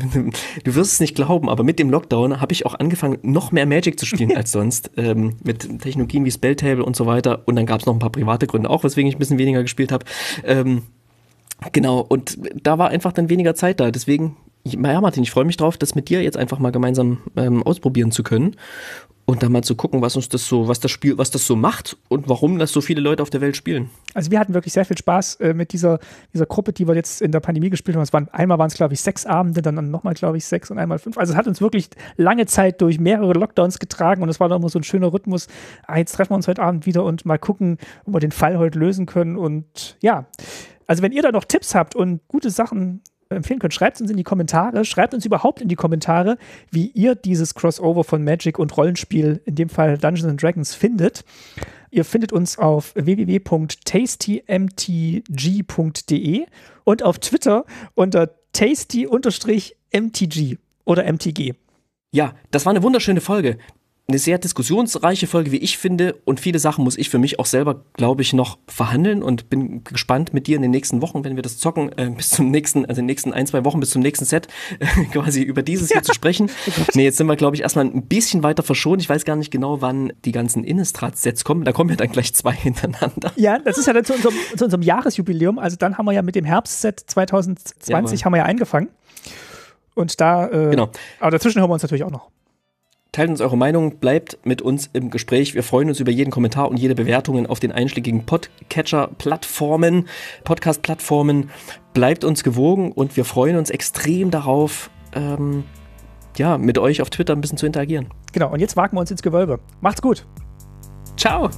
du wirst es nicht glauben, aber mit dem Lockdown habe ich auch angefangen, noch mehr Magic zu spielen als sonst, ähm, mit Technologien wie Spelltable und so weiter. Und dann gab es noch ein paar private Gründe auch, weswegen ich ein bisschen weniger gespielt habe. Ähm, genau, und da war einfach dann weniger Zeit da. Deswegen, ja, Martin, ich freue mich drauf, das mit dir jetzt einfach mal gemeinsam ähm, ausprobieren zu können und dann mal zu gucken, was uns das so, was das Spiel, was das so macht und warum das so viele Leute auf der Welt spielen. Also wir hatten wirklich sehr viel Spaß äh, mit dieser, dieser Gruppe, die wir jetzt in der Pandemie gespielt haben. Es waren, einmal waren es, glaube ich, sechs Abende, dann nochmal, glaube ich, sechs und einmal fünf. Also es hat uns wirklich lange Zeit durch mehrere Lockdowns getragen und es war dann immer so ein schöner Rhythmus. Ah, jetzt treffen wir uns heute Abend wieder und mal gucken, ob wir den Fall heute lösen können. Und ja, also wenn ihr da noch Tipps habt und gute Sachen empfehlen könnt. Schreibt uns in die Kommentare, schreibt uns überhaupt in die Kommentare, wie ihr dieses Crossover von Magic und Rollenspiel, in dem Fall Dungeons and Dragons, findet. Ihr findet uns auf www.tastymtg.de und auf Twitter unter tasty-mtg oder mtg. Ja, das war eine wunderschöne Folge eine sehr diskussionsreiche Folge, wie ich finde. Und viele Sachen muss ich für mich auch selber, glaube ich, noch verhandeln und bin gespannt mit dir in den nächsten Wochen, wenn wir das zocken, äh, bis zum nächsten, also in den nächsten ein, zwei Wochen bis zum nächsten Set, äh, quasi über dieses hier zu sprechen. Nee, jetzt sind wir, glaube ich, erstmal ein bisschen weiter verschont. Ich weiß gar nicht genau, wann die ganzen Innistrad-Sets kommen. Da kommen ja dann gleich zwei hintereinander. Ja, das ist ja dann zu unserem, zu unserem Jahresjubiläum. Also dann haben wir ja mit dem Herbstset 2020 ja, haben wir ja angefangen. Und da, äh, genau. aber dazwischen hören wir uns natürlich auch noch. Teilt uns eure Meinung, bleibt mit uns im Gespräch. Wir freuen uns über jeden Kommentar und jede Bewertung auf den einschlägigen Podcatcher-Plattformen, Podcast-Plattformen. Bleibt uns gewogen und wir freuen uns extrem darauf, ähm, ja, mit euch auf Twitter ein bisschen zu interagieren. Genau, und jetzt wagen wir uns ins Gewölbe. Macht's gut. Ciao.